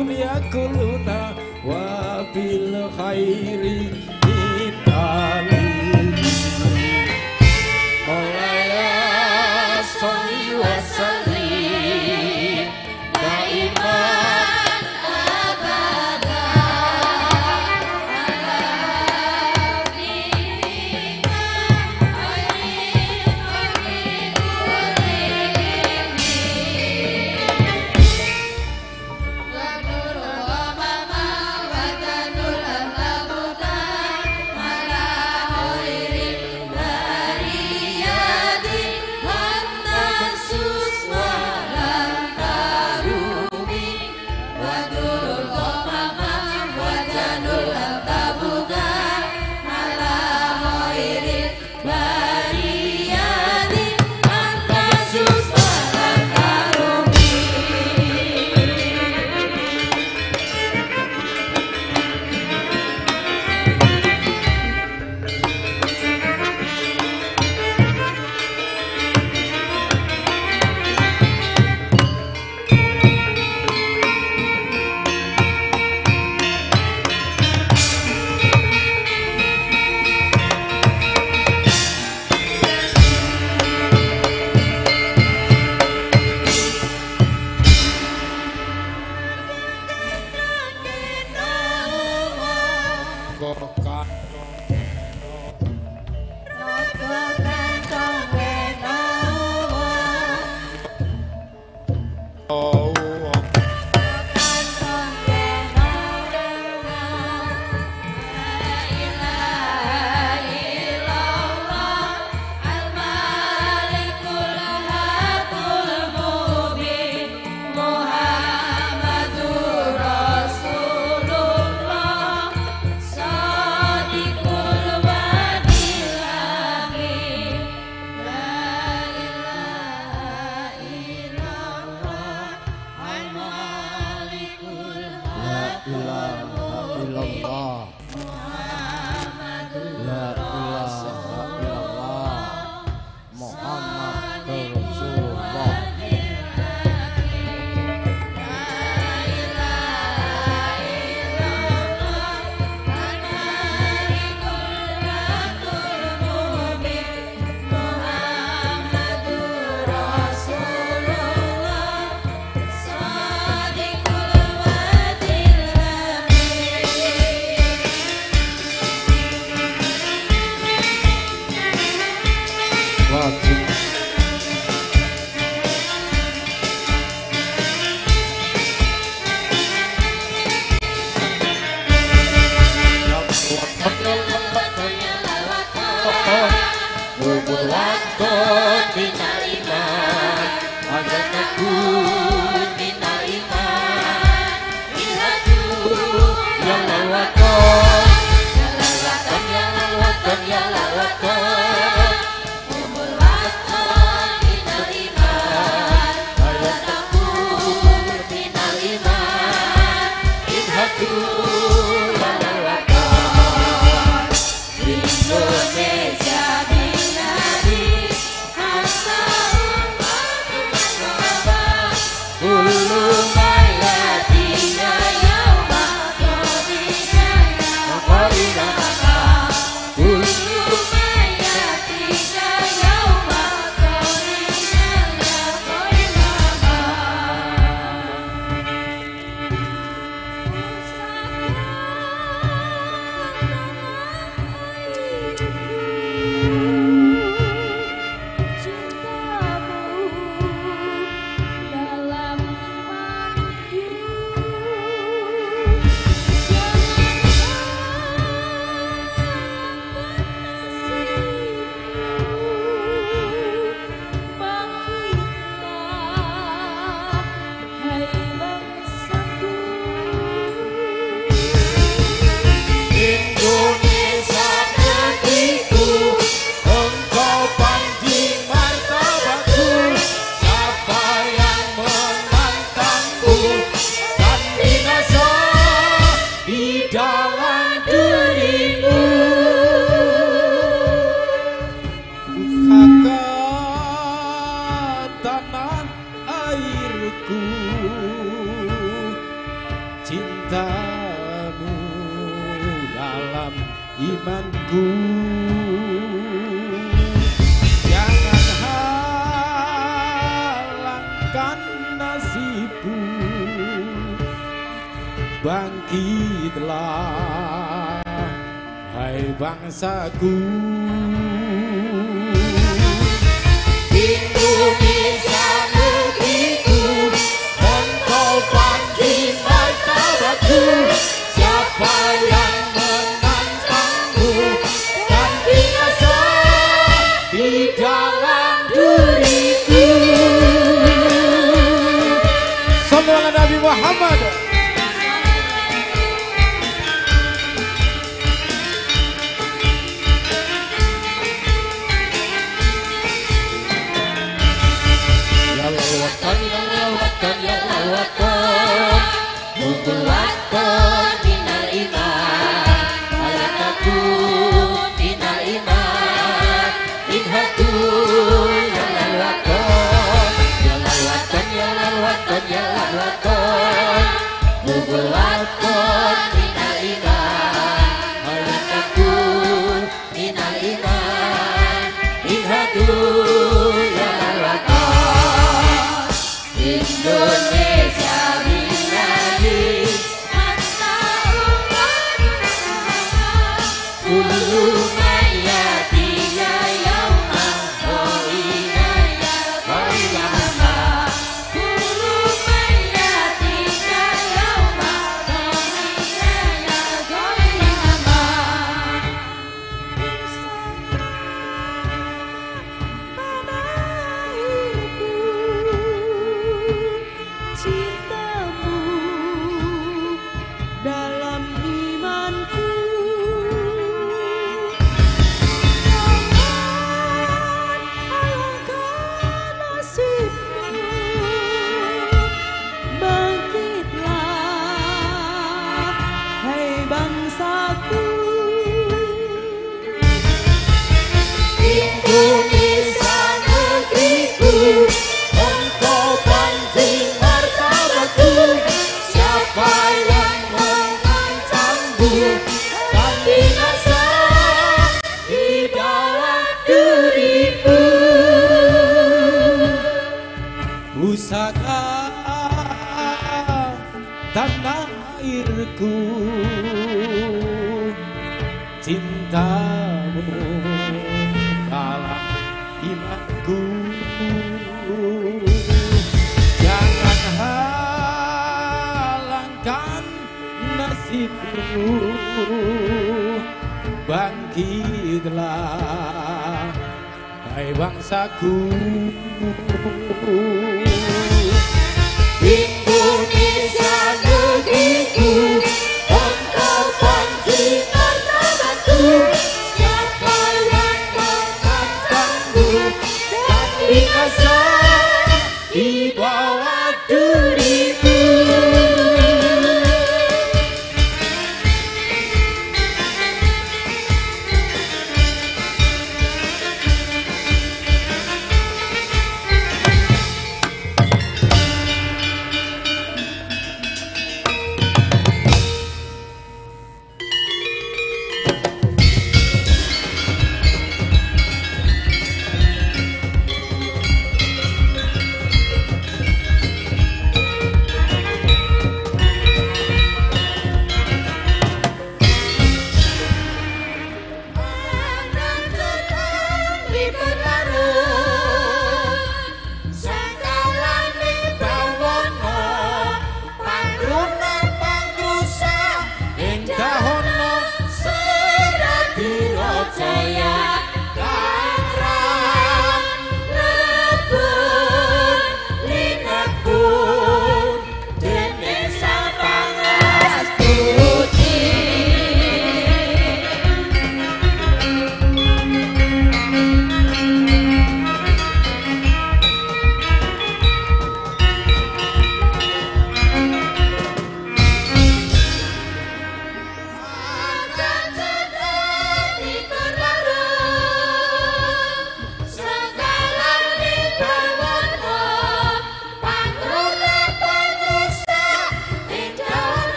wa hum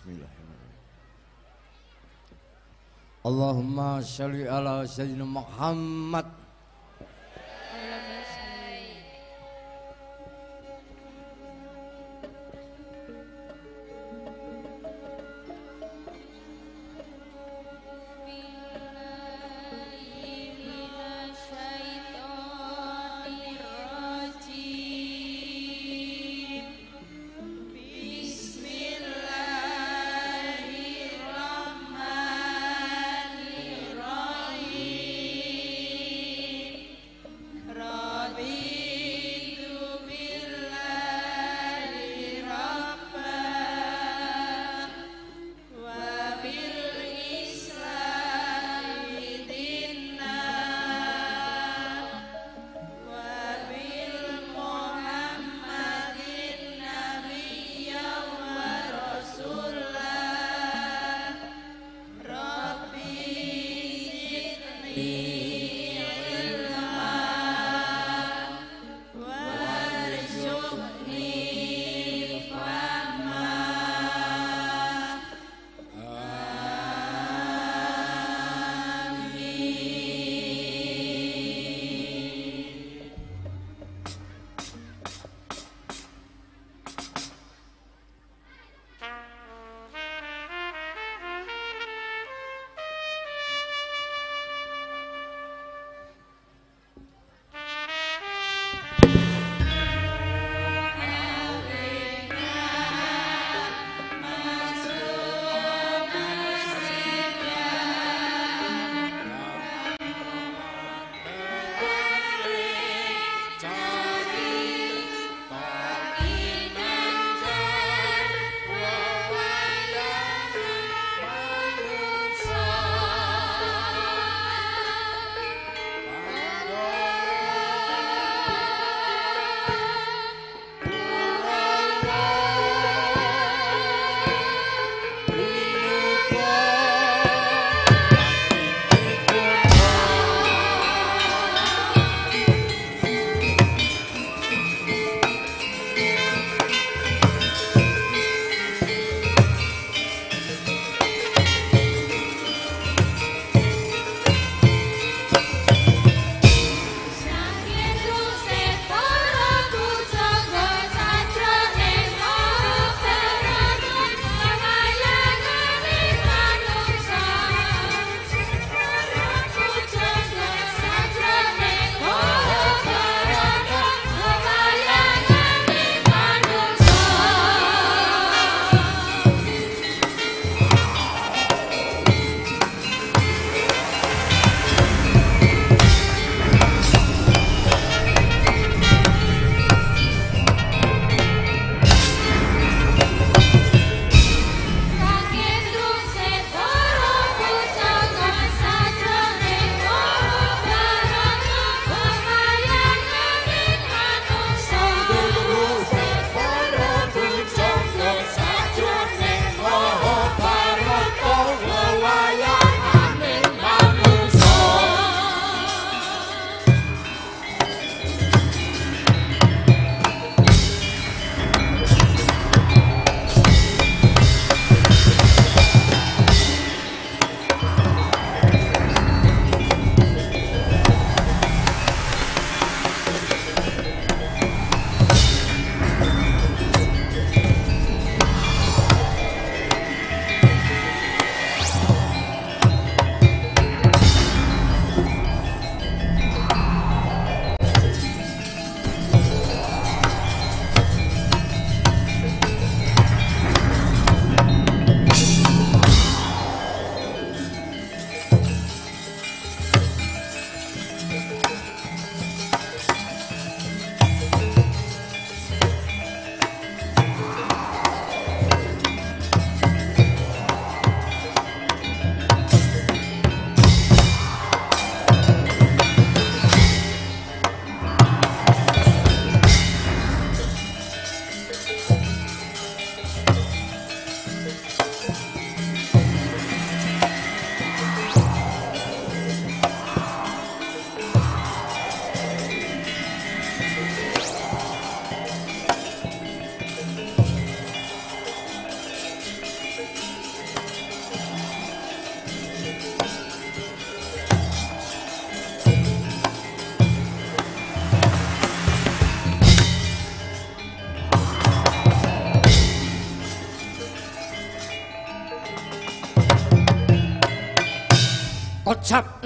Bismillahirrahmanirrahim. Allahumma sholli ala sayyidina Muhammad.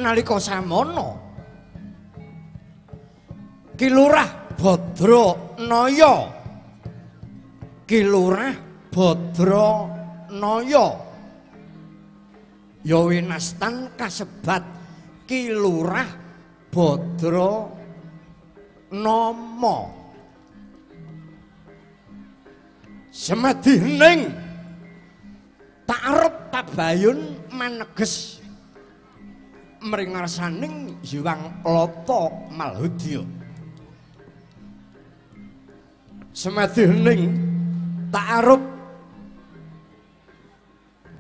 Nalika samono. Kilurah Badra Naya Kilurah Badra Naya Ya winastan kasebat Kilurah Badra Nama Semadining tak arep tabayun maneges mringarsaning Hyang Lata Malhudya. Semadining tak arep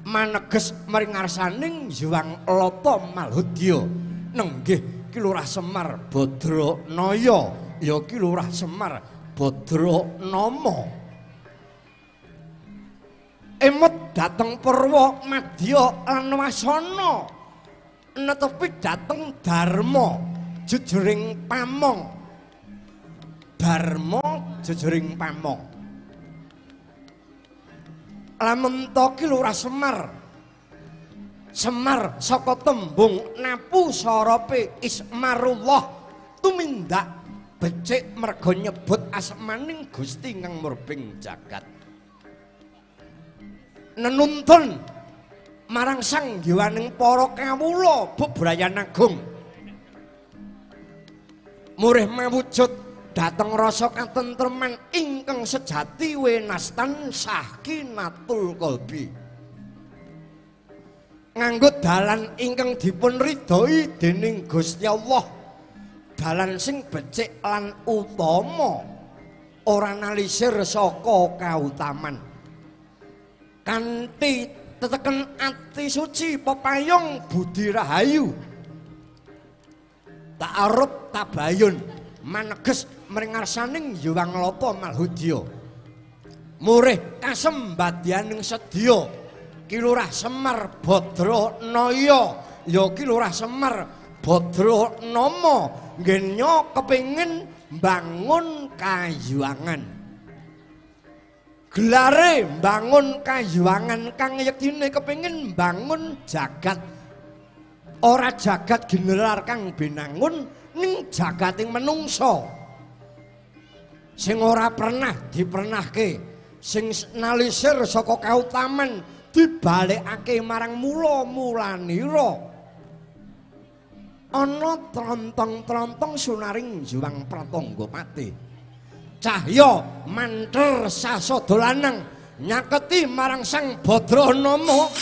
maneges mringarsaning Hyang Lata Malhudya. Nenggih Kilurah Semar Badranaya ya Kilurah Semar Badranama. emut dateng Purwa Madya lan Wasana netepi dateng Dharma jejering pamong. Dharma jejering pamong. Lamun to ki Semar. Semar saka tembung napu sarape Ismarullah. Tumindak becik mergo nyebut asmaning Gusti kang murbing jagat. Nenuntun marang sang giwaning para kawula bebrayan agung. Murih mawujud dateng rasa katentreman ingkang sejati wenastan sakinatul qalbi nganggo dalan ingkang dipun ridhoi dening Gusti Allah. Dalan sing becik lan utama ora nalisir saka kautaman. Kanthi teteken ati suci pepayung budi rahayu. Tak arep tabayun maneges mringarsaning yuwang lapa malhudya murih kasembadyaning sedya kilurah semar badra naya. Ya kilurah semar badra nama ngenya kepingin bangun kayuangan gelare bangun kayuangan kang yektine kepengin bangun jagat. Ora jagat general kang binangun ning jagating menungso sing ora pernah dipernahke sing nalisir saka kautaman dibalekake marang mula-mulanira ana trontong-trontong sunaring juwang pratangga pati cahya manter sasodo lanang nyaketi marang sang badranama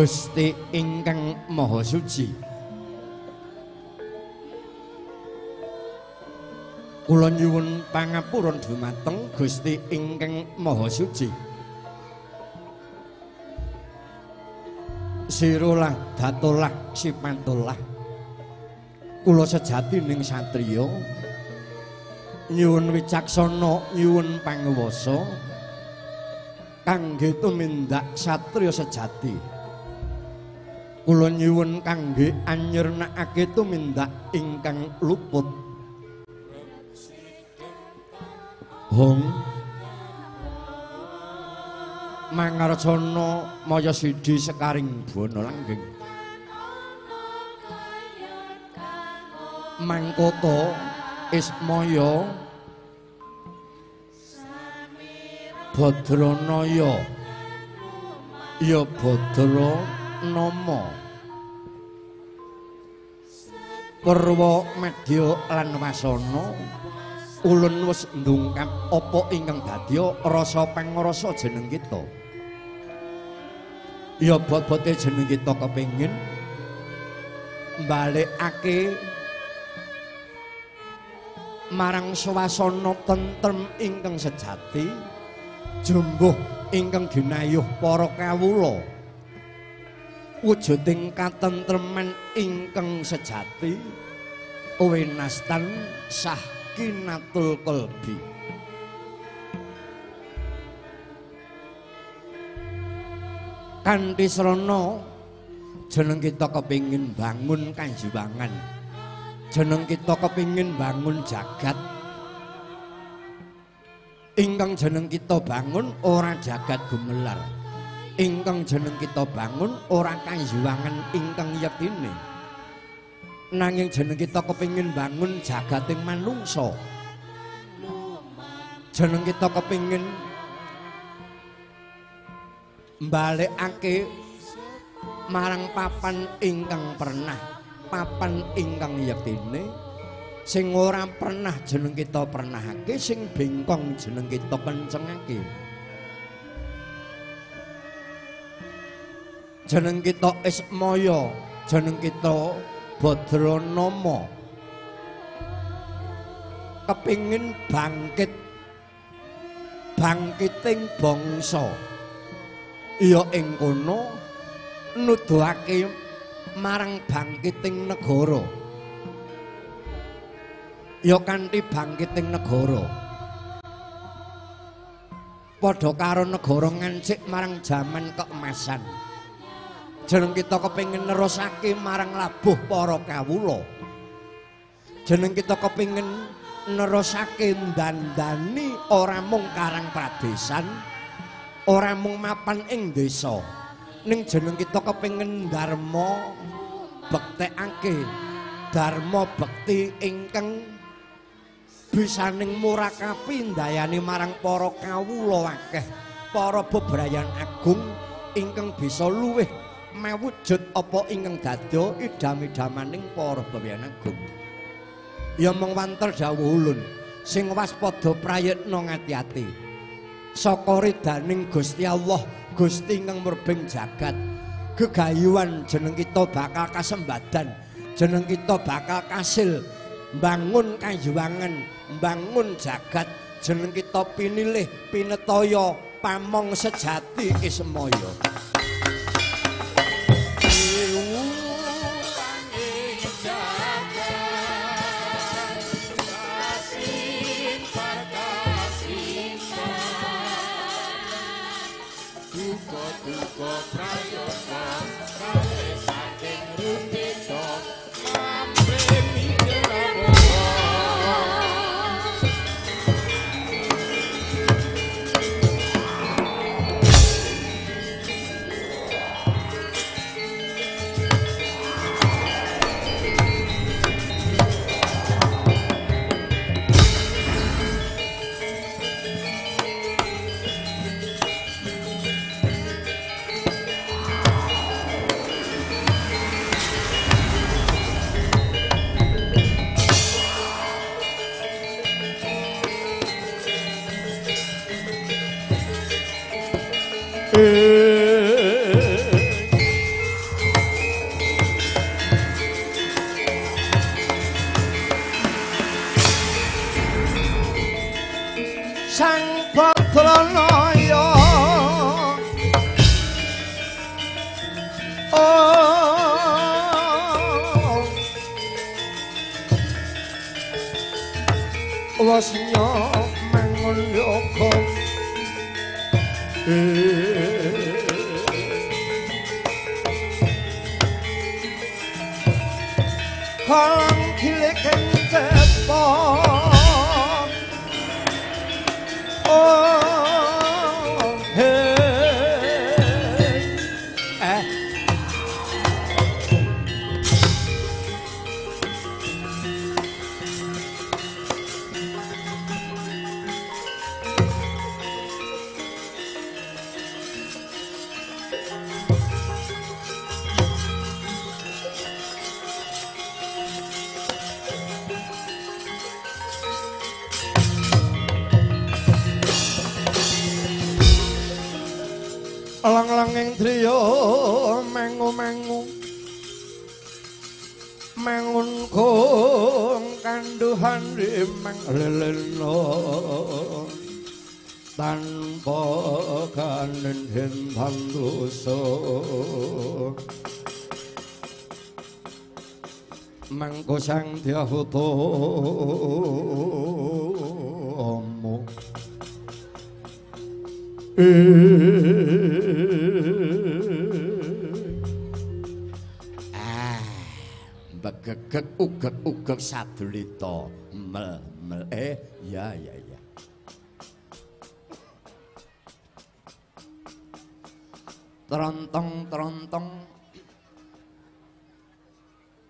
Gusti ingkang Maha Suci. Kula nyuwun pangapuran dumateng Gusti ingkang Maha Suci. Sirolah datolah sipantolah. Kula sejati ning satriya nyuwun wicaksana, nyuwun panguwasa kangge tumindak satriya sejati. Kula nyuwun kangge anyernakake tumindak ingkang luput. Hong mangarcana maya sidi sekaring buana langgeng. Mangkota Ismaya Badranaya ya Badra Nama Purwa Madya lan Wasana ulun wis ndungkap apa ingkang dadya rasa pangrasa jeneng kita. Ya bobote jeneng kita kepengin mbalekake marang swasana tentrem ingkang sejati jumbuh ingkang ginayuh para kawula wujuding katentreman ingkang sejati wenastan sahkinatul qalbi kanthi srana jeneng kita kepingin bangun kanjiwangan jeneng kita kepingin bangun jagat. Ingkang jeneng kita bangun ora jagat gumelar ingkang jeneng kita bangun ora kanjiwangan ingkang yektine nanging jeneng kita kepingin bangun jagating manungsa. Jeneng kita kepingin mbalekake marang papan ingkang pernah papan ingkang yektine sing ora pernah jeneng kita pernahake sing bengkong jeneng kita kencengake jeneng kita ismaya jeneng kita badranama kepingin bangkit bangkiting bangsa iya ing kono nuduhake marang bangkiting negara. Ya kanthi bangkiting negara. Padha karo negara ngancik marang jaman keemasan. Jeneng kita kepingin nerusake marang labuh para kawula. Jeneng kita kepingin nerusake dandani ora mung karang pradesan, ora mung mapan ing desa. ning jeneng kita kepengin dharma bektekake dharma bekti ingkang bisaning murakapi ndayani marang para kawula akeh para bebrayan agung ingkang bisa luwih mewujud apa ingkang dadya idam-idamaning para bebrayan agung ya mung wantel dawuh ulun sing waspada prayitna ngati-ati saka ridaning Gusti Allah Gusti ingkang murbeng jagat. Gegayuhan jeneng kita bakal kasembadan. Jeneng kita bakal kasil bangun kayuwangan, bangun jagat. Jeneng kita pinilih pinetoya pamong sejati ismaya. sang wasnya mangun yoga Kalang kilik cepot driya mengu-mengu Mengun kong kanduhan rimeng leleno. Tanpa kanen dosa. Mangko sang diahutomo Begegek ugek-ugek sadulita mel mel eh ya ya ya. Trontong trontong.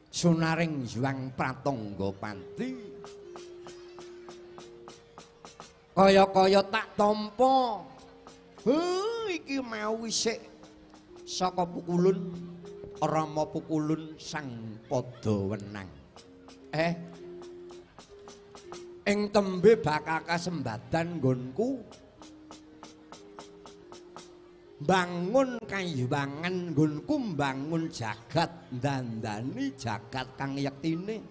Sunaring juang pratangga panti Kaya-kaya tak tampa Huh, iki mau isik saka pukulun Rama pukulun sang padha wenang. Eh. Ing tembe bakal kasembadan nggonku. Bangun kayuwangan nggonku mbangun jagat dandani jagat kang yektine.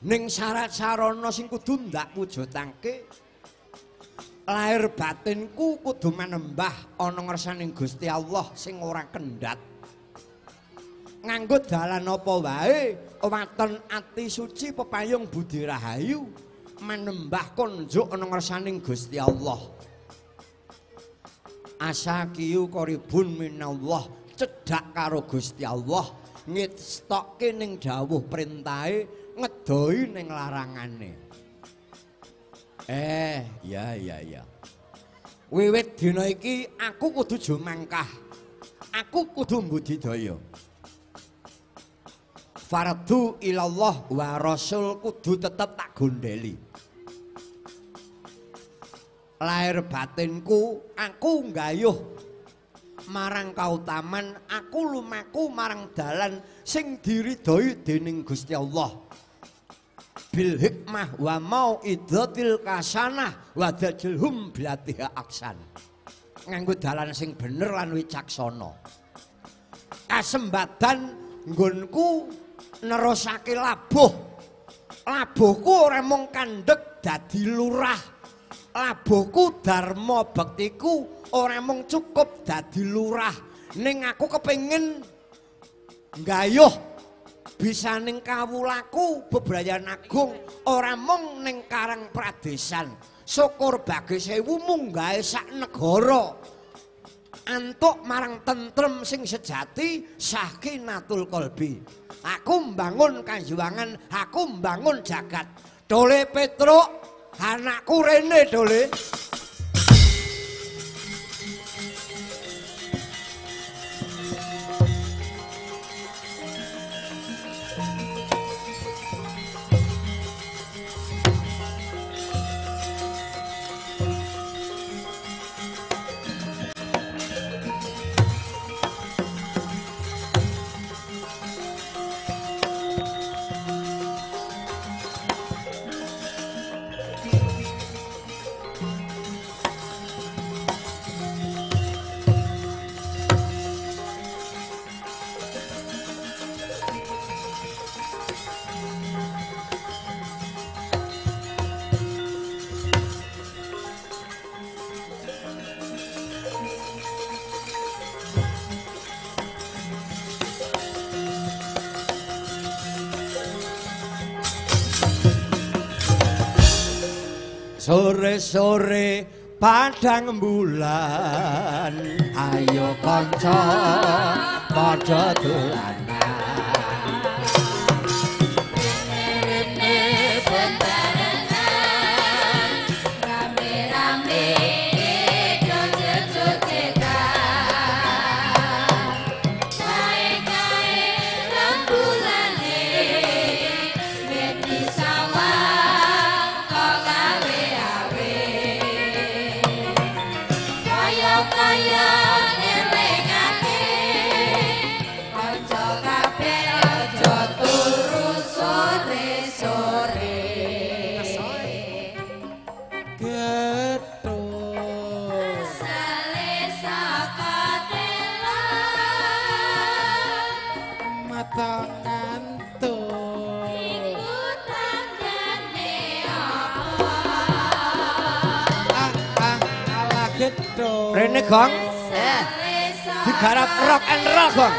Ning syarat sarana sing kudu ndak wujudake lahir batinku kudu manembah ana ngersaning Gusti Allah sing ora kendhat. Nganggo dalan apa wae, waton ati suci pepayung budi rahayu manembah konjuk ana ngersaning Gusti Allah. Asakiyu qaribun minallah cedhak karo Gusti Allah ngitstokke ning dawuh perintahe ngedoi ning larangane. Eh, ya ya ya. Wiwit dina iki aku kudu jumangkah. Aku kudu mbudidaya. Fardu ilallah wa rasul kudu tetep tak gondeli. Lahir batinku aku nggayuh marang kautaman, aku lumaku marang dalan sing diridhoi dening Gusti Allah. Bil hikmah wa mau idzatil kasanah wa dajilhum bilatiha aksan. Nganggo dalan sing bener lan wicaksana. Kasembadan nggonku nerusake labuh. Labuhku ora mung kandhek dadi lurah. Labuhku dharma bektiku ora mung cukup dadi lurah. Ning aku kepengin nggayuh bisa ning kawulaku bebrayan agung ora mung ning karang pradesan. Syukur bagi sewu munggahe sak negara. Antuk marang tentrem sing sejati sakinatul kolbi. Aku mbangun kanjuwangan aku mbangun jagat. Dole petruk anakku rene dole sore-sore padang bulan. Ayo kanca padha dolan. Gong. Heeh. Digarap rock and roll, Gong.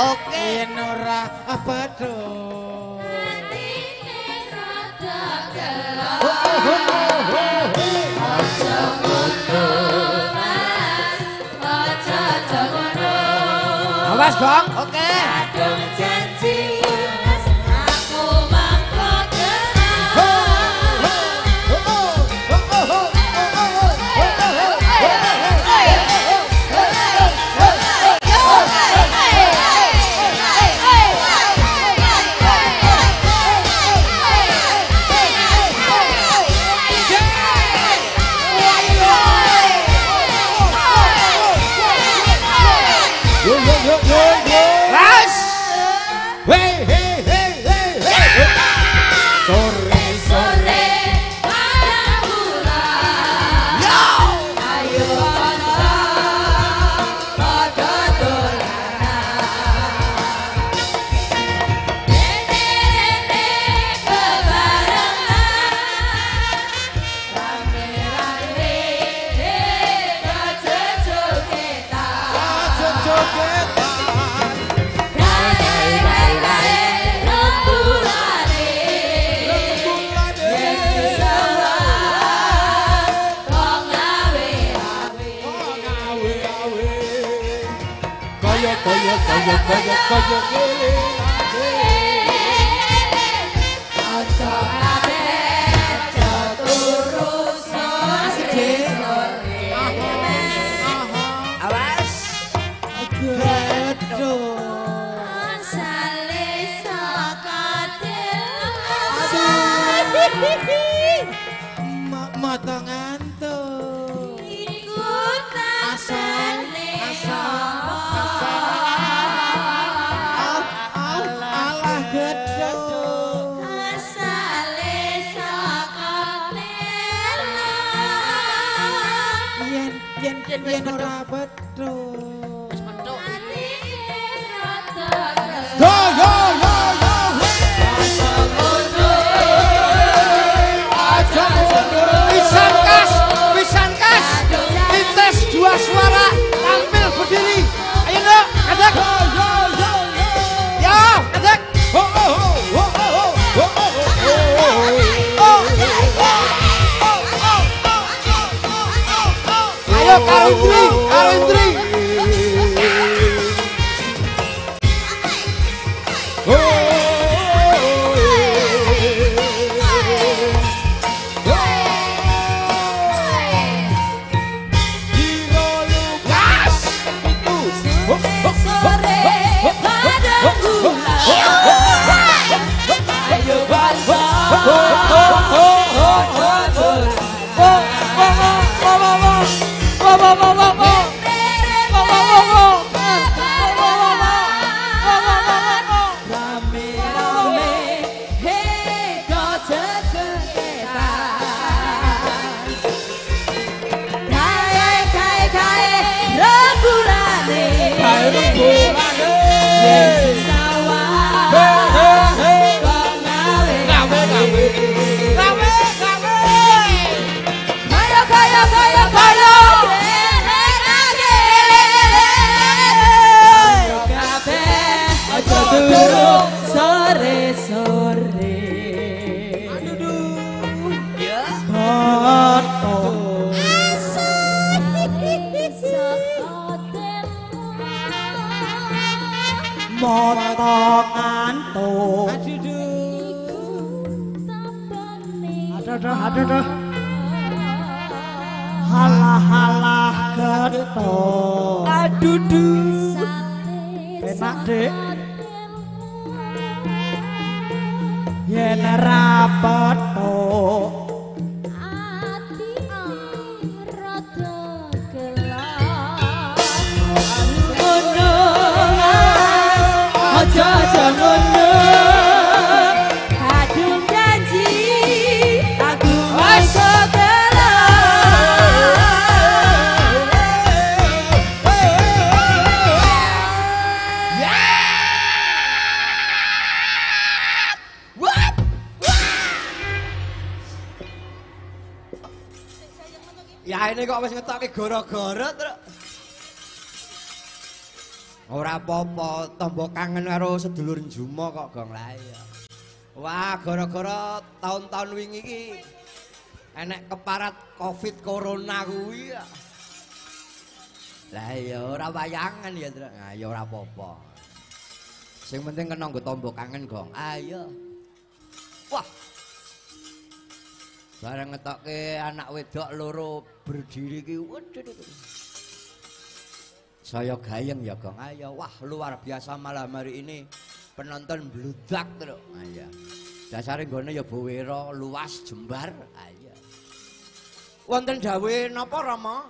Oke. Okay. Yen ora apa to? Awas, Gong. Oke. Okay. 加油！Morava. up and drink. Gara-gara tahun-tahun wingi iki enek keparat Covid corona kuwi. Lah ya ora wayangan ya, Truk. Nah, ya ora apa-apa. Sing penting kena nggo tombo kangen gong. Ayo. Wah, Bareng ngetokke anak wedok loro berdiri ki waduh. Saya gayeng ya Gong. Ayo, wah luar biasa malam hari ini. Penonton bludak terus. Ayo. Dasare nggone ya Bowero luas jembar. Ayo. Wonten dawuh napa Rama?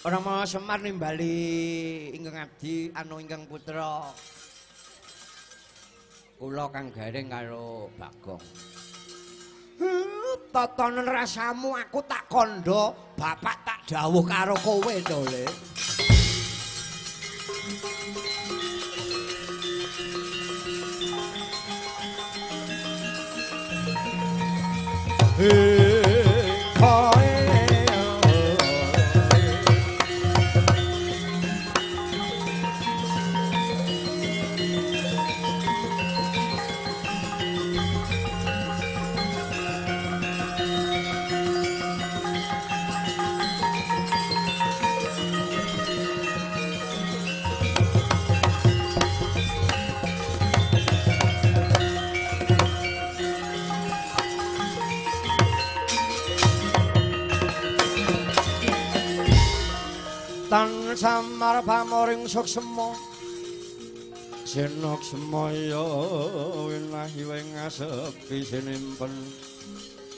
Rama Semar nimbali ingkang abdi anu ingkang putra. Kula Kang Garing karo Bagong. Totonen rasamu aku tak kondo, bapak tak dawuh karo kowe to, Le. Tan samar pamoring suksema. Senok semaya winahi wing asepi sinimpen.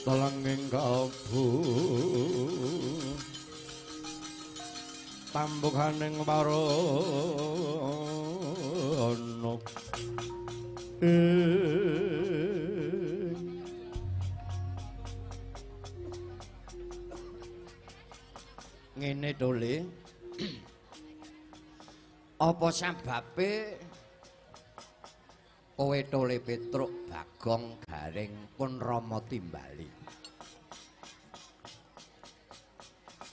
Telenging kabu Tambukaning warono Ngene to Le Apa sababe kowe tole Petruk Bagong Garing pun Rama timbali.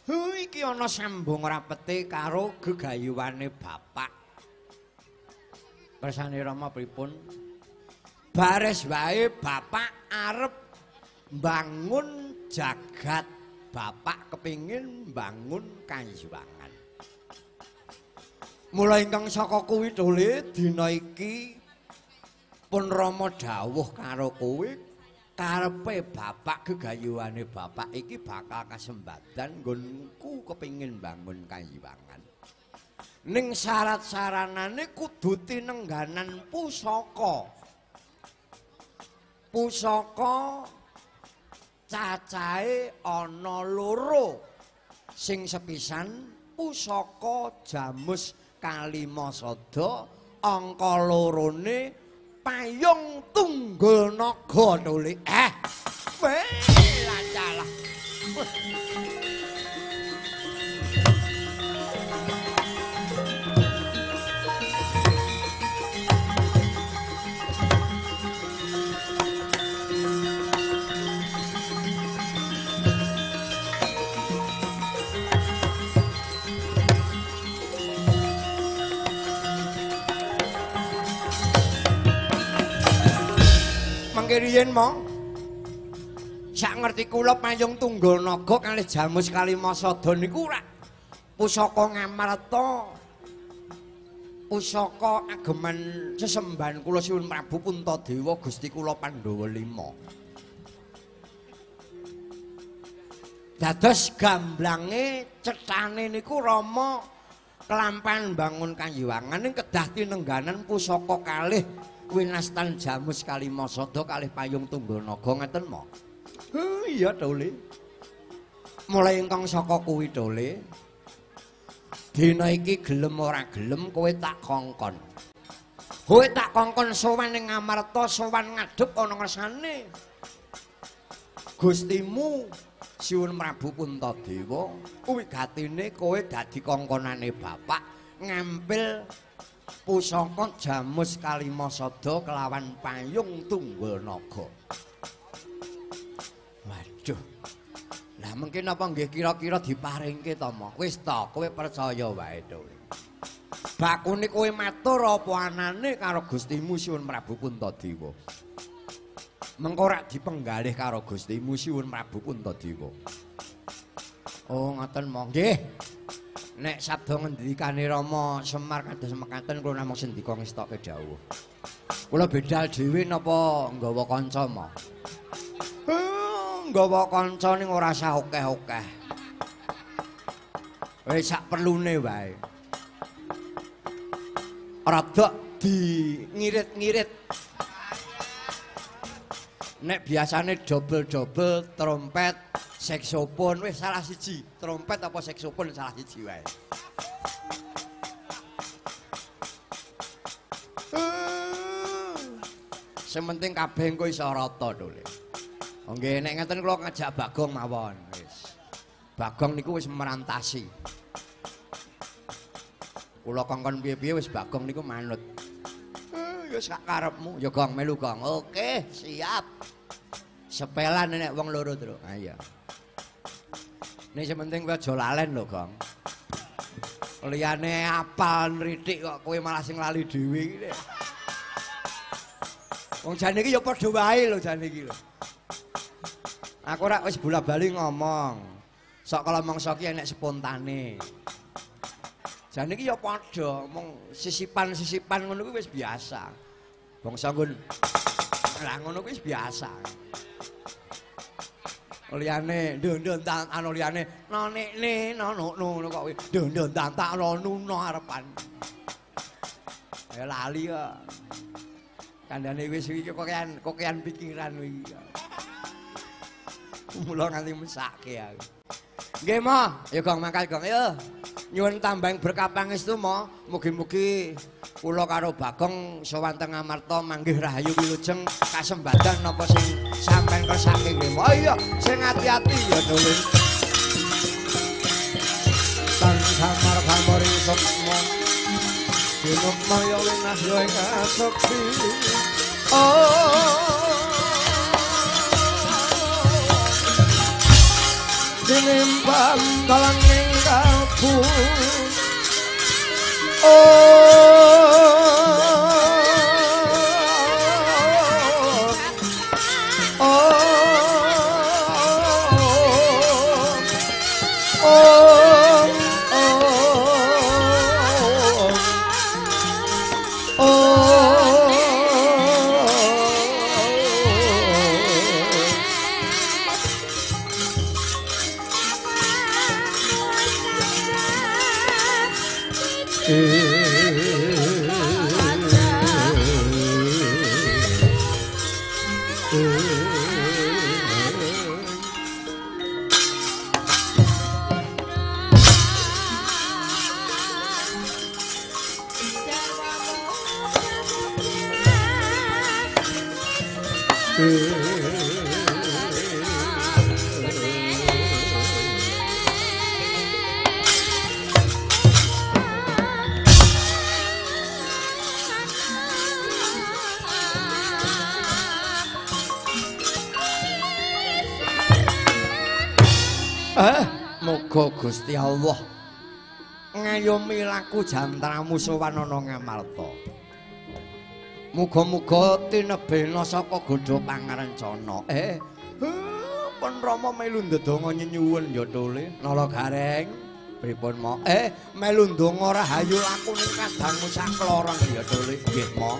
Hu iki ana sambung rapete karo gegayuwane bapak. Kersane Rama pripun? Bares wae bapak arep bangun jagat bapak kepingin bangun kanjuwangan mulai ingkang saka kuwi dole dina iki pun Rama dawuh karo kowe karepe bapak gegayuwane bapak iki bakal kasembadan nggonku kepingin bangun kanjuwangan ning syarat-saranane kudu tinengganan pusaka. Pusaka cacahe ana loro sing sepisan pusaka jamus kalimasada angka lorone payung tunggul naga tuli eh weh lancalah mangke riyen mong sak ngerti kula payung tunggul naga kalih jamus kalimasada niku rak pusaka ngamarta pusaka ageman sesembahan kula siwun Prabu Puntadewa Gusti kula Pandhawa 5. Dados gamblange cethane niku Rama kelampahan bangun kayuwangan ing kedah tinengganan pusaka kalih winastan jamus kalimasada kalih payung tunggul naga ngeten mo. Oh, iya Dole. Mulai ingkang saka kuwi Dole. Dina iki gelem ora gelem kowe tak kongkon. Kowe tak kongkon sowan ning Amarta, sowan ngadhep ana ngersane. Gustimu Siwun Prabu Puntadewa kuwi gatine kowe dadi kongkonane bapak ngampil pusaka jamus kalimasada kelawan payung tunggul naga. Waduh. Lah mungkin apa nggih kira-kira diparingke to, Mo? Wis to, kowe percaya wae to. Bakune kowe matur apa anane karo Gustimu Siwun Prabu Puntadewa. Mengko rak dipenggalih karo Gustimu Siwun Prabu Puntadewa. Oh, ngoten Mo. Nggih. Nek sabda ngendikane Rama Semar kados mekaten kula namung sendika ngestoke dawuh. Kula bedal dhewe napa nggawa kanca, Mo? nggawa kanca ning ora usah akeh-akeh. Wis sak perlune wae. Rada di ngirit-ngirit. Nek biasane dobel-dobel trompet, saksofon wis salah siji. Trompet apa saksofon salah siji wae. Sementing kabeh engko iso rata to. Oh nggih, nek ngeten kula ngajak Bagong mawon, wis. Bagong niku wis merantasi. Kula kongkon piye-piye wis Bagong niku manut. Ya sak karepmu, ya Gong melu Gong. Oke, siap. Sepelan nek wong loro, Tru. Ha iya. Nek sementing kowe aja lalen lho, Gong. Liyane apal nritik kok kowe malah sing lali dhewe iki. Wong jane iki ya padha wae lho jane iki lho. Aku rak wis bola-bali ngomong. Sok kalau mongso ki enek spontane. Jane iki ya padha, mong sisipan-sisipan ngono kuwi wis biasa. Bangsa nggon lah ngono kuwi wis biasa. Liyane ndondon tak liyane nonekne nono ngono kok kuwi ndondon tak nuno arepan. Ya lali kok. Kandhane wis iki kokean kokean pikiran iki. Mula nganti mesake aku. Nggih, Mo. Ya Gong mangkal Gong, ya. Nyuwun tambah berkah pangestu, Mo. Mugi-mugi kula karo Bagong sowan Amarta manggih rahayu wilujeng kasembadan napa sing sampean kersake nggih. Oh iya, sing ati-ati ya, Dole. Sang samar kamari sukma. Dinuk maya winah yo ing kasepi. Oh. Tinimbang dalang ing kabut. Oh Allah ngayomi laku jantramu sowan ana ngamarta. Muga-muga tinebena saka godha pangarencana. Eh, pun Rama melu ndedonga nyenyuwun ya Tole, Nala Gareng. Pripun mo? Eh, melu ndonga rahayu lakune kadangmu sakloron ya Dole. Nggih, mo.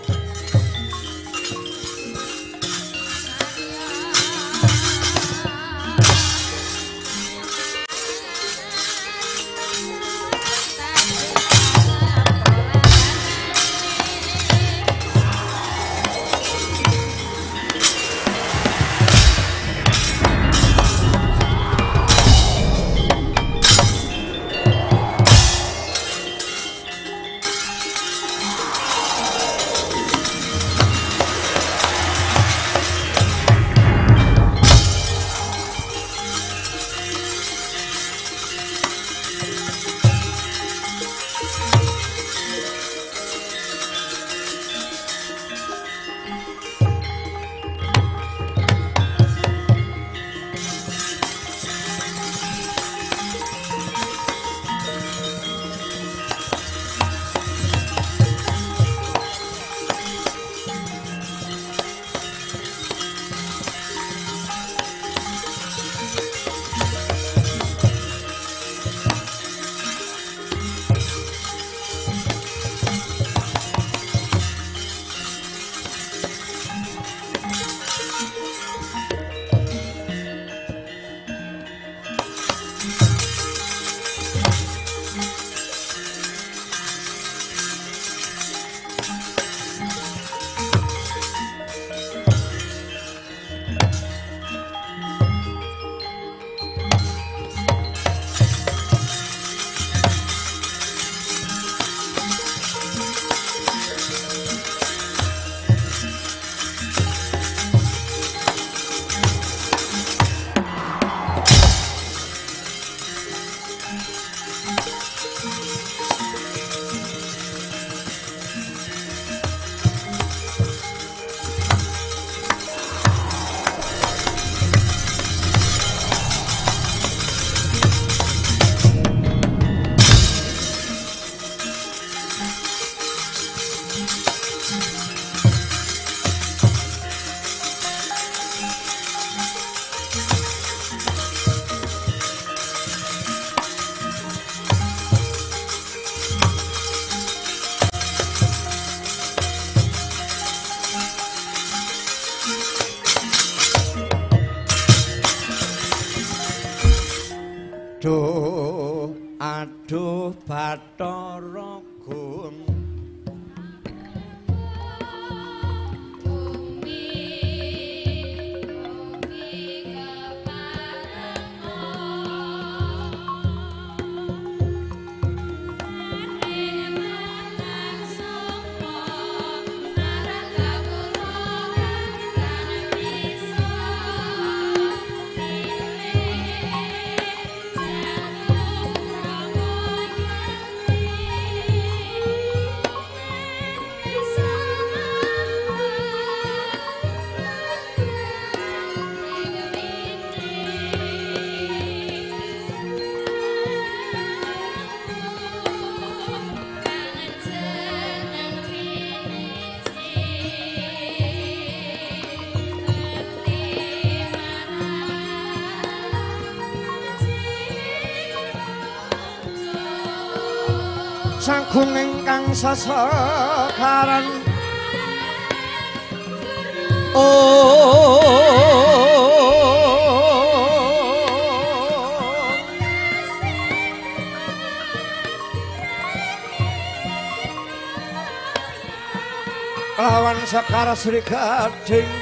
Sagung ingkang sasekaran Oh Lawan Sekar Sri Gading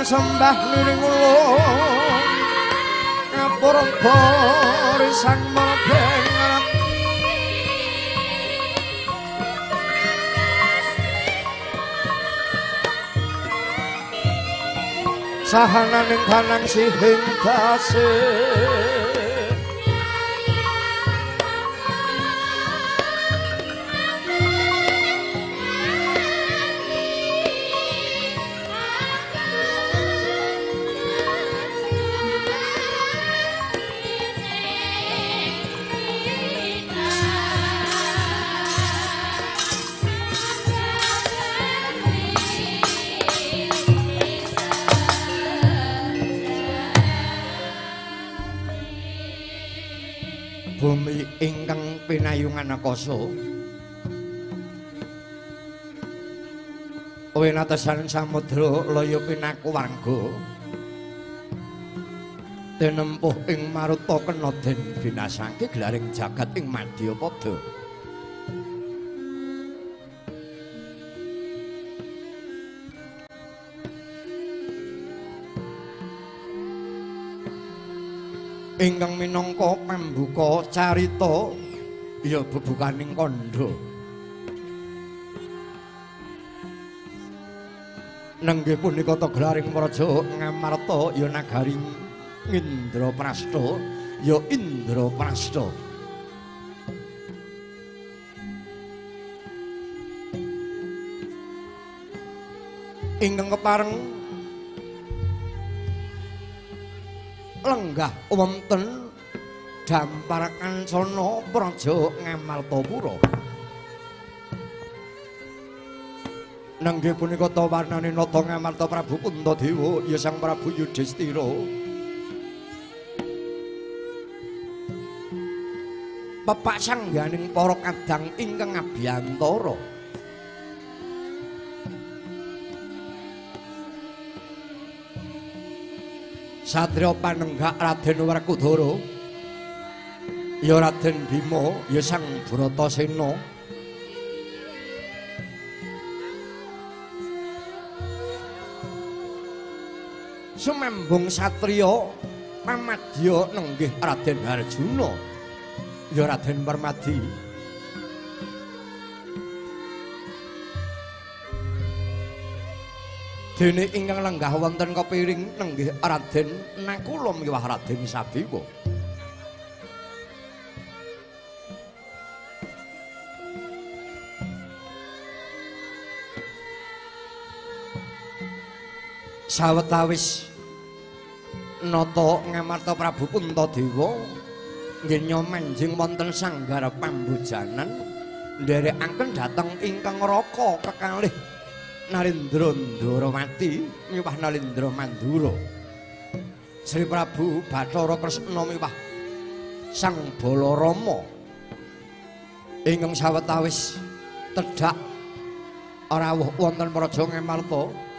Dewan sembah niring ulun Ngapura barisan mebengarak Sahananing kanang sihing dasih akasa winatesan samudra laya pinaku warga. Tinempuh ing maruta kena den binasake glaring jagat ing madya pada ingkang minangka pambuka carita ya bebukaning kandha nenggih punika ta glaring praja ngamarta ya nagari Indraprasta ya Indraprasta ingkang kepareng lenggah wonten dampar kancana praja Ngamartapura. Nenggih punika ta warnane nata Ngamarta Prabu Kuntadewa ya Sang Prabu Yudhistira. Pepak sangganing para kadang ingkang abiyantara. Satria panenggak Raden Werkudara ya Raden Bima ya Sang Bratasena Sumembung satriya pamadya nenggih Raden Harjuna ya Raden Permadi. Dene ingkang lenggah wonten kepiring nenggih Raden Nakula miwah Raden Sadewa. Sawetawis nata ngamarta Prabu Puntadewa nggih manjing wonten sanggar pambujanan nderekaken dhateng ingkang raka kekalih Narendra Ndarawati miwah Narendra Mandura. Sri Prabu Bathara Kresna miwah Sang Balarama. Ingkang sawetawis tedhak rawuh wonten Praja Ngamarta.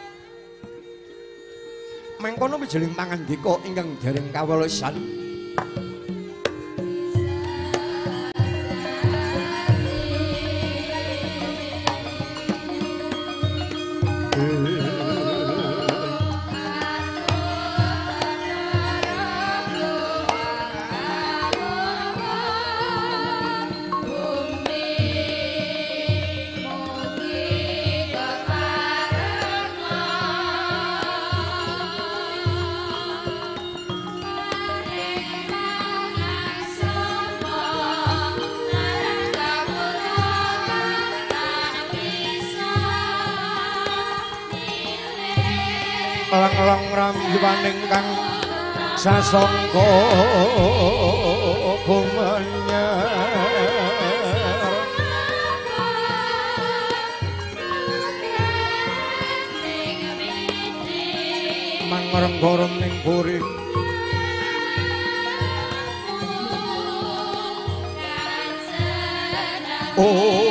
Mangkono wijiling pangandika ingkang dereng kawelosan. Lang-lang ramjuwaning kang sasangka bumanyar mangreng-goreng ning buri oh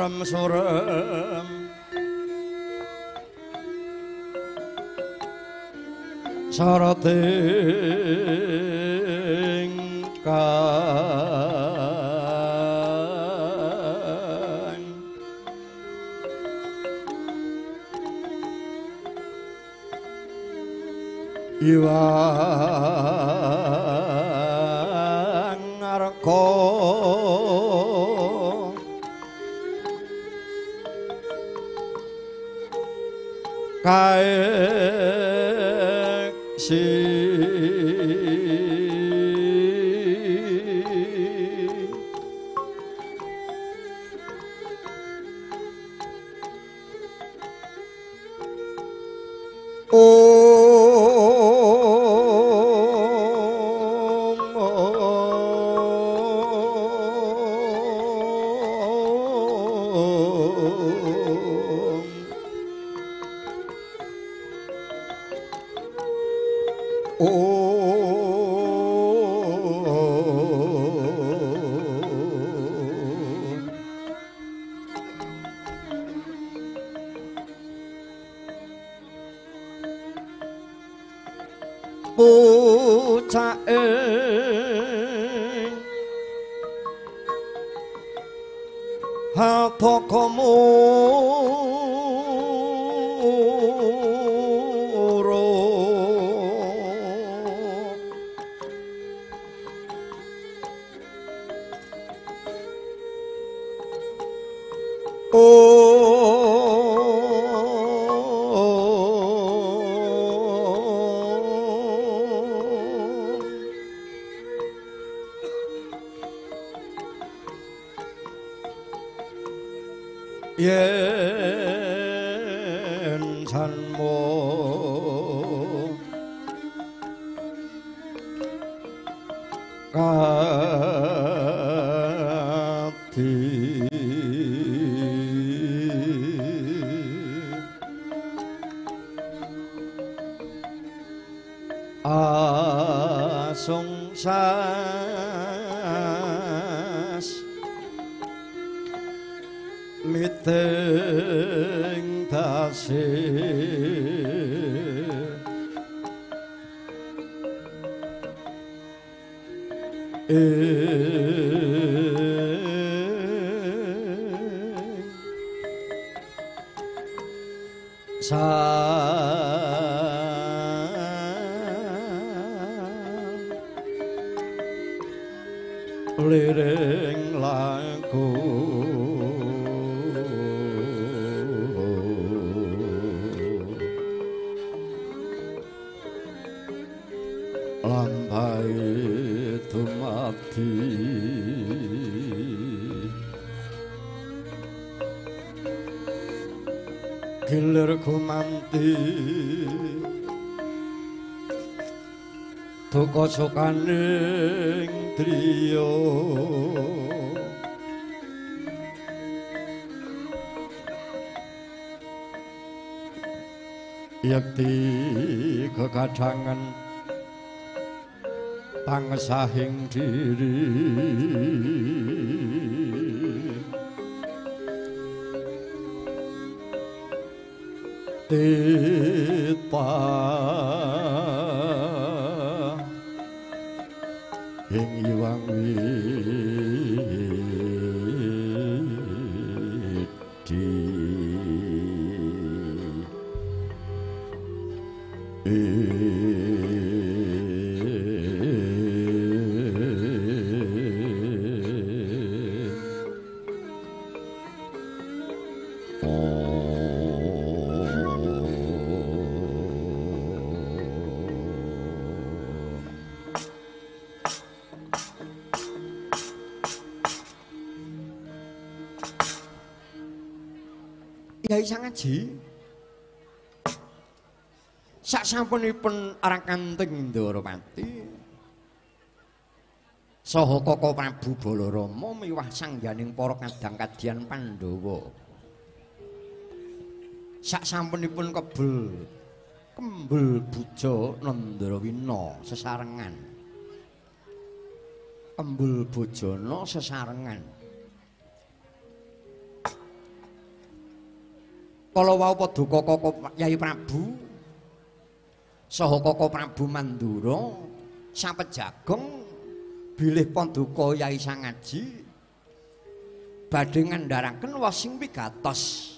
rem rem duka sukaning driya yakti kekadangan pangsahing diri Sangaji. Sak sampunipun Rakanting Ndarawati. Saha Koko Prabu Balarama miwah sangganing para kadang-kadian Pandhawa. Sak sampunipun kebel kembel buja Nandrawina sesarengan. Kembel bojana sesarengan. Kala wau paduka Koko Yai Prabu saha Koko Prabu Mandura sapejagong bilih paduka Yai Sangaji badhe ngandharaken wasing wigatos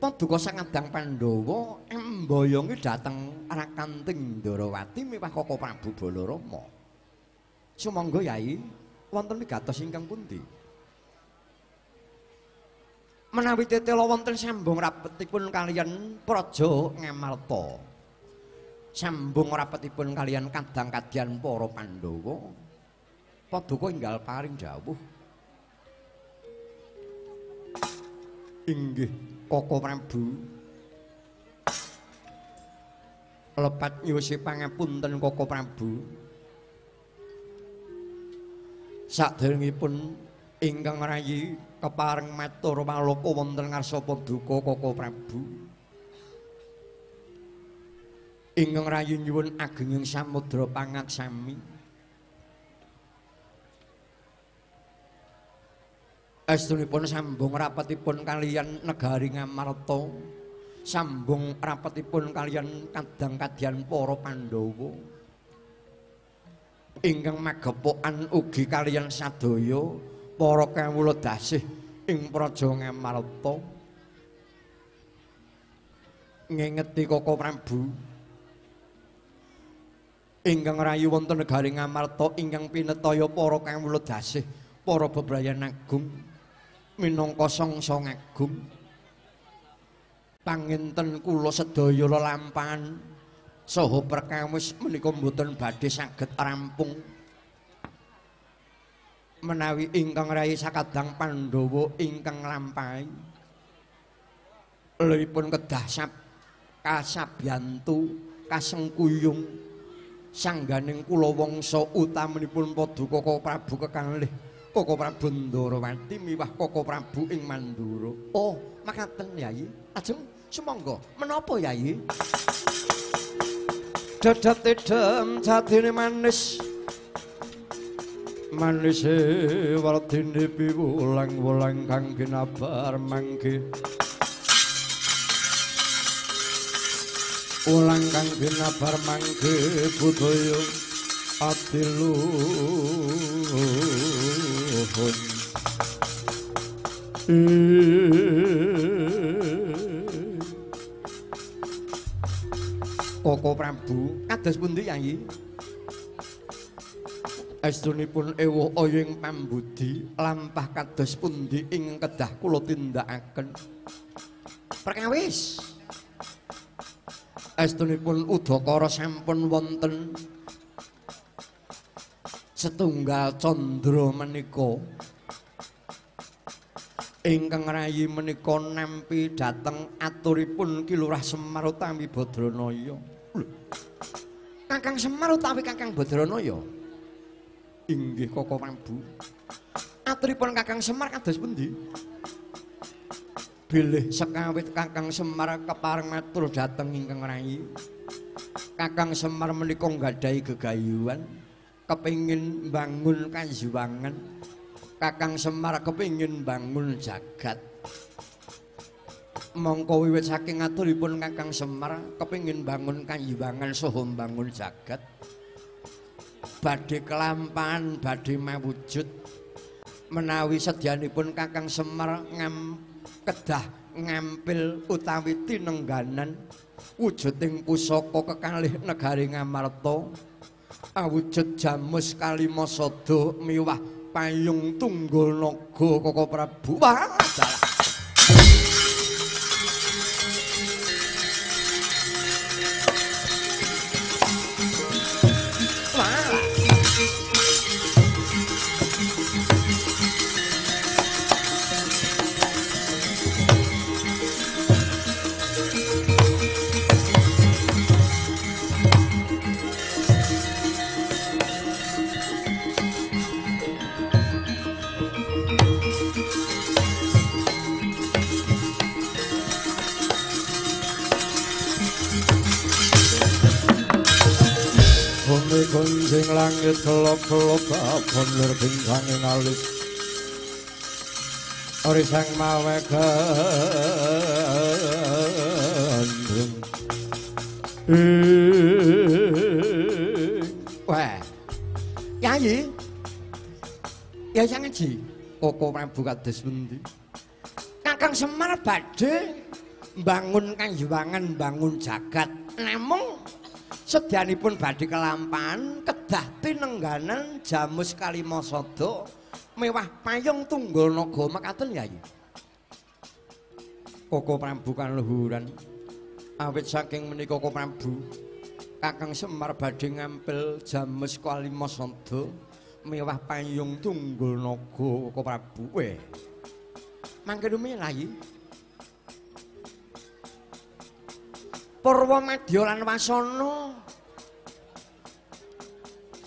Paduka Sangadang Pandhawa emboyongi dhateng Rakanting Ndarawati miwah Koko Prabu Balarama. Sumangga Yai, wonten wigatos ingkang pundi? Menawi tetela wonten sambung rapetipun kalian Praja Ngamarta. Sambung rapetipun kalian kadang-kadyan para Pandhawa. Paduka enggal paring dawuh. Inggih, Koko Prabu. Lepat nyuwusi pangapunten Koko Prabu. Saderengipun ingkang rayi kepareng matur maloka wonten ngarsa paduka Koko Prabu. Ingkang rayi nyuwun agenging samudra pangaksami. Estunipun sambung rapatipun kalian negari Ngamarta. Sambung rapatipun kalian kadang kadyan para Pandhawa. Ingkang magepokan ugi kalian sadaya para kawula dasih ing Praja Ngamarta. Ngingeti Koko Prabu. Ingkang rayu wonten negari Ngamarta ingkang pinetaya para kawula dasih para bebrayan agung. minangka sangsa ngagung panginten kula sedaya lelampahan saha perkawis menika mboten badhe saged rampung menawi ingkang rayi sakadang Pandhawa ingkang lampahi liripun kedah sab kasabyantu kasengkuyung sangganing kula wangsa utamanipun Paduka Prabu kekalih Koko Prabu Ndarawati miwah Koko Prabu ing Mandura. Oh, makaten Yayi. Ajeng sumangga. Menapa Yayi? Dadat edem jatine manis. Manis wardine piwulang-wulang kang ginabar mangke. Ulang kang ginabar mangke budaya adilu. nuhun Koko Prabu kados pundi Yayi Estunipun ewuh oyeng pambudi lampah kados pundi ing kedah kula tindakaken? Perkawis. Estunipun udakara sampun wonten. Setunggal candra menika. Ingkang rayi menika nampi dhateng aturipun Ki Lurah Semar utawi Badranaya. Kakang Semar utawi Kakang Badranaya? Inggih Koko Prabu. Aturipun Kakang Semar kados pundi? Bilih sekawit Kakang Semar kepareng matur dhateng ingkang rayi. Kakang Semar menika nggadahi gegayuhan. kepingin bangun kanjuwangan Kakang Semar kepingin bangun jagat mongko wiwit saking aturipun Kakang Semar kepingin bangun kanjuwangan saha bangun jagat badhe kelampahan badhe mawujud menawi sedyanipun Kakang Semar ngam kedah ngampil utawi tinengganan wujuding pusaka kekalih negari Ngamarta awujud jamus kalimasada miwah payung tunggul naga koko prabu wah langit kelop-kelop abon lur bintang ing alis ori sang mawe gandrung wah yayi ya sang ngaji koko prabu kados pundi? Kakang semar badhe bangun kanjuwangan bangun jagat. Namung sedyanipun badhe kelampahan kedah tinengganan jamus kalimasada mewah payung tunggul naga mekaten yayi koko prabu kan luhuran awit saking menika koko prabu kakang semar badhe ngampil jamus kalimasada mewah payung tunggul naga koko prabu. Weh mangke rumilayi Purwa Madya lan Wasana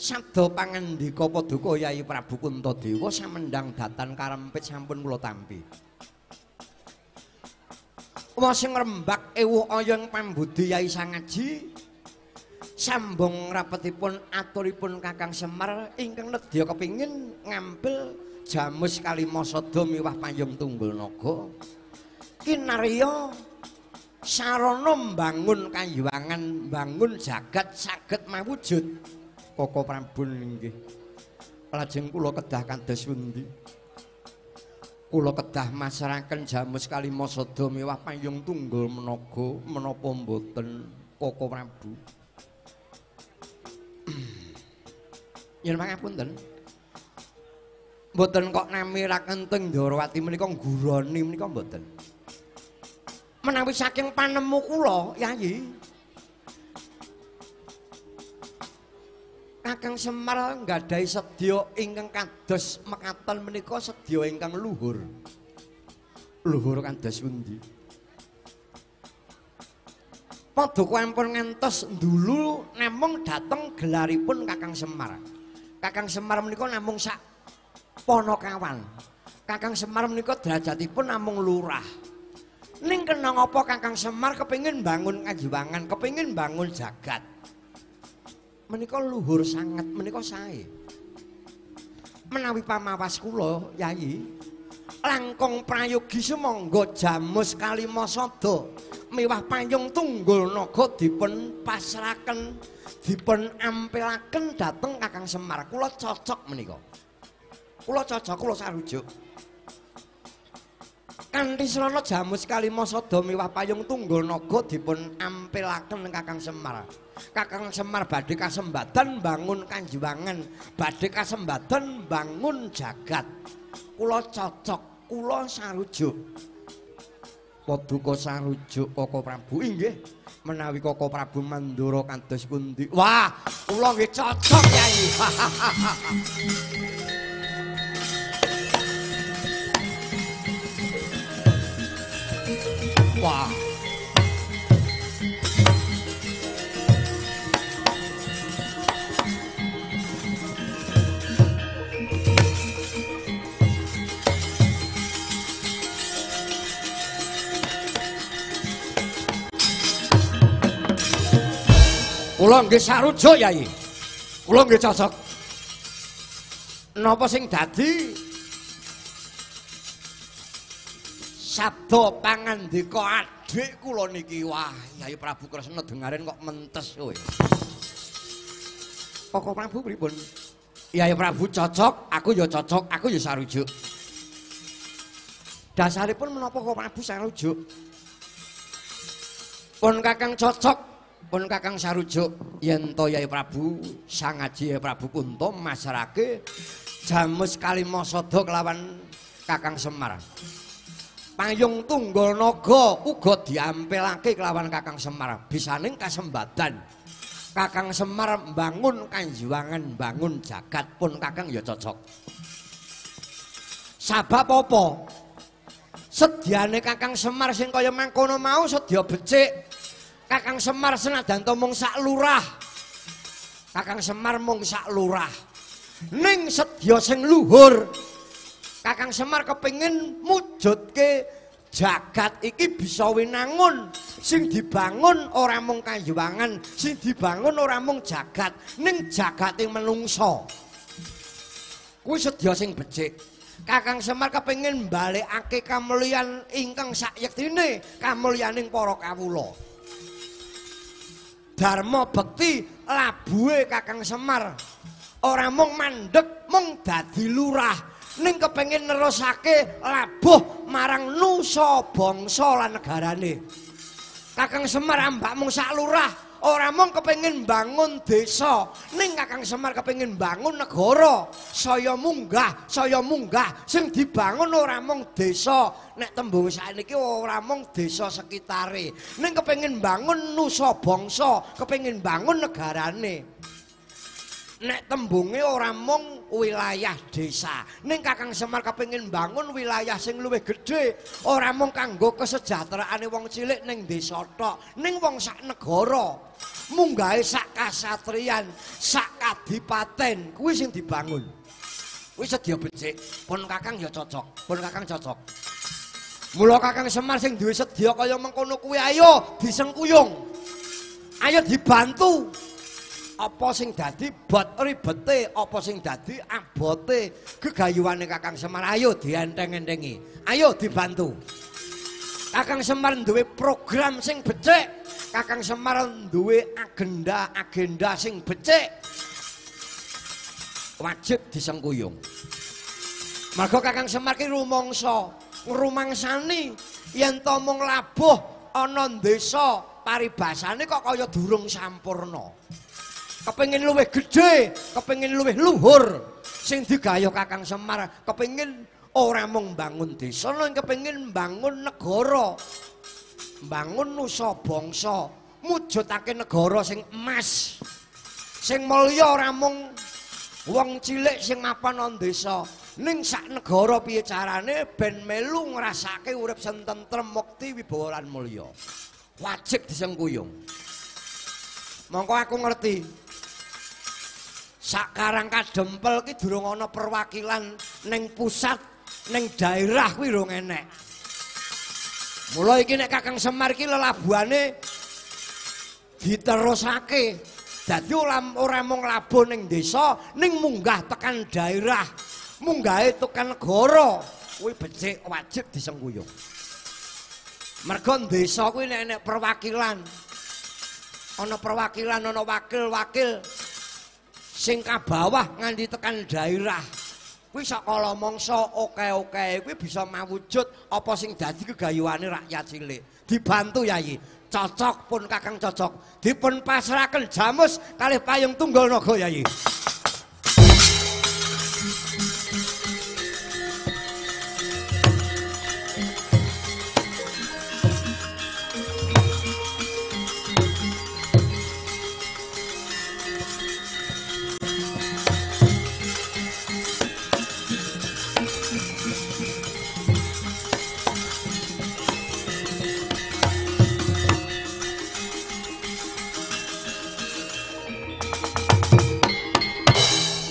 Sabda pangandika paduka Yayi Prabu Kuntadewa samendang datan karempit sampun kula tampi. Wong rembak ewuh ayang pambudi Yayi Sangaji sambung rapetipun aturipun Kakang Semar ingkang nedya kepingin ngambil jamus kalimasada miwah payung tunggul naga. Kinarya sarana mbangun kayuwangan mbangun jagat saged mawujud Koko Prabu nggih lajeng kula kedah kados pundi? Kula kedah masrahaken jamus kalimasada miwah payung tunggul menaga menapa mboten Koko Prabu yen pangapunten mboten kok namiraken teng Ndarawati menika nggurani menika mboten. Menawi saking panemu kula yayi Kakang Semar nggadahi sedya ingkang kados mekaten menika sedya ingkang luhur. Luhur kados pundi? Paduka ampun ngantos dulu namung dateng gelaripun Kakang Semar. Kakang Semar menika namung sak ponokawan. Kakang Semar menika derajatipun namung lurah. Ning kena ngapa Kakang Semar kepingin bangun kajiwangan, kepingin bangun jagat. Menika luhur sangat, menika sae. Menawi pamawas kula, Yayi, langkung prayogi sumangga jamus kalimasada miwah payung tunggul naga dipun pasrahaken, dipun ampilaken dhateng Kakang Semar. Kula cocok menika. Kula cocok, kula sarujuk. Kanthi srana jamus kalimasada miwah payung tunggul naga dipun ampilaken Kakang Semar. Kakang Semar badhe kasembadan bangun kanjiwangan, badhe kasembadan bangun jagat. Kula cocok, kula sarujuk. Paduka sarujuk Koko Prabu inggih. Menawi Koko Prabu Mandura kados pundi? Wah, kula nggih cocok, Yai. Wah. Kula nggih sarujuk, Yai. Kula nggih cocok. Napa sing dadi sabda pangandika adik kula niki wah Yai Prabu Kresna dengaren kok mentes kowe. Koko Prabu pripun? Yai Prabu cocok, aku ya cocok, aku ya sarujuk. Dasaripun menapa Koko Prabu sarujuk? Pun Kakang cocok, pun Kakang sarujuk yen to Yai Prabu sangaji Yai Prabu Kunto masarake jamus kalimasada kelawan Kakang Semar. Payung tunggul naga uga diampilake kelawan Kakang Semar. Bisaning kasembadan. Kakang Semar mbangun kanjuwangan bangun jagat pun Kakang ya cocok. Sabab apa? Sediane Kakang Semar sing kaya mangkono mau sedia becik. Kakang Semar senajan mung sak lurah. Kakang Semar mung sak lurah. Ning sedia sing luhur Kakang Semar kepingin mujudke jagat iki bisa winangun. Sing dibangun ora mung kayuwangan sing dibangun ora mung jagat. Ning jagate menungso. Kuwi sedya sing becik. Kakang Semar kepengin balekake kamulyan ingkang sakyektine kamulyaning para kawula. Dharma bekti labuhe Kakang Semar. Ora mung mandeg mung dadi lurah ning kepengin nerusake labuh marang nusa bangsa lan negarane. Kakang Semar ambak mung sak lurah, ora mung kepengin bangun desa, ning Kakang Semar kepengin bangun negara. Saya munggah, saya munggah sing dibangun ora mung desa, nek tembung sakniki ora mung desa sekitare. Ning kepengin bangun nusa bangsa, kepengin bangun negarane. Nek tembunge ora mung wilayah desa. Ning Kakang Semar kepengin bangun wilayah sing luwih gedhe, ora mung kanggo kesejahteraane wong cilik ning desa tok, ning wong sak negara. Munggahe sak kasatriyan, sak kadipaten kuwi sing dibangun. Kuwi sedya becik, pun Kakang ya cocok, pun Kakang cocok. Mula Kakang Semar sing duwe sedya kaya mengkono kuwi ayo disengkuyung. Ayo dibantu. Apa sing dadi bot ribete apa sing dadi abote? Gegayuhane Kakang Semar. Ayo dienteng-entengi. Ayo dibantu. Kakang Semar duwe program sing becik. Kakang Semar duwe agenda-agenda sing becik. Wajib disengkuyung. Mergo Kakang Semar ki rumangsa ngrumangsani yen to mung labuh ana desa paribasane kok kaya durung sampurna kepengin luwih gedhe, kepengin luwih luhur sing digayuh Kakang Semar, kepengin ora mung bangun desa, nang kepengin bangun negara. Bangun nusa bangsa, mujudake negara sing emas. Sing mulya ora mung wong cilik sing mapan nang desa, ning sak negara piye carane ben melu ngrasake urip sing tentrem, mukti, wibawa lan mulya. Wajib disengkuyung. Mongko aku ngerti, Sakarang kadempel ki durung ana perwakilan ning pusat ning daerah kuwi durung enek. Mula iki nek Kakang Semar ki lelabuhane diterusake. Dadi ora mung labuh ning desa, ning munggah tekan daerah, munggahe tekan negara. Kuwi becik wajib disengkuyung. Mergo desa kuwi nek perwakilan. Ana perwakilan, ana wakil-wakil. Sing kabawah nganti tekan daerah. Kuwi sakala mangsa oke-oke kuwi bisa mawujud apa sing dadi kegayuhane rakyat cilik. Dibantu yayi cocok pun kakang cocok. Dipun pasrahaken jamus kalih payung tunggal naga yayi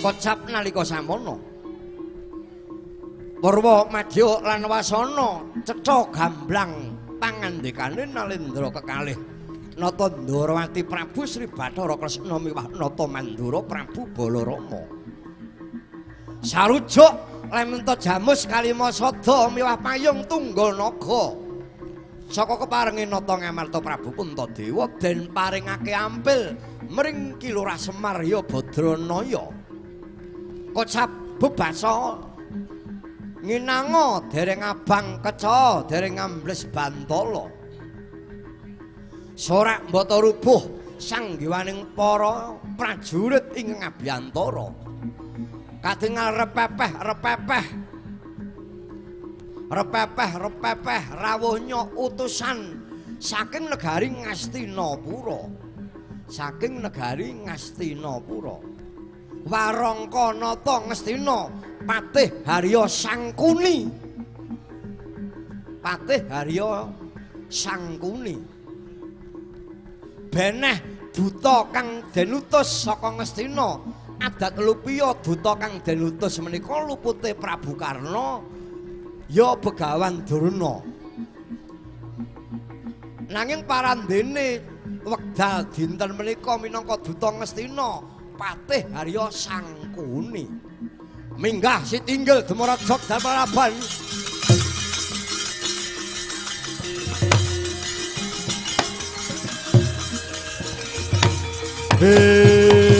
kocap nalika samono. Purwa Madya lan Wasana cetha gamblang pangandikane Nalendra kekalih. Nata Ndarawati Prabu Sri Bathara Kresna miwah Nata Mandura Prabu Balarama. Sarujuk lementa jamus kalima sada miwah payung tunggal naga. Saka keparenge Nata Ngamarta Prabu Puntadewa den paringake ampil mring Kilurah Semar ya Badranaya. Kocap bebasa nginango dereng abang keca dereng ambles bantala. Sorak mbata rubuh sanggiwaning para prajurit ing ngabiyantara katingal repepeh repepeh. Repepeh repepeh rawuhnya utusan. Saking negari Ngastinapura. Saking negari Ngastinapura Warangka Nata Ngastina Patih Harya Sangkuni. Patih Harya Sangkuni. Beneh duta kang denutus saka Ngastina adat lupiya duta kang denutus menika lupute Prabu Karna ya Begawan Durna. Nanging parandene wekdal dinten menika minangka duta Ngastina Patih Harya Sangkuni. Minggah sitinggil Demaraja Dalmaraban. Oh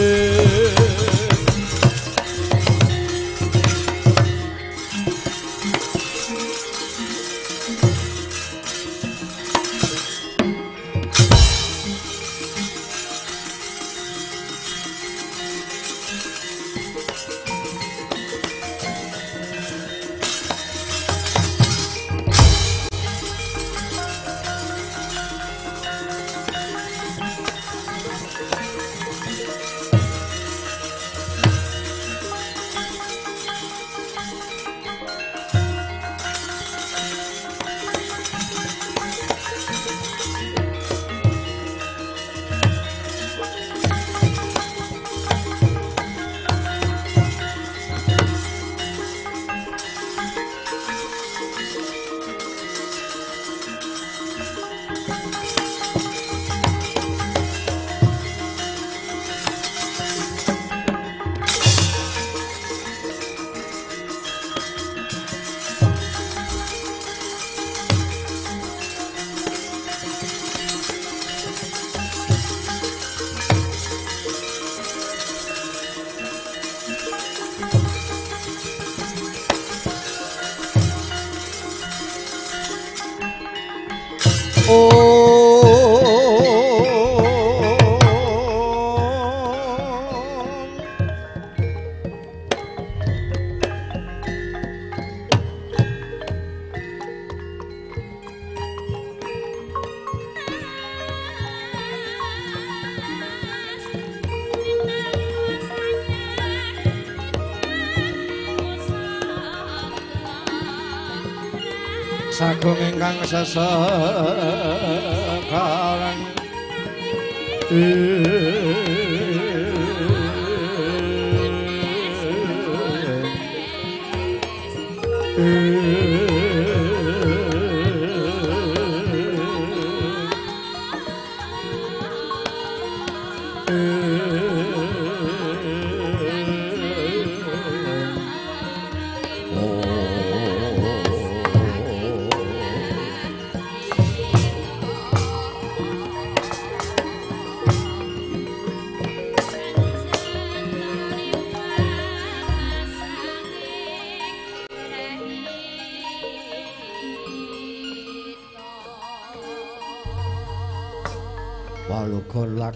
ingkang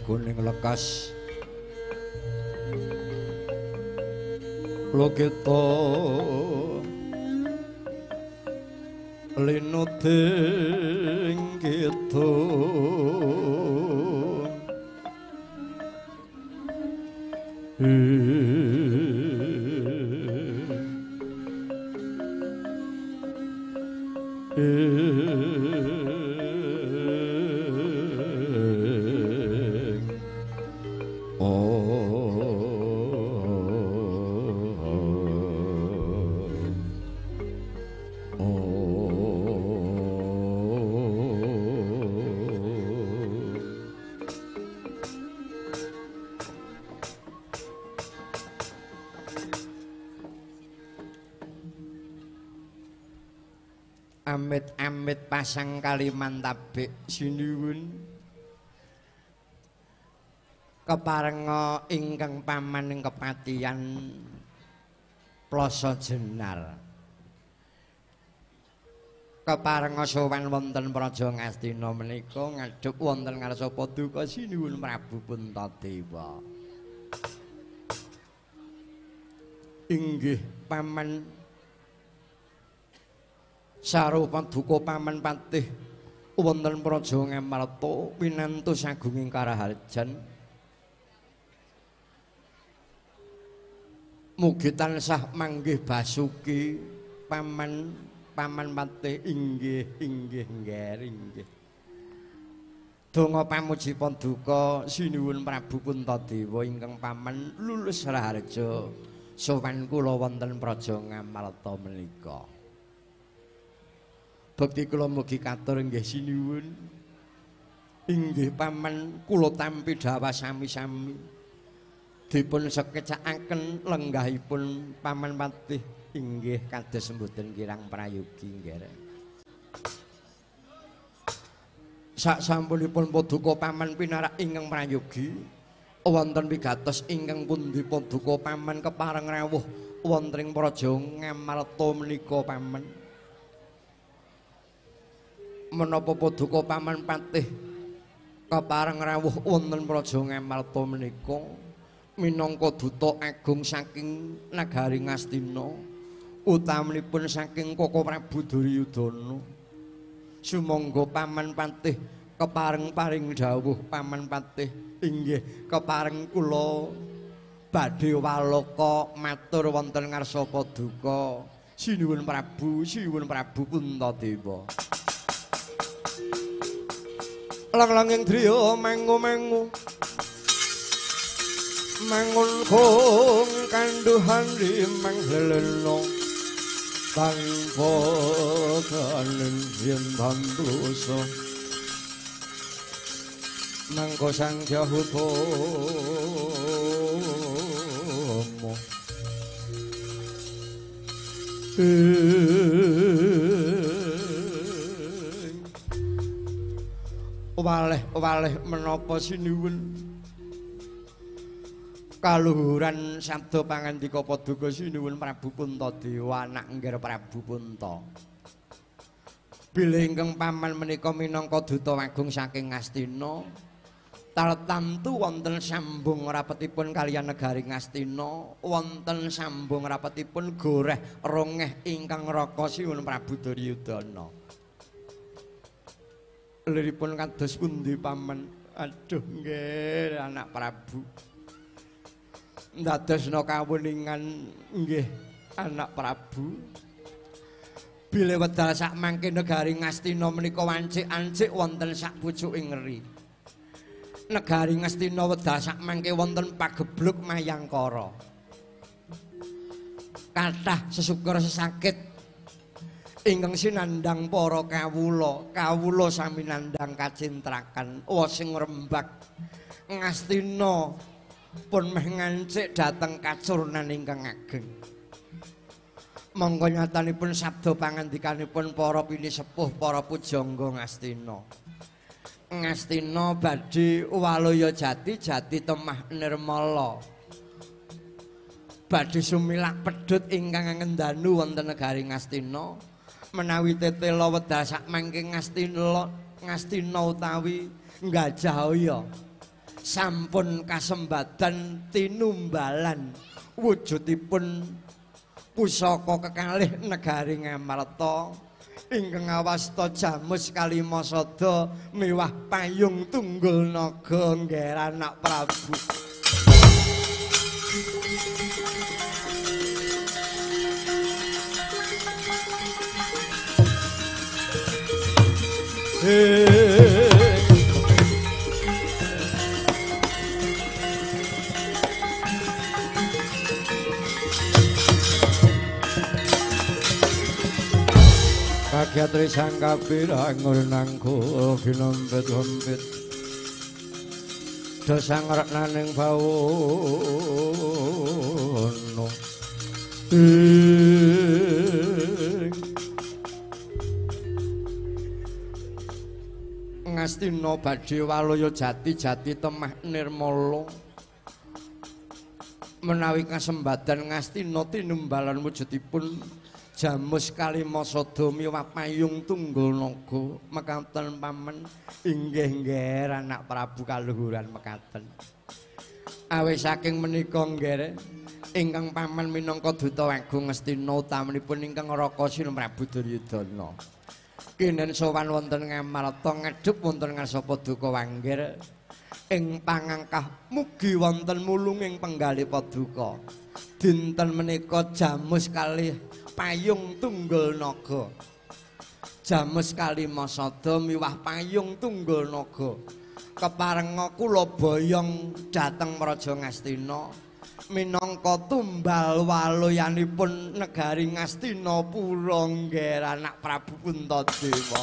Laguning lekas. Lokita Linuting pasang kaliman tabik sinuwun. Keparenga ingkang paman ing kepatihan Plasa Jenar. Keparenga sowan wonten Praja Ngastina menika ngadhep wonten ngarsa paduka sinuwun Prabu Puntadewa. Inggih paman sarupa duka paman patih wonten praja ngamarta winantos agunging karaharjan. Mugi tansah manggih basuki paman paman patih inggih inggih ngger inggih. Donga pamuji paduka sinuwun Prabu Puntadewa ingkang paman lulus raharja. Sowan kula wonten praja ngamarta menika. Bekti kula mugi katur nggih sinuwun. Inggih paman kula tampi dawa sami-sami. Dipun sekecakaken lenggahipun paman patih inggih kados mboten kirang prayogi nggih. Sak sampunipun paduka paman pinarak ingkang prayogi wonten wigatos ingkang pundi paduka paman kepareng rawuh wonten ing praja Ngamarta menika paman. Menapa paduka paman patih? Kepareng rawuh wonten praja Ngamarta menika minangka duta agung saking nagari Ngastina utamanipun saking Koko Prabu Duryudana. Sumangga paman patih kepareng paring dawuh paman patih inggih kepareng kula badhe waloka matur wonten ngarsa paduka sinuwun Prabu sinuwun Prabu Puntadewa Lang-langing driya mengu-mengu. Mangun kong kanduhan rimang leleno tanpa kanen yen bantuso mangko sang jahutomo waleh waleh menapa sinuwun kaluhuran sabda pangandika paduka sinuwun Prabu Puntadewa anak nggir Prabu Punta. Bilih ingkang paman menika minangka duta agung saking Ngastina tartamtu wonten sambung rapetipun kaliyan negari Ngastina wonten sambung rapetipun goreh rongeh ingkang raka sinuwun Prabu Duryudana liripun kados pundi paman aduh nggih anak Prabu. Ndadosna kawuningan nggih anak Prabu. Bile wedal sak mangke negari Ngastina menika wancik-ancik wonten sak pucuking ngeri. Negari Ngastina wedal sak mangke wonten pagebluk mayangkara. Kathah sesukur sesakit ingkang sinandang para kawula kawula sami nandang kacintrakan. Wa sing rembak Ngastina pun meh ngancik dhateng kacurnan ingkang ageng. Monggo nyatanipun sabda pangandikanipun para pinisepuh para pujangga Ngastina. Ngastina badhe walaya jati jati temah nirmala. Badhe sumilak pedhut ingkang ngendanu wonten negari Ngastina menawi tetela wedal sak mangke ngastina ngastina utawi gajahaya sampun kasembadan tinumbalan wujudipun pusaka kekalih negari Ngamarta ingkang awasta jamus kalimasada miwah payung tunggul naga ngger anak Prabu Kagiat risang kapir angur nangku ginompet hompet Dosa ngerak Ngastina badhe walaya jati-jati temah nirmala. Menawi kasembadan Ngastina tinumbalan wujudipun jamus kalimasada miwah payung tunggul naga mekaten pamen inggih nggih anak Prabu kaluhuran mekaten. Awis saking menika nggih ingkang paman minangka duta agung Ngastina utamanipun ingkang Raka Sinu Prabu Duryudana kinen sowan wonten ngamarta ngedhup wonten ngarsa paduka wanggir. Ing pangangkah mugi wonten mulunging penggali paduka dinten menika jamus kalih payung tunggul naga. Jamus kali masada miwah payung tunggul naga. Keparenga kula boyong dhateng Praja Ngastina minangka tumbal waloyanipun negari Ngastina pura ngger anak Prabu Puntadewa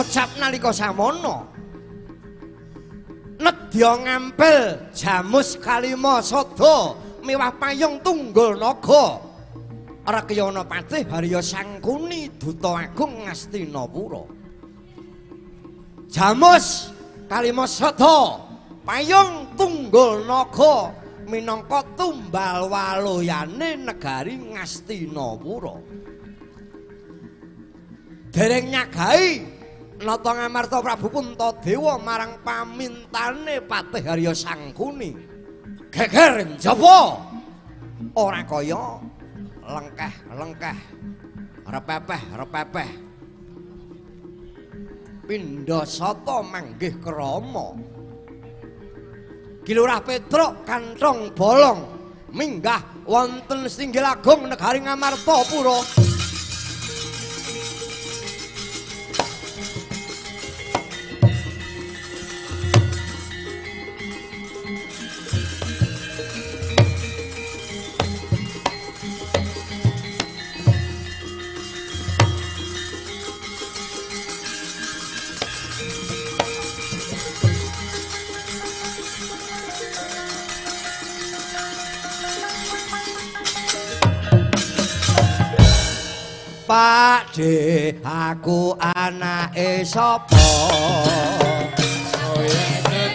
kocap nalika samono. Nedya ngampil jamus kalima sada miwah payung tunggul naga. Rekyana Patih Harya Sangkuni Duta Agung Ngastinapura Jamus kalima sada payung tunggul naga minangka tumbal waloyane negari Ngastinapura Dereng nyagahi Nata Ngamarta Prabu Puntadewa marang pamintane Patih Harya Sangkuni. Geger njaba. Ora kaya lengkeh-lengkeh. Repepeh, repepeh. Pindha sata manggih krama. Kilurah Petruk kantong bolong minggah wonten Singgil Agung negari Ngamartapura. Pak De, aku anake sapa? keparenga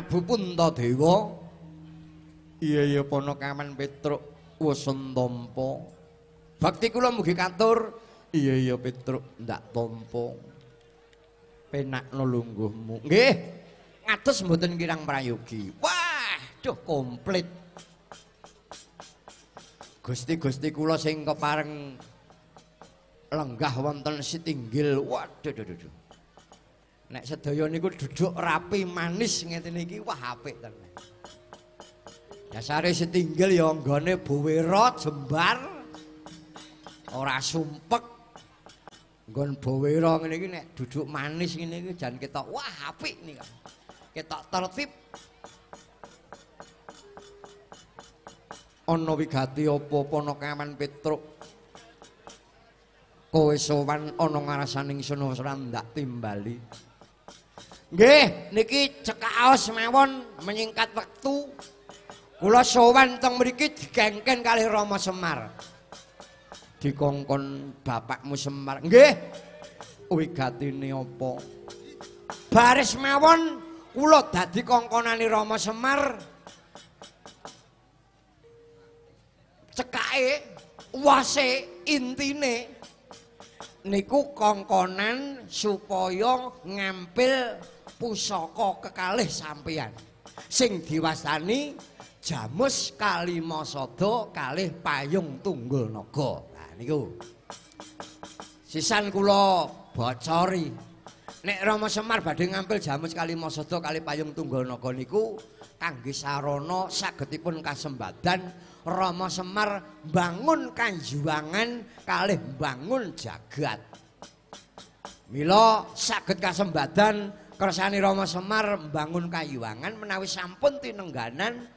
Prabu Puntadewa. Iya iya Panakaman Petruk wesen tampa Bakti kula mugi katur. Iya iya Petruk ndak tampa. Penakno lungguhmu Nggih. Ngados mboten kirang prayogi. Wah duh komplit. Gusti-gusti kula sing kepareng lenggah wonten sitinggil. Waduh duh duh. Nek sedaya niku duduk rapi manis ngeten iki wah apik tenan. Dasare sitinggil ya anggone bowera jembar. Ora sumpek. Nggon bowera ngene iki nek duduk manis ngene iki jan ketok wah apik nika. Ketok tertib. Ana wigati apa Panakaman Petruk? Kowe sowan ana ngarasaning sono ndak timbali. Nggih, niki cekaos mawon menyingkat wektu. Kula sowan teng mriki digengken kalih Rama Semar. Dikongkon bapakmu Semar. Nggih. Wigatine apa? Baris mawon kula dadi kongkonane Rama Semar. Cekake wase intine niku kongkonan supaya ngampil pusaka kekalih sampeyan sing diwastani Jamus Kalimasada kalih payung tunggul naga. Nah niku. Sisan kula bocori. Nek Rama Semar badhe ngampil Jamus Kalimasada kalih payung tunggul naga niku kangge sarana sagedipun kasembadan Rama Semar bangun kanjuwangan kalih bangun jagat. Mila saged kasembadan kersane Rama Semar bangun kayuwangan menawi sampun tinengganan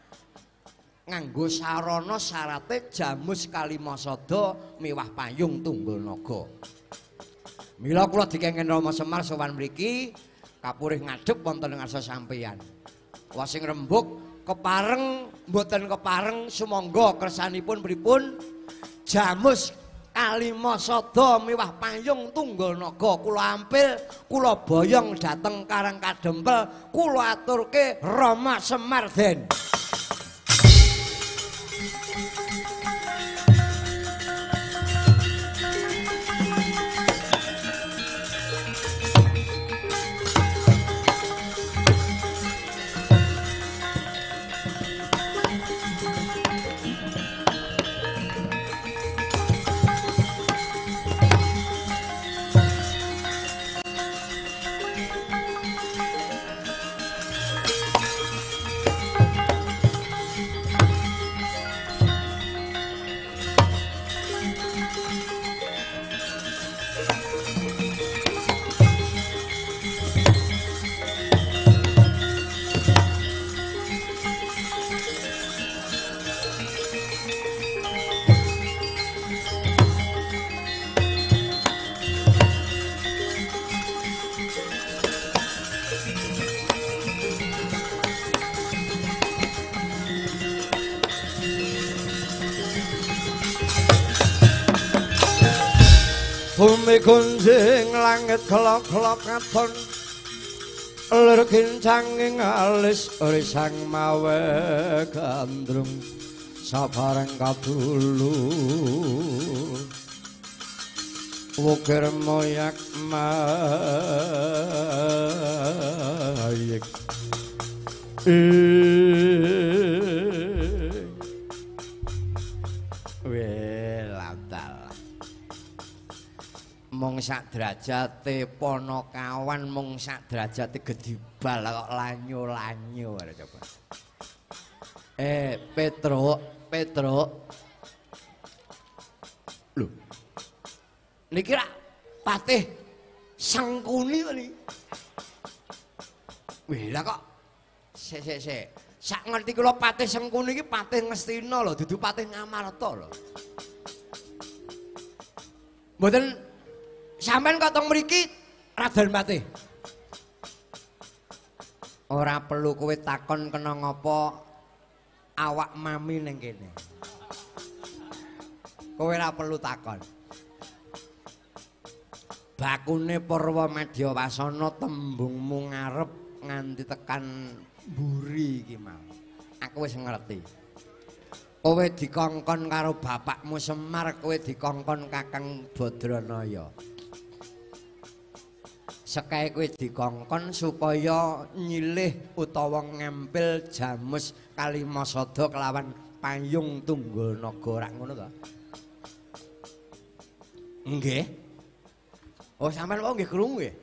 nganggo sarana syarate jamus kalimasada miwah payung tunggul naga. Mila kula dikengen Rama Semar sowan mriki kapurih ngadhep wonten ngarsa sampeyan. Wasing rembug kepareng mboten kepareng sumangga kersanipun pripun jamus kalimasada miwah payung tunggul naga kula ampil kula boyong dhateng Karang Kadempel kula aturke Rama Semar Den. Bumi kunjing langit kelok-kelok ngaton Lir kincanging alis risang mawe gandrung Sabareng kadulu Wukir moyak mayik. Wih, mung sak derajate ponokawan mung sak derajate gedibal kok lanyo-lanyo are coba. Eh, Petro, Petro. Lho. Niki rak patih Sangkuni to niki. Wih, lah kok sik sik sik. Sak ngerti kula patih Sangkuni iki patih Ngastina lho, dudu patih Ngamarta lho. Mboten Sampeyan kok teng mriki Raden Patih. Ora perlu kowe takon kena ngopo awak mami ning kene. Kowe ora perlu takon. bakune Purwa Madya Wasana tembungmu ngarep nganti tekan mburi iki mau. Aku wis ngerti. Kowe dikongkon karo bapakmu Semar, kowe dikongkon Kakang Badranaya. Sekae kowe dikongkon supaya nyilih utawa ngempil jamus Kalimasada kelawan payung tunggul naga rak ngono to? Nggih. Oh sampean wau nggih krungu nggih.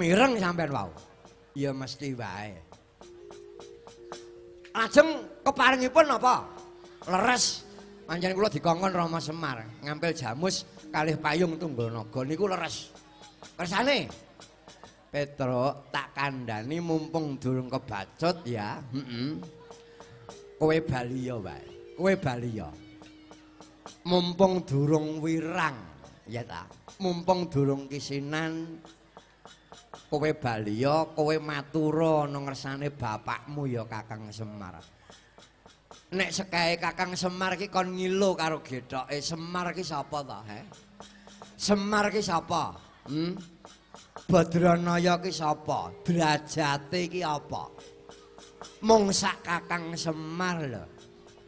Mireng sampean wau. Ya mesti wae. Lajeng keparingipun apa? Leres. Panjenengan kula dikongkon Rama Semar ngampil jamus kalih payung tunggul naga niku leres. Kersane Petro tak kandhani mumpung durung kebacut ya. Heeh. Kowe bali ya wae. Kowe bali ya. Mumpung durung wirang ya ta. Mumpung durung kisinan kowe bali ya, kowe matura ana ngersane bapakmu ya Kakang Semar. Nek sekae Kakang Semar ki kon ngilo karo gethoke Semar ki sapa ta, he? Semar ki sapa? Hmm? Badranaya ki sapa? Derajate ki apa? Mung sak Kakang Semar lho.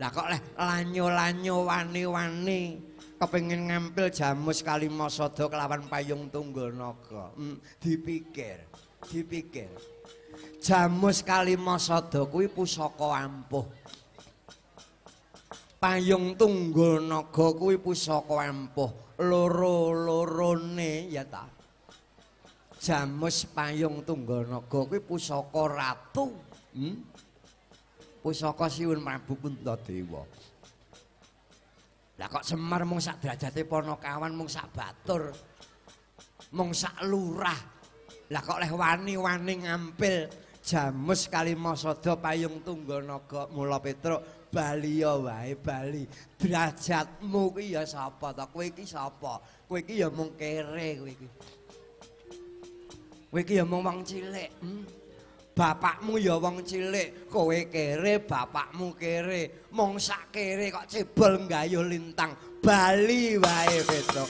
Lah kok leh lanyo-lanyo wani-wani kepengin ngampil jamus Kalimasada kelawan payung tunggul naga. Hmm, dipikir, dipikir. Jamus Kalimasada kuwi pusaka ampuh. Payung tunggul naga kuwi pusaka ampuh. Loro-lorone ya ta. Jamus payung tunggul naga kuwi pusaka ratu. Hmm? Pusaka siwun Prabu Puntadewa. Lah kok Semar mung sak derajate Panakawan mung sak batur. Mung sak lurah. Lah kok leh wani-wani ngampil jamus Kalimasada payung tunggul naga mula Petruk Bali wae Bali. Derajatmu ki ya sapa ta? Kowe iki sapa? Kowe iki ya mung kere kowe iki. Kowe iki ya mung wong cilik. Hmm? Bapakmu ya wong cilik, kowe kere, bapakmu kere. Mong sak kere kok cebol nggayuh lintang. Bali wae Petruk.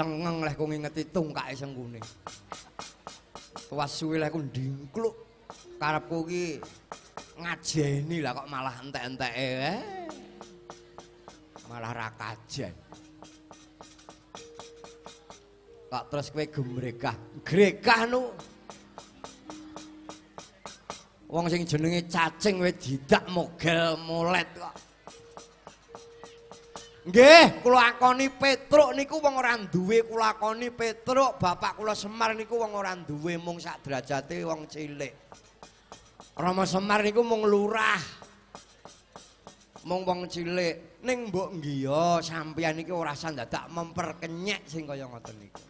Cengeng leh ku ngingeti tungkake sengkune. Tuwas suwe leh ku ndingkluk. Karepku ki ngajeni lah kok malah entek-enteke. Eh. Malah ra kajen. Kok terus kowe gemregah. Gregah nu. Wong sing jenenge cacing wis didak mogel mulet kok. Nggih, kula akoni Petruk niku wong ora duwe kula akoni Petruk, bapak kula Semar niku wong ora duwe mung sak derajate wong cilik. Rama Semar niku mung lurah. Mung wong cilik. Ning mbok nggih sampeyan iki ora usah dadak memperkenyek sing kaya ngoten niku.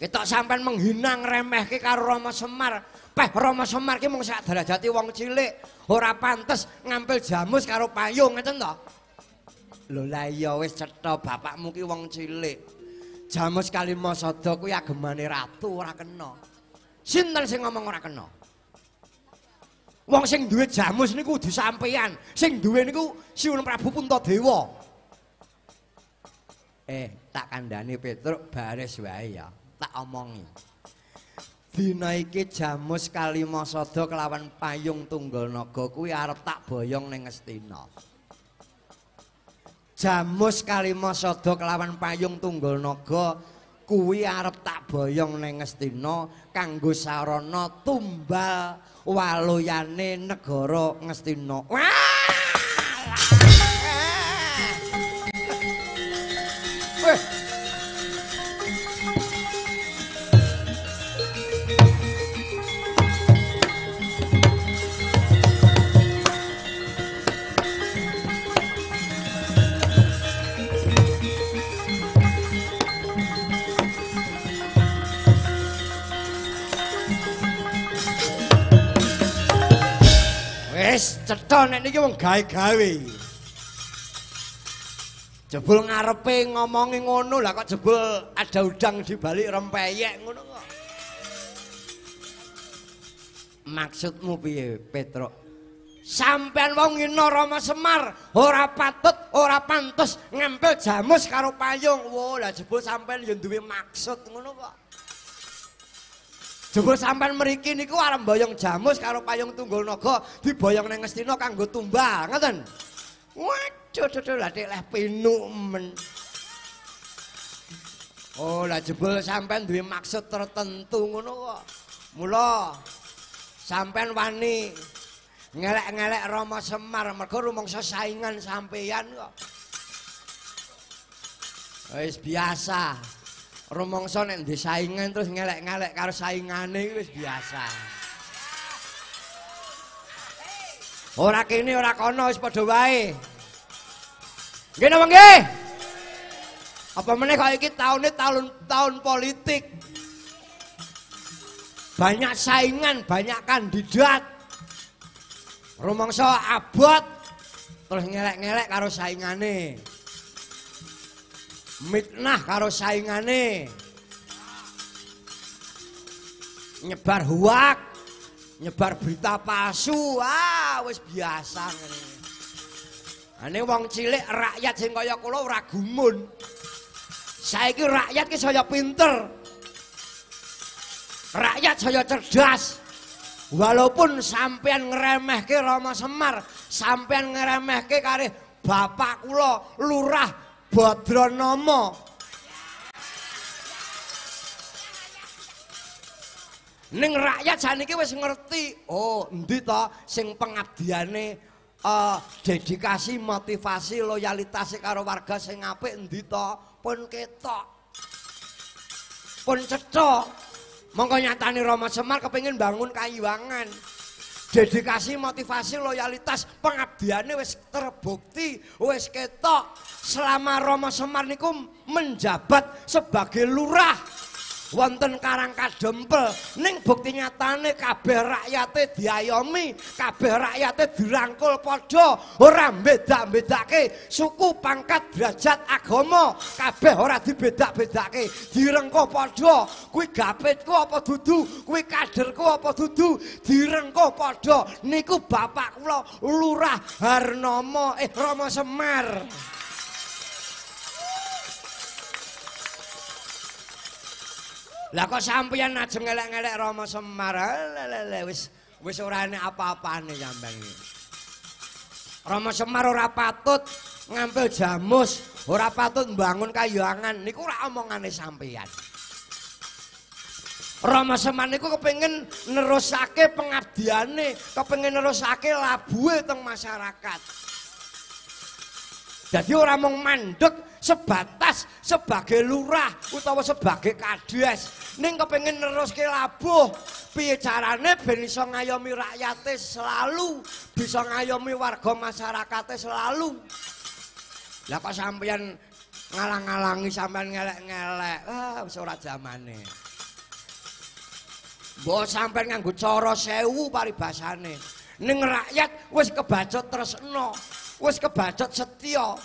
Ketok sampean menghina ngremehke karo Rama Semar. Peh Rama Semar ki mung sak derajate wong cilik, ora pantes ngampil jamus karo payung ngeten to? Lho lah iya wis cetha bapakmu ki wong cilik. Jamus Kalimasada kuwi agemane ratu ora kena. Sinten sing ngomong ora kena? Wong sing duwe jamus niku kudu sampeyan. Sing duwe niku Siwun Prabu Puntadewa. Eh, tak kandhani Petruk baris wae ya. Tak omongi. Dina iki jamus Kalimasada kelawan payung tunggal naga kuwi arep tak boyong ning Ngastina. Jamus Kalimasada kelawan payung tunggal naga kuwi arep tak boyong ning Ngastina kanggo sarana tumbal waluyane negara Ngastina. Wah! Wis cetha nek niki wong gawe-gawe. Jebul ngarepe ngomongi ngono lah kok jebul ada udang di balik rempeyek ngono kok. Maksudmu piye, Petruk? Sampean wong ngina Rama Semar, ora patut, ora pantes ngempel jamus karo payung. Wo, lah jebul sampean ya duwe maksud ngono kok. Jebul sampean mriki niku arep boyong jamus karo payung tunggul naga diboyong ning Ngastina kanggo tumbal, ngoten? Waduh, duh, lah leh pinu men. Oh, lah jebul sampean duwe maksud tertentu ngono kok. Mula sampean wani ngelek-ngelek Rama Semar mergo rumangsa saingan sampeyan kok. Wis biasa. Rumangsa nek ndek saingan terus ngelek-ngelek karo saingane wis biasa. Ora kene ora kono wis padha wae. Nggih napa nggih? Apa meneh kok iki taune tahun politik. Banyak saingan, banyak kandidat. Rumangsa abot terus ngelek-ngelek karo saingane. Mitnah karo saingane. Nyebar huak, nyebar berita palsu. Ah, wis biasa ngene. Ane wong cilik rakyat sing kaya kula ora gumun. Saiki rakyat ki saya pinter. Rakyat saya cerdas. Walaupun sampean ngremehke Rama Semar, sampean ngremehke kare bapak kula Lurah Badranama. Ning rakyat saniki wis ngerti, oh endi to sing pengabdiane eh, dedikasi, motivasi, loyalitas karo warga sing apik endi to? Pun ketok. Pun cetha. Monggo nyatani Rama Semar kepengin bangun kayiwangan. Dedikasi, motivasi, loyalitas, pengabdiannya wis terbukti, wis ketok. Selama Rama Semar niku menjabat sebagai lurah wonten Karang Kadempel ning bukti nyatane kabeh rakyate diayomi, kabeh rakyate dirangkul padha, ora mbeda-mbedake suku, pangkat, derajat, agama, kabeh ora dibedak-bedake, direngkuh padha. Kuwi gapitku apa dudu? Kuwi kaderku apa dudu? Direngkuh padha. Niku bapak kula Lurah Harnomo eh Rama Semar. Lah kok sampeyan ajeng ngelek-ngelek Rama Semar. Lelele wis wis ora enek apa-apane sampean iki. Rama Semar ora patut ngampil jamus, ora patut mbangun kayuangan. Niku ora omongane sampeyan. Rama Semar niku kepengin nerusake pengabdiane, kepengin nerusake labuhe teng masyarakat. Jadi orang mau mandek sebatas sebagai lurah utawa sebagai kades. Ning kepengen neruske labuh. Piye carane ben iso ngayomi rakyate selalu, bisa ngayomi warga masyarakate selalu. Lah kok sampeyan ngalang-alangi sampeyan ngelek-ngelek. Ah wis ora zamane. Mbok sampeyan nganggo cara sewu paribasane. Ning rakyat wis kebacot tresno. wis kebacot setia.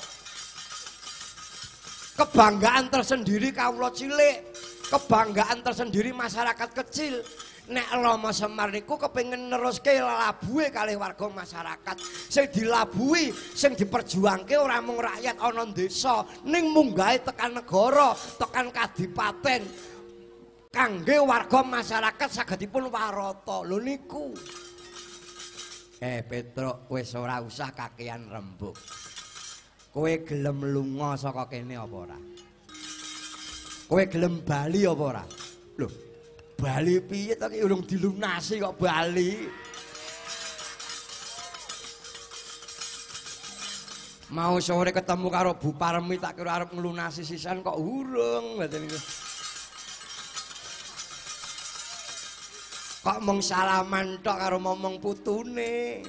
Kebanggaan tersendiri kawula cilik, kebanggaan tersendiri masyarakat kecil. Nek Rama Semar niku kepengin neruske labuhe kalih warga masyarakat. Sing dilabuhi, sing diperjuangke ora mung rakyat ana desa, ning munggahe tekan negara, tekan kadipaten. Kangge warga masyarakat sagedipun warata. Lho niku. Eh Petruk wis ora usah kakean rembug. Kowe gelem lunga saka kene apa ora? Kowe gelem bali apa ora? Lho, bali piye to ki urung dilunasi kok bali? Mau sore ketemu karo Bu Parmi tak kira arep nglunasi sisan kok urung ngoten niku. kok mung salaman tok karo momong putune.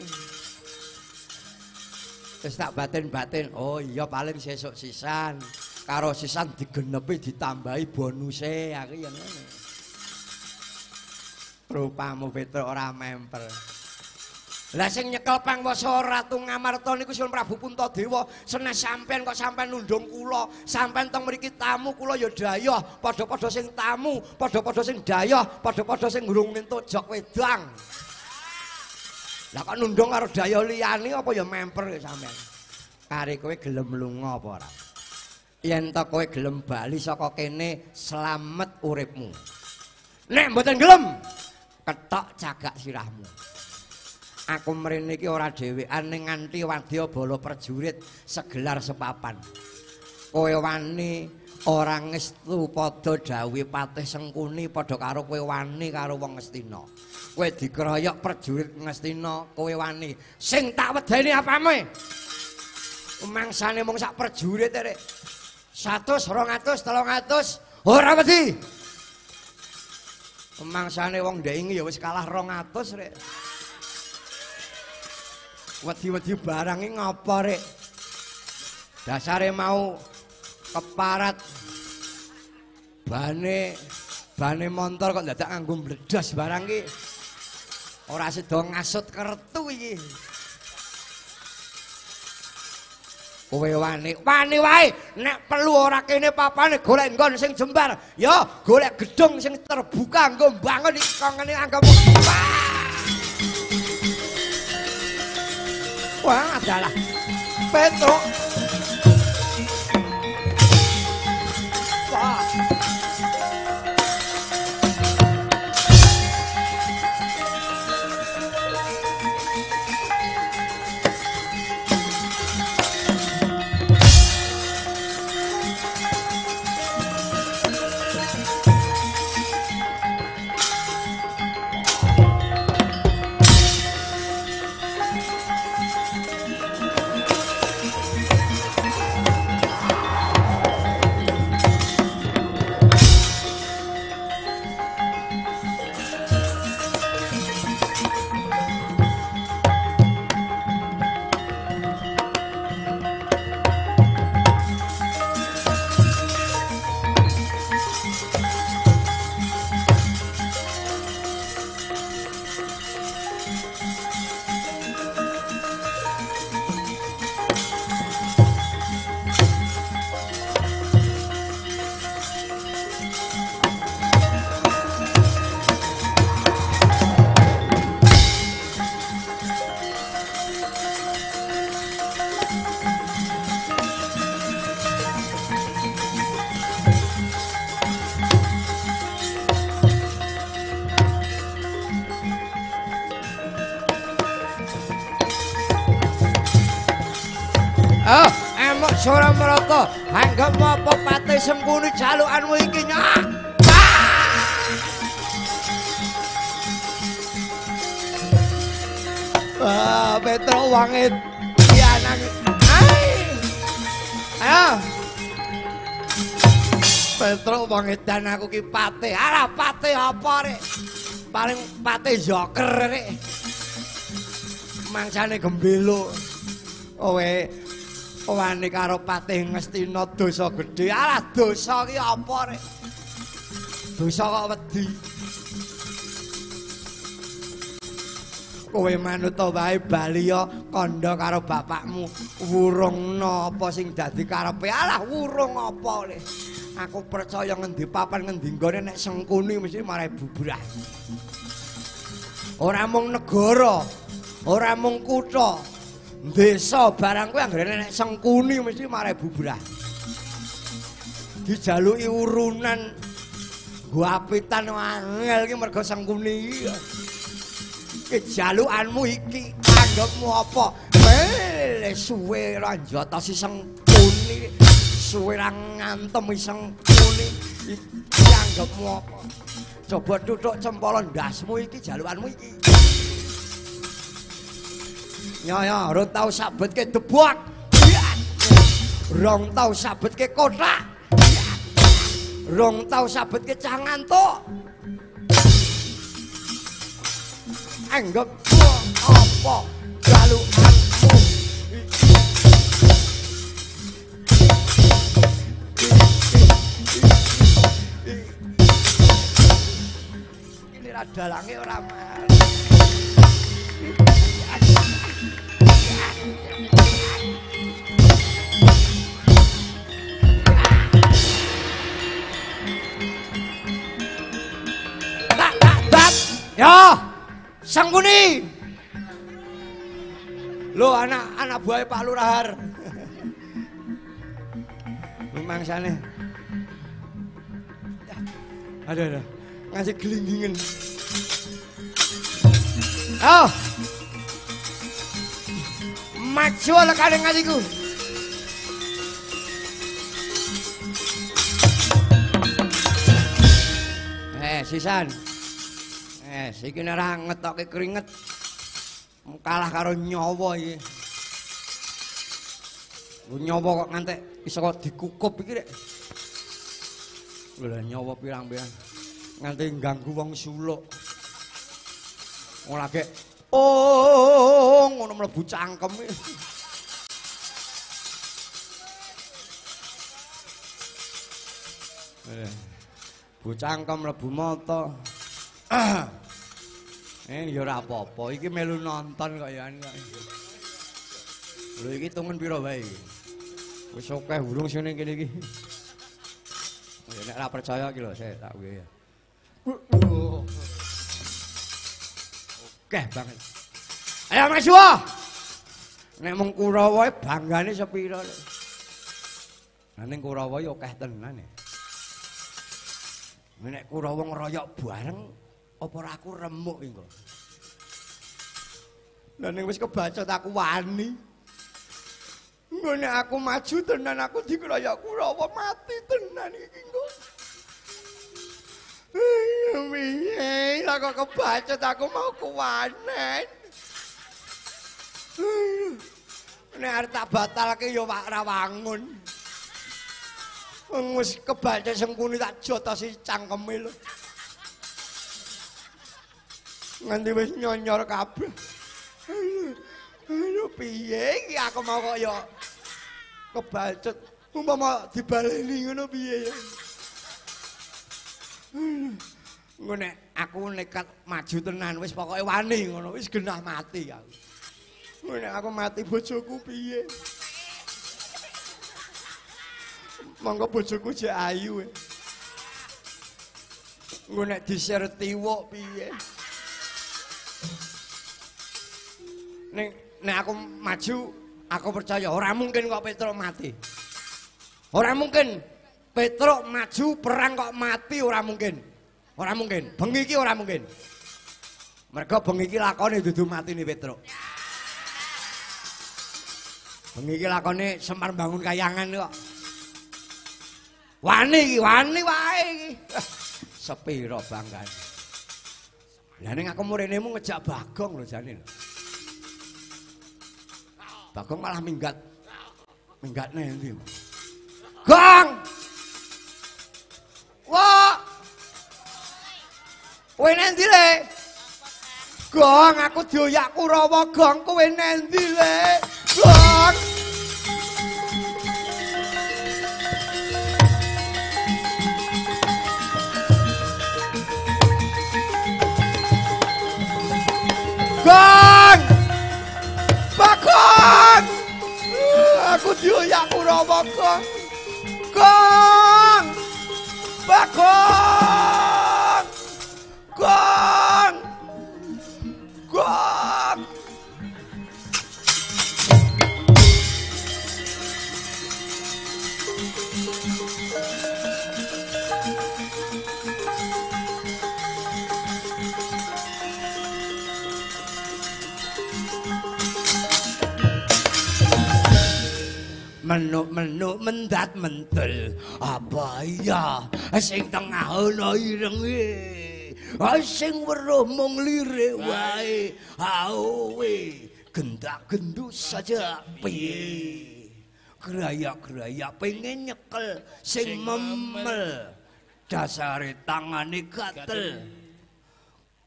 Wis tak batin-batin, oh iya paling sesuk sisan. Karo sisan digenepi ditambahi bonuse aku ya ngono. Rupamu Petro ora memper. Lah sing nyekel pangwasa Ratu Ngamarta niku Sun Prabu Puntadewa, senes sampean kok sampean nundung kula, sampean teng mriki tamu kula ya dayah, padha-padha sing tamu, padha-padha sing dayah, padha-padha sing ngurung mentuk jok wedang. Lah kok nundung karo dayah liyane apa ya memper sampean? Kare kowe gelem lunga apa ora? Yen ta kowe gelem bali saka kene slamet uripmu. Nek mboten gelem, ketok cagak sirahmu. Aku mrene iki ora dhewean ning nganti wadya bala prajurit segelar sepapan. Kowe wani ora ngestu padha dawuhe Patih Sengkuni padha karo kowe wani karo wong Ngastina. Kowe dikeroyok prajurit Ngastina, kowe wani. Sing tak wedeni apame? Mangsane mung sak prajurit rek. 100, 200, 300 ora wedi. Mangsane wong ndengi ya wis kalah 200 rek. Wedi-wedi barang iki ngapa rek? Dasare mau keparat bane bane motor kok dadak nganggo mbledos barang iki. Ora sida ngasut kertu iki. Kowe wani, wani wae nek perlu ora kene papane golek nggon sing jembar. Ya, golek gedung sing terbuka nggo bangun iki kongene anggap. Wah, adalah Petro. Wah. Anggap apa pati sempuni jalukanmu iki nyak. Wah, Petro wangit. Ya nang. Ayo. Petro wangit dan aku ki pati. Alah pati apa rek? Paling pati joker rek. Mangsane gembelo. Owe wani karo patih ngestina dosa gedhe. Alah dosa ki apa rek? Dosa kok wedi. Kowe manut wae bali ya kandha karo bapakmu. Wurungna apa sing dadi karepe? Alah wurung apa le? Aku percaya ngendi papan ngendi nggone nek sengkuni mesti marai bubrah. Ora mung negara, ora mung kutha, desa barang kuwi anggere nek sengkuni mesti marai bubrah. Dijaluki urunan gua apitan angel iki mergo sengkuni iki. Iki jalukanmu iki anggapmu apa? Mele suwe ra njotosi sengkuni. Suwe ra ngantem sengkuni. Iki anggapmu apa? Coba tutuk cempala ndasmu iki jalukanmu iki. Ya ya, rong tau sabetke debak. Rong tau sabetke kotak. Rong tau sabetke cangantuk. Anggap apa jalukanmu. Ini ra dalange ora mal. Ya. Sangkuni. Lo anak anak buah Pak Lurahar. Memang sana. Ada ada. Ngasih gelindingan. Oh. Maju ala kadang ngasiku. Eh, sisan. Eh, siki ora ngetokke keringet. Kalah karo nyawa iki. Lu nyawa kok ngantek iso kok dikukup iki rek. Lha nyawa pirang-pirang. Nganti ganggu wong suluk. Wong lagi oh ngono mlebu cangkem iki. Eh, bocah cangkem mlebu mata. Eh ya ora apa-apa, iki melu nonton kok ya. Lho pira wae iki? Wis akeh burung kene iki. Ya nek ora percaya iki lho, saya tak kuwi ya. Oke banget. Ayo Mas Wa. Nek mung Kurawa banggane sepira lho. Lah ning Kurawa ya akeh tenan ya. Nek Kurawa ngeroyok bareng apa aku remuk engko. Lah ning wis kebacut aku wani. Engko nek aku maju tenan aku dikeroyok Kurawa mati tenan iki engko. Piye lah kok kebacut aku mau kuwanen. Nek arep tak batalke ya wak ra wangun. Wong wis kebacut sengkuni tak jotosi cangkeme lho. Nganti wis nyonyor kabeh. Ayo piye iki aku mau kok ya kebacut. Umpama dibaleni ngono piye ya. Engko nek aku nekat maju tenan wis pokoke wani ngono, wis genah mati aku. Engko nek aku mati bojoku piye? Monggo bojoku jek ayu. Engko nek disertiwok piye? Nek nek aku maju, aku percaya ora mungkin kok Petruk mati. Ora mungkin Petruk maju perang kok mati ora mungkin. Ora mungkin. Bengi iki ora mungkin. Mergo bengi iki lakone dudu matine Petruk. Bengi iki lakone Semar bangun kayangan kok. Wani iki, wani wae iki. Sepiro banggane. Lah ning aku murinemu ngejak Bagong lho jane lho. Bagong malah minggat. Minggat nendi. Gong! Wah! Kowe nendi le? Gong, aku dioyak Kurawa, Gong, kowe nendi le? Gong! Gong! Bagong! Aku dioyak Kurawa, Gong. Gong! Bagong! Gong! Gong! Menuk-menuk mendat mentul. Apa ya sing tengah ana irenge sing weruh mung lirik wae. Awe gendak-gendut saja. Piye? Gerayak-gerayak pengen nyekel. Sing memel. dasare tangane gatel.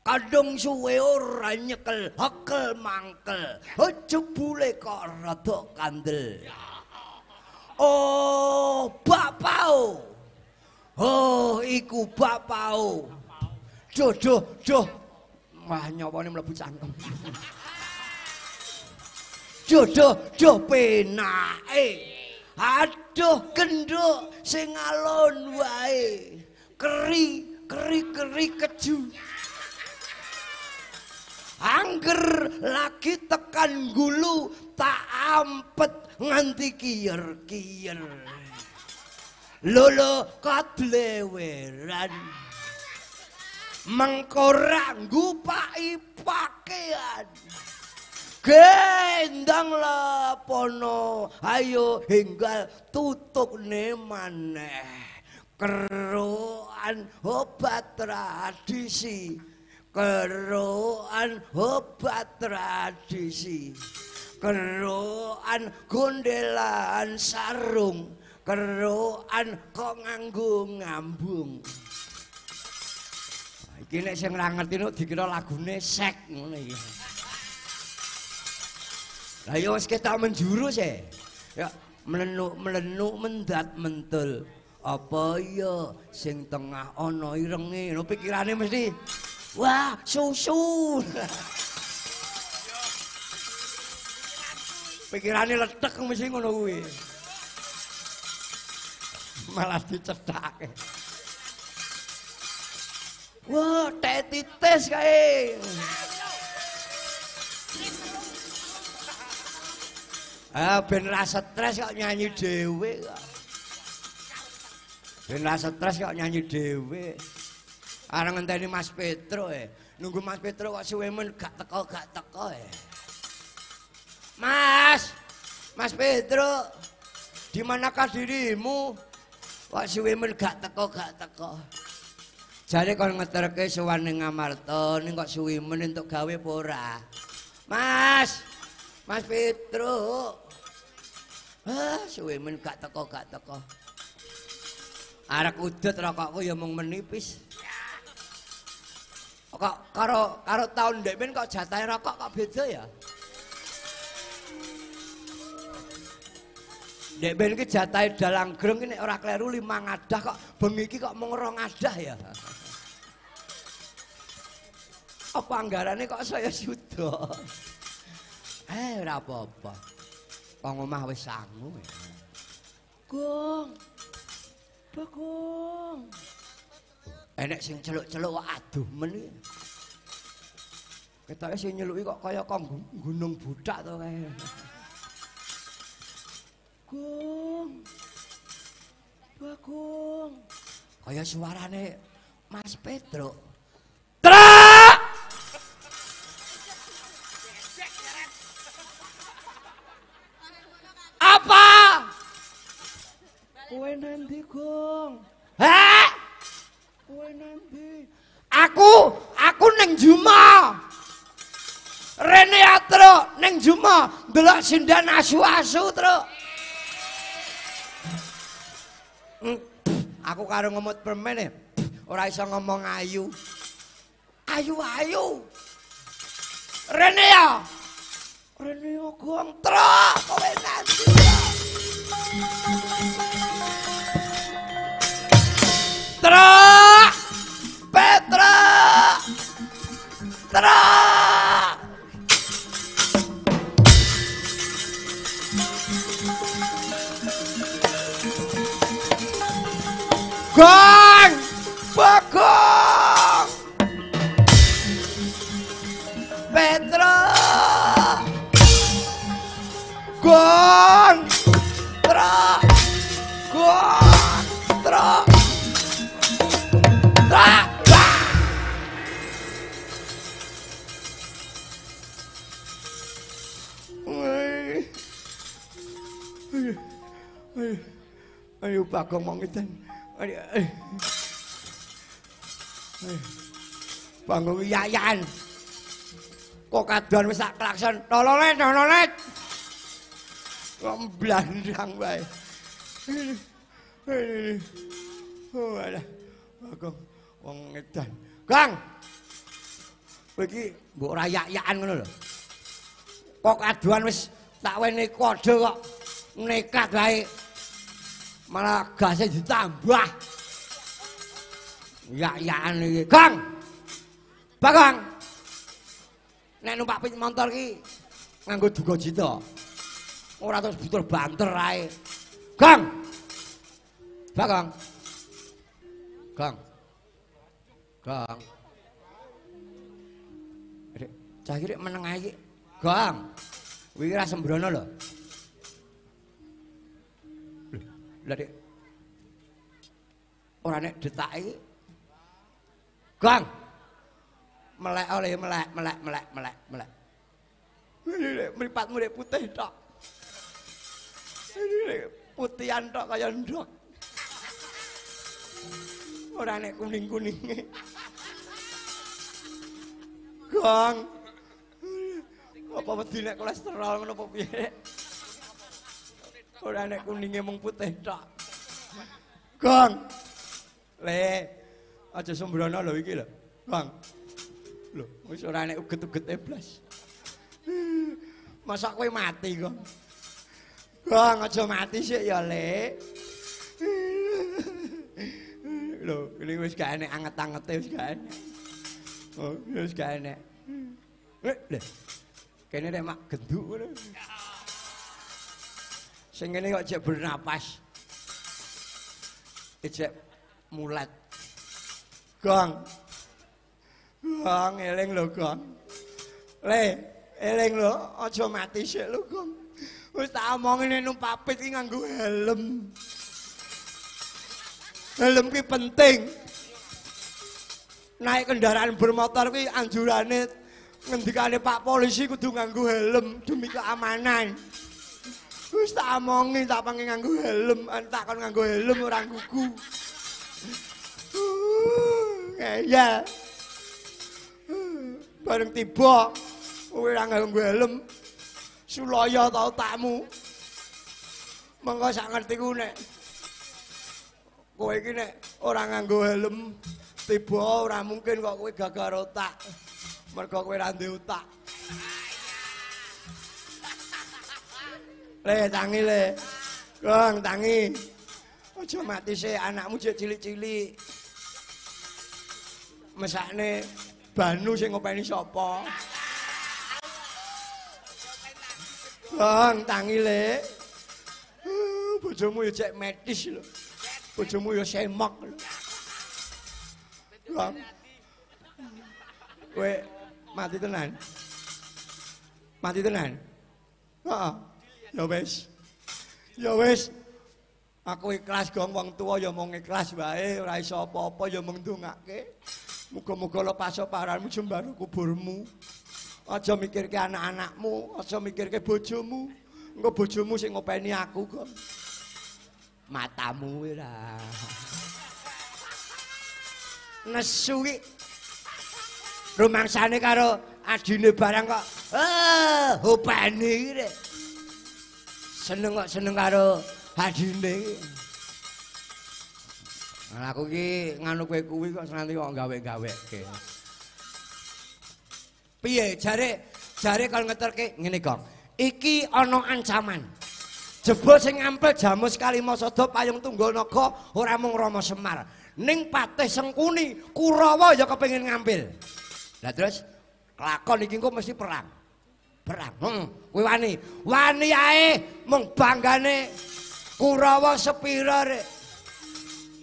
Kadung suwe ora nyekel. Hekel mangkel. Jebule kok rada kandel Oh, bapau. Oh, iku bapau. Duh, duh, duh. Wah, nyawane mlebu cangkem. Aduh duh duh penake. Aduh genduk sing alon wae. Keri keri keri keju. Angger lagi tekan gulu tak ampet nganti kiyer-kiyer. Lolo kadleweran. Mengkora ngupai pakaian. Gendang lapono, ayo hinggal tutuk ne maneh. Keruan obat tradisi. Keruan obat tradisi. Keruan gondelan sarung. Keruan kok nganggo ngambung. Iki nek sing ora ngerti nek dikira lagune sek ngono iki. Lah ya wis ketok menjurus e. Ya melenuk-melenuk mendat mentul. Apa ya sing tengah ana irenge? No pikirane mesti wah susu. Pikirane letek mesti ngono kuwi. Malah dicethake. Wah, teh titis kae. Ah, ben ra stres kok nyanyi dhewe kok. Ben ra stres kok nyanyi dhewe. Areng ngenteni Mas Petro e. Nunggu Mas Petro kok suwe men gak teko gak teko e. Mas. Mas Petro. Di manakah dirimu? Kok suwe men gak teko gak teko. Jare kon ngeterke ning Ngamarta, ning kok suwi men entuk gawe apa ora? Mas. Mas Petro. Ah, suwe men gak teko gak teko. Arek udut rokokku ya mung menipis. Kok karo karo tahun ndek men kok jatahe rokok kok beda ya? Ndek ben iki jatahe dalang greng iki ora kleru lima ngadah kok bengi iki kok mung rong ngadah ya. Apa anggarane kok saya sudah? Eh ora apa-apa. Wong omah wis sangu. Gong. Bagong. Enek sing celuk-celuk kok aduh men iki. Ketoke sing nyeluki kok kaya kok gunung budak to kae. Gong. Bagong. Kaya suarane Mas Petro. Trak! Apa? Kowe nanti, Gong. Hah? Kowe nanti. Aku, aku neng Juma. Rene atro neng Juma ndelok sindan asu-asu, Tru. Hmm, Aku karo ngemut permen e. Ora iso ngomong ayu. Ayu-ayu. Rene ya. Rene ya, Gong. Tru, kowe nanti. Tra! Tra! Gong! Bagong! Ayo bagong ayo. Ayo. Bagong yayan. Kok kaduan wis sak klakson. Tololet, tololet. Kok blandang wae. Oh, alah. Bagong wong ngedan. Gang. Kowe iki mbok rayak-yakan ngono lho. Kok kaduan wis tak wene kode kok nekat wae. Malah gasnya ditambah. Yak-yakan iki. Gang. Bagong. Nek numpak pit motor ki nganggo duga cita. Ora terus butuh banter ae. Gang. Bagong. Gang. Gang. Rek, cah iki meneng ae iki. Gang. Kuwi ra sembrono lho. Lah Dik. Ora nek detak iki. Gang. Melek oleh melek, melek, melek, melek, melek. Mripatmu Dik putih tok. Putihan tok kaya ndok. Ora nek kuning-kuninge. Gang. Apa wedi nek kolesterol ngono apa piye? Ora nek kuninge mung putih tok. Gang. Le, aja sembrono lho iki lho. Gang. Lho, wis ora nek uget-uget blas. Masa kowe mati kok. Gang aja mati sik ya, Le. Lho, ini wis gak enek anget-angete wis gak enek. Oh, wis gak enek. Eh, lho. Kene nek mak genduk ngono. Sing ngene kok jek bernapas. Ijek mulat. Gong. Gong eling lho, Gong. Le, eling lho, aja mati sik lho, Gong. Wis tak omongin numpak pit iki nganggo helm. Helm ki penting. Naik kendaraan bermotor ki anjurane ngendikane Pak polisi kudu nganggo helm demi keamanan. Wis tak omongi tak pengen nganggo helm, tak kon nganggo helm ora gugu. Ya. Bareng tiba kowe ora nganggo helm. Sulaya tau takmu. Mengko sak ngertiku nek kowe iki nek ora nganggo helm tiba ora mungkin kok kowe gagal otak. Mergo kowe ra ndek otak. Le tangi le. Gong tangi. Aja mati sih anakmu jek cilik-cilik. Mesakne banu sing ngopeni sapa? Gong tangi le. Uh, bojomu ya cek medis lho. Bojomu ya semok lho. Gong. Kowe mati tenan. Mati tenan. Heeh. Ya wis. Ya wis. Aku ikhlas gong wong tuwa ya mung ikhlas wae, ora iso apa-apa ya mung ndongake. Muga-muga lepas paranmu jembaru kuburmu. Aja mikirke anak-anakmu, aja mikirke bojomu. Engko bojomu sing ngopeni aku kok. Matamu ora. Nesu ki rumangsane karo adine barang kok. Eh, hopani iki. Seneng kok seneng karo adine iki. Nah, aku ki nganu kowe kuwi kok nanti kok gawe-gaweke. Piye jare jare kalau ngeterke ngene Gong. Iki ana ancaman. Jebul sing ngampil jamus Kalimasada payung Tungganaga ora mung Rama Semar. Ning Patih Sengkuni Kurawa ya kepengin ngambil. Lah terus kelakon iki engko mesti perang. Perang. Kowe wani. Wani ae mung banggane Kurawa sepira rek.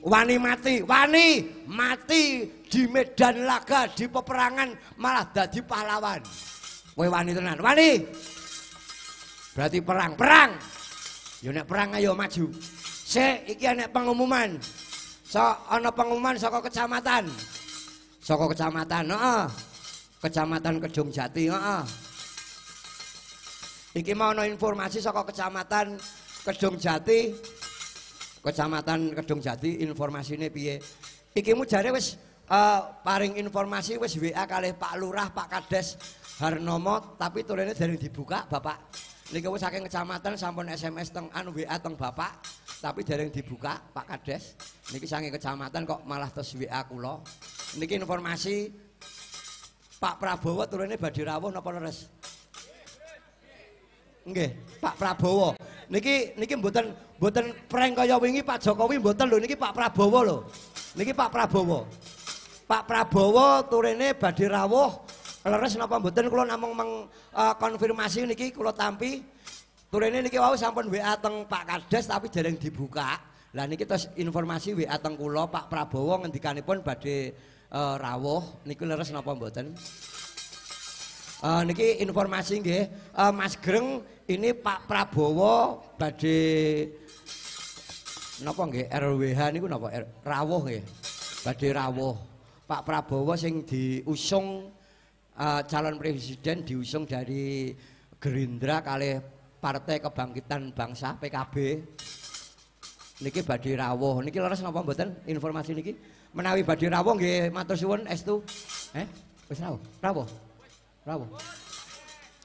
Wani mati, wani mati di medan laga di peperangan malah dadi pahlawan. Kowe wani tenan, wani. Berarti perang, perang. Ya nek perang ayo maju. Sik iki ana pengumuman. So ana pengumuman saka kecamatan. Saka kecamatan, heeh. Kecamatan Kedung Jati, heeh. Iki mau ana informasi saka kecamatan Kedung Jati. Kecamatan Kedung Jati informasine piye? Iki mu jare wis eh, paring informasi wis WA kalih Pak Lurah, Pak Kades Harnomo, tapi tulene dereng dibuka, Bapak. Niki wis saking kecamatan sampun SMS teng anu WA teng Bapak, tapi dereng dibuka Pak Kades. Niki saking kecamatan kok malah terus WA kula. Niki informasi Pak Prabowo turune badhe rawuh napa leres? Nggih, Pak Prabowo. Niki niki mboten mboten prank kaya wingi Pak Jokowi mboten lho niki Pak Prabowo lho. Niki Pak Prabowo. Pak Prabowo turene badhe rawuh leres napa mboten kula namung meng, eh, konfirmasi niki kula tampi Turene niki wau sampun WA teng Pak Kades tapi jarang dibuka. Lah niki terus informasi WA teng kula Pak Prabowo ngendikanipun badhe eh, rawuh niku leres napa mboten? Eh, niki informasi nggih, Eh, Mas Greng ini Pak Prabowo badhe napa nggih RWH niku napa rawuh nggih. Badhe rawuh. Pak Prabowo sing diusung eh, calon presiden diusung dari Gerindra kalih Partai Kebangkitan Bangsa PKB. Niki badhe rawuh. Niki leres napa mboten informasi niki? Menawi badhe rawuh nggih matur suwun estu. Eh, wis rawuh. Rawuh. Rawuh.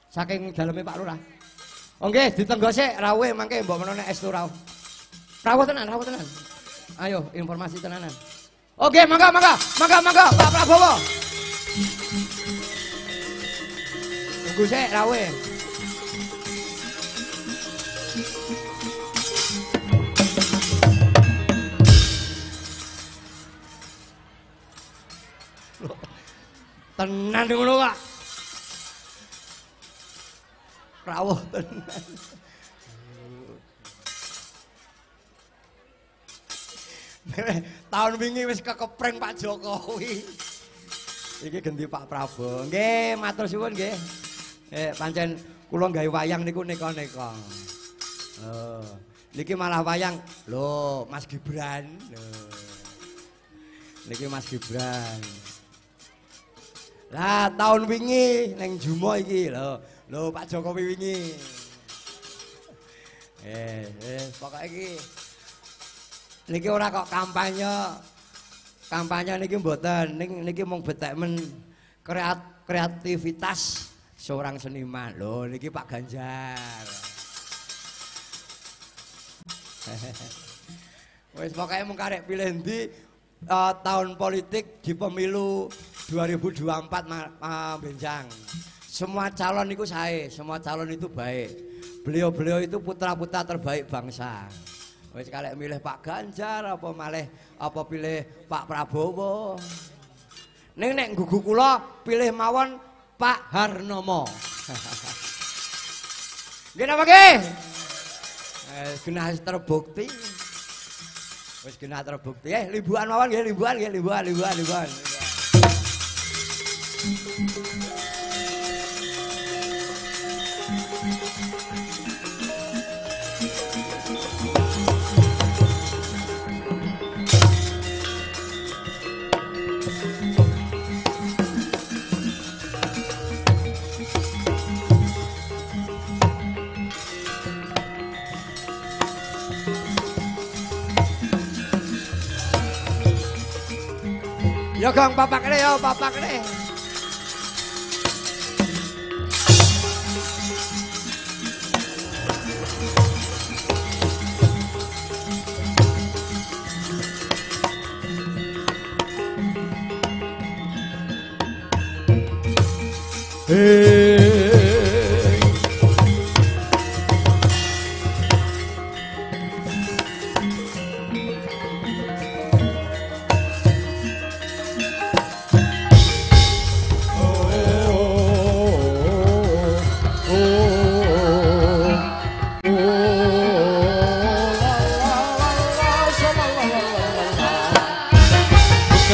Saking daleme Pak Lurah. Nggih, ditenggo sik rawuh mangke mbok menawa nek estu rawuh. Rawuh tenan, rawuh tenan. Ayo informasi tenanan. Oke, mangga mangga, mangga mangga Pak Prabowo. Tunggu sik rawuh. Tenan ngono, Pak. Rawuh tenan. Tahun wingi wis kekepreng Pak Jokowi. Iki ganti Pak Prabowo. Nggih, matur suwun nggih. Eh, pancen kula gawe wayang niku neka-neka. Oh, niki malah wayang. Lho, Mas Gibran. Loh. Niki Mas Gibran. Lah tahun wingi neng Jumo iki lho. Lho Pak Jokowi wingi. Eh, eh pokoke iki niki ora kok kampanye. Kampanye niki mboten, ning niki mung betek men kreat kreativitas seorang seniman. Lho niki Pak Ganjar. Wis pokoknya mung karek pilih eh, tahun politik di pemilu 2024 ma- ma- benjang. Semua calon itu saya, semua calon itu baik. Beliau-beliau itu putra-putra terbaik bangsa. Wis kalek milih Pak Ganjar apa malih apa pilih Pak Prabowo. Ning nek gugu kula pilih mawon Pak Harnomo. Nggih napa nggih? Eh, terbukti. Wis genah terbukti. Eh, libuan mawon nggih, libuan nggih, libuan, libuan, libuan. libuan. Ya Gang, papak kene ya, papak kene.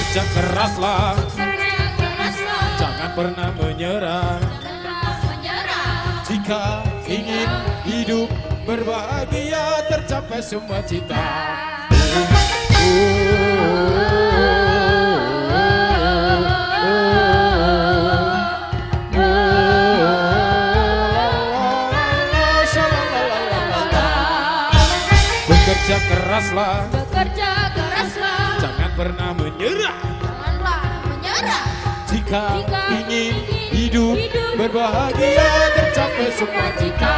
Keraslah, Kerja keraslah, jangan pernah menyerah. jangan menyerah. Jika ingin hidup berbahagia, tercapai semua cita. Bekerja keraslah, Bekerja keraslah, jangan pernah menyerah. janganlah menyerah. Jika Jika ingin ingin hidup hidup berbahagia, tercapai semua cita.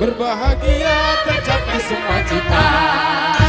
Berbahagia Tercapai semua cita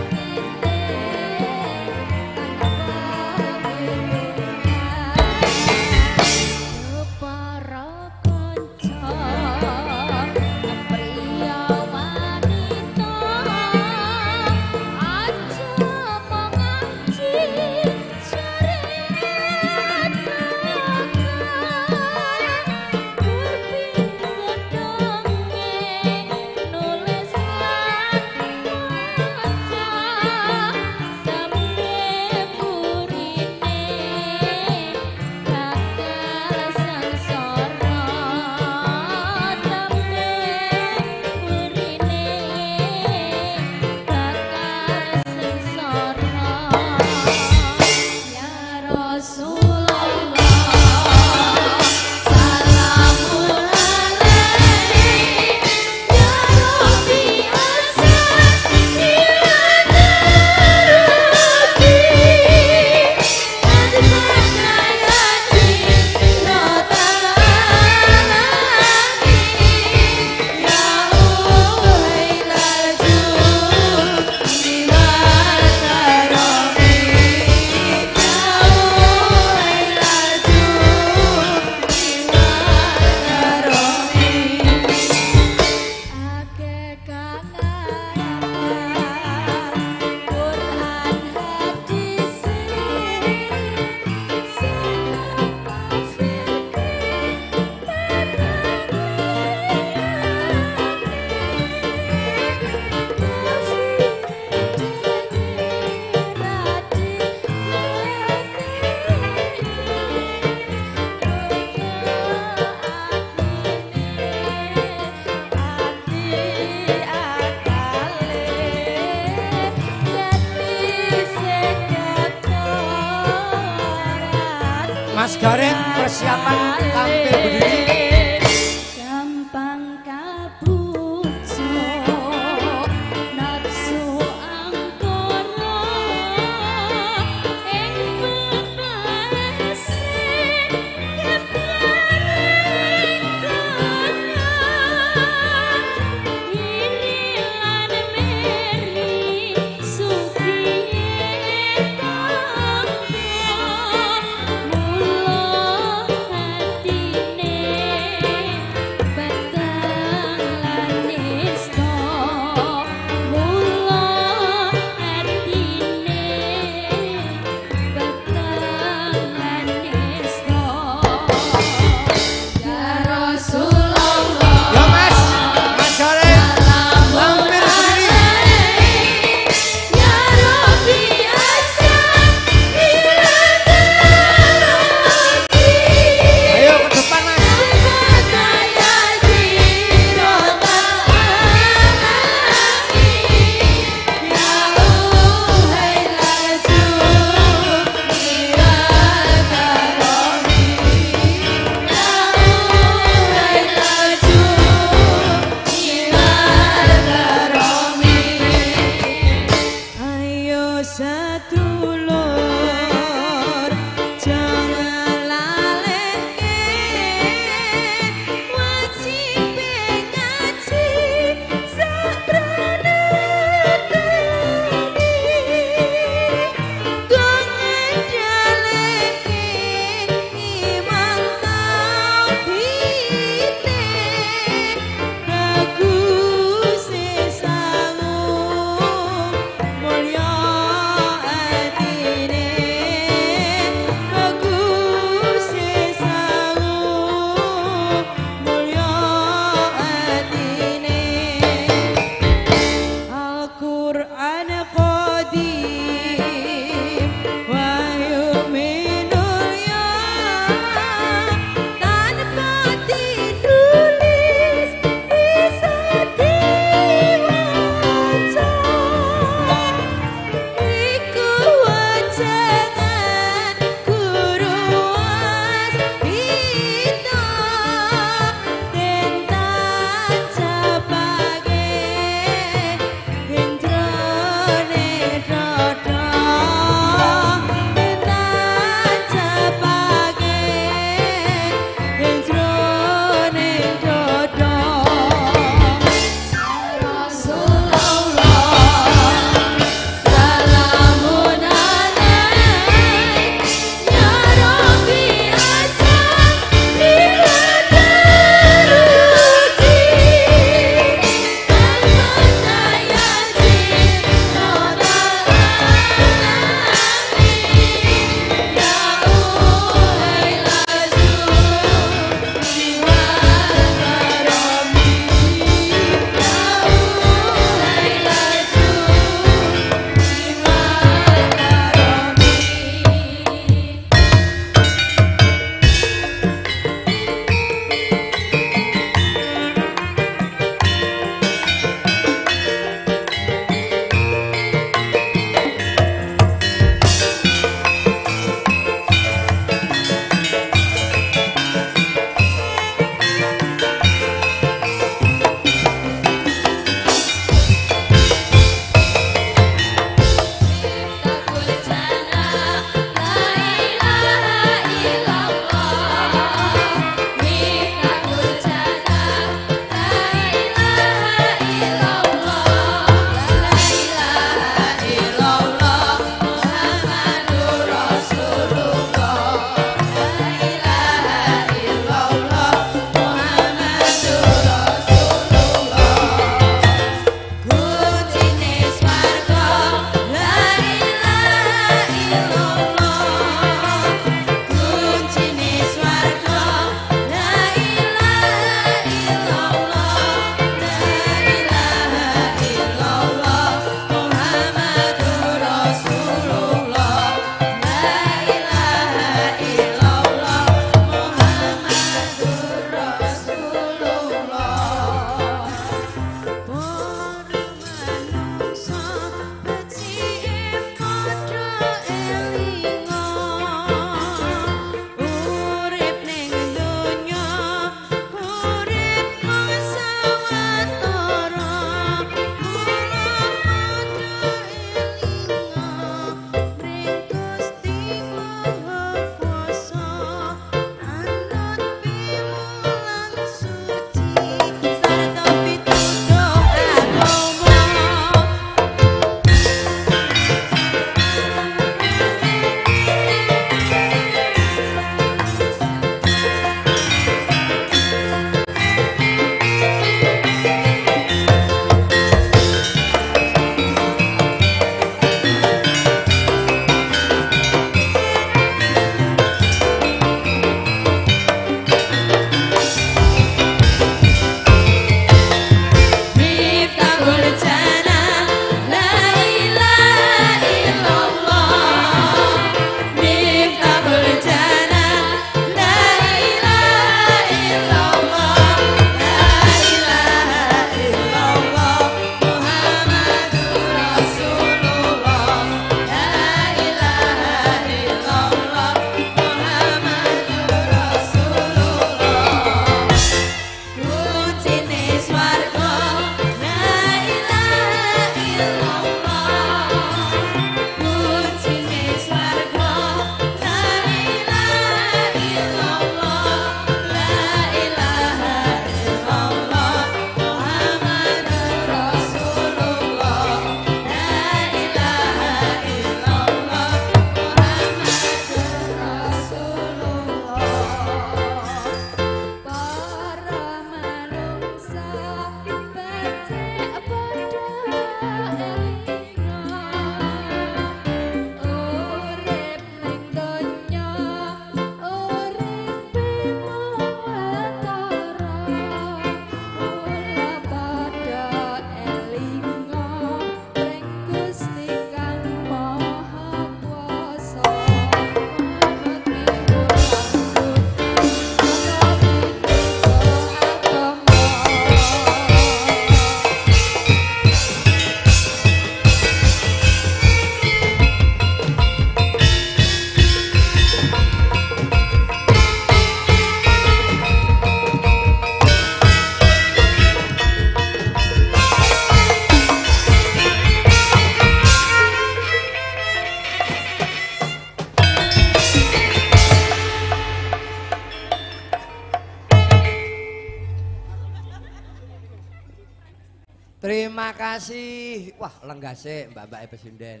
lenggase Mbak-mbak Presiden.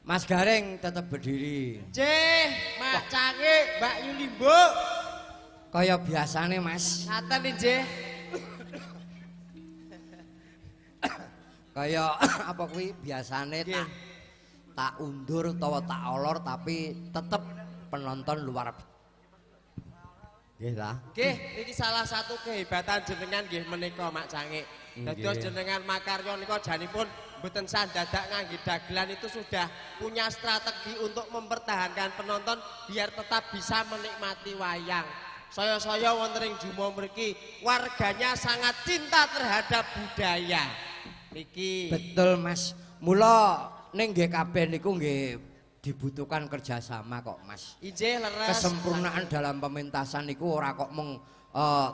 Mas Gareng tetap berdiri. Cih, Mak Cange, Mbak Yulimbo. Kaya biasane, Mas. Ngaten nih, Cih. Kaya apa kuwi biasane tak tak undur utawa tak olor tapi tetep penonton luar Nggih ta? Nggih, niki salah satu kehebatan jenengan nggih menika Mak Cange. Dados jenengan makarya nika janipun mboten sandadak ngangge dagelan itu sudah punya strategi untuk mempertahankan penonton biar tetap bisa menikmati wayang. Saya-saya wonten ing Jumo mriki warganya sangat cinta terhadap budaya. Niki. Betul, Mas. Mula ning nggih kabeh niku nggih dibutuhkan kerjasama kok, Mas. Injih leres. Kesempurnaan dalam pementasan niku ora kok mung eh,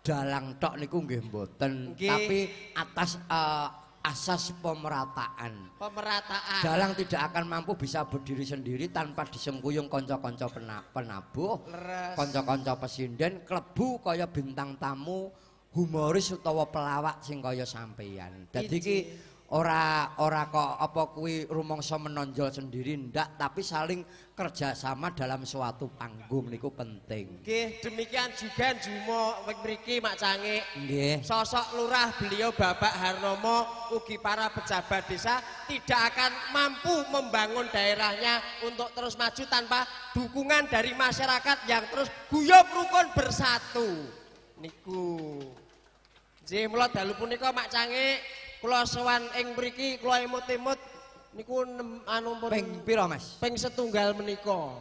dalang tok niku nggih mboten, Nggih. tapi atas eh, asas pemerataan. pemerataan. Dalang tidak akan mampu bisa berdiri sendiri tanpa disengkuyung kanca-kanca pena- penabuh, kanca-kanca pesinden, klebu kaya bintang tamu, humoris utawa pelawak sing kaya sampeyan. Dadi iki ora ora kok apa kuwi rumangsa menonjol sendiri ndak, tapi saling kerjasama dalam suatu panggung niku penting. Nggih, demikian juga Jumo mriki Mak Cange. Nggih. Sosok lurah beliau Bapak Harnomo ugi para pejabat desa tidak akan mampu membangun daerahnya untuk terus maju tanpa dukungan dari masyarakat yang terus guyub rukun bersatu. Niku. Nggih, mula dalu punika Mak Cange kula sowan ing mriki kula emut-emut niku nem, anu pun Ping pira, Mas? ping setunggal menika.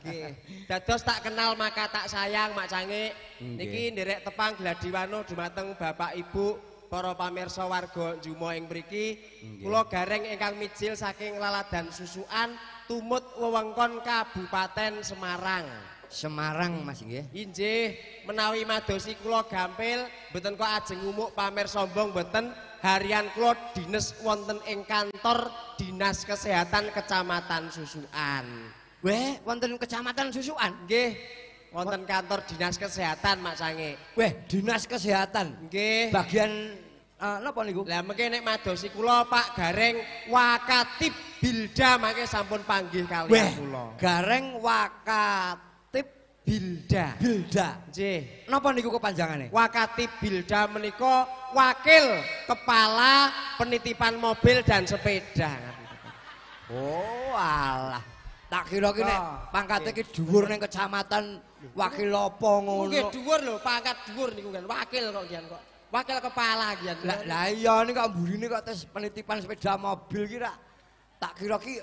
Nggih. Dados tak kenal maka tak sayang Mak Cange. Niki nderek tepang gladiwano dumateng Bapak Ibu para pamirsa warga Jumo ing mriki. Kula gareng ingkang mijil saking laladan susukan tumut wewengkon Kabupaten Semarang. Semarang, Mas nggih. Injih, menawi madosi kula gampil, mboten kok ajeng umuk pamer sombong mboten. Harian kula dinas wonten ing kantor Dinas Kesehatan Kecamatan Susukan. Weh, wonten kecamatan Susukan. Nggih, wonten kantor Dinas Kesehatan Mak Sange. Weh, Dinas Kesehatan. Nggih. Bagian eh, napa niku? Lah mengke nek madosi kula Pak Gareng Wakatip Bilda mangke sampun panggih Weh, kalian kula. Gareng Wakatip Bilda. Bilda. Nggih. Napa niku kepanjangane? Wakatip Bilda menika wakil kepala penitipan mobil dan sepeda. Oh, alah. Tak kira ki nek Oh, pangkate ki dhuwur ning kecamatan wakil apa ngono. Nggih dhuwur lho, pangkat dhuwur niku kan wakil kok kian kok. Wakil kepala kian. Lah lah iya ini kok mburine kok tes penitipan sepeda mobil ki. Tak kira ki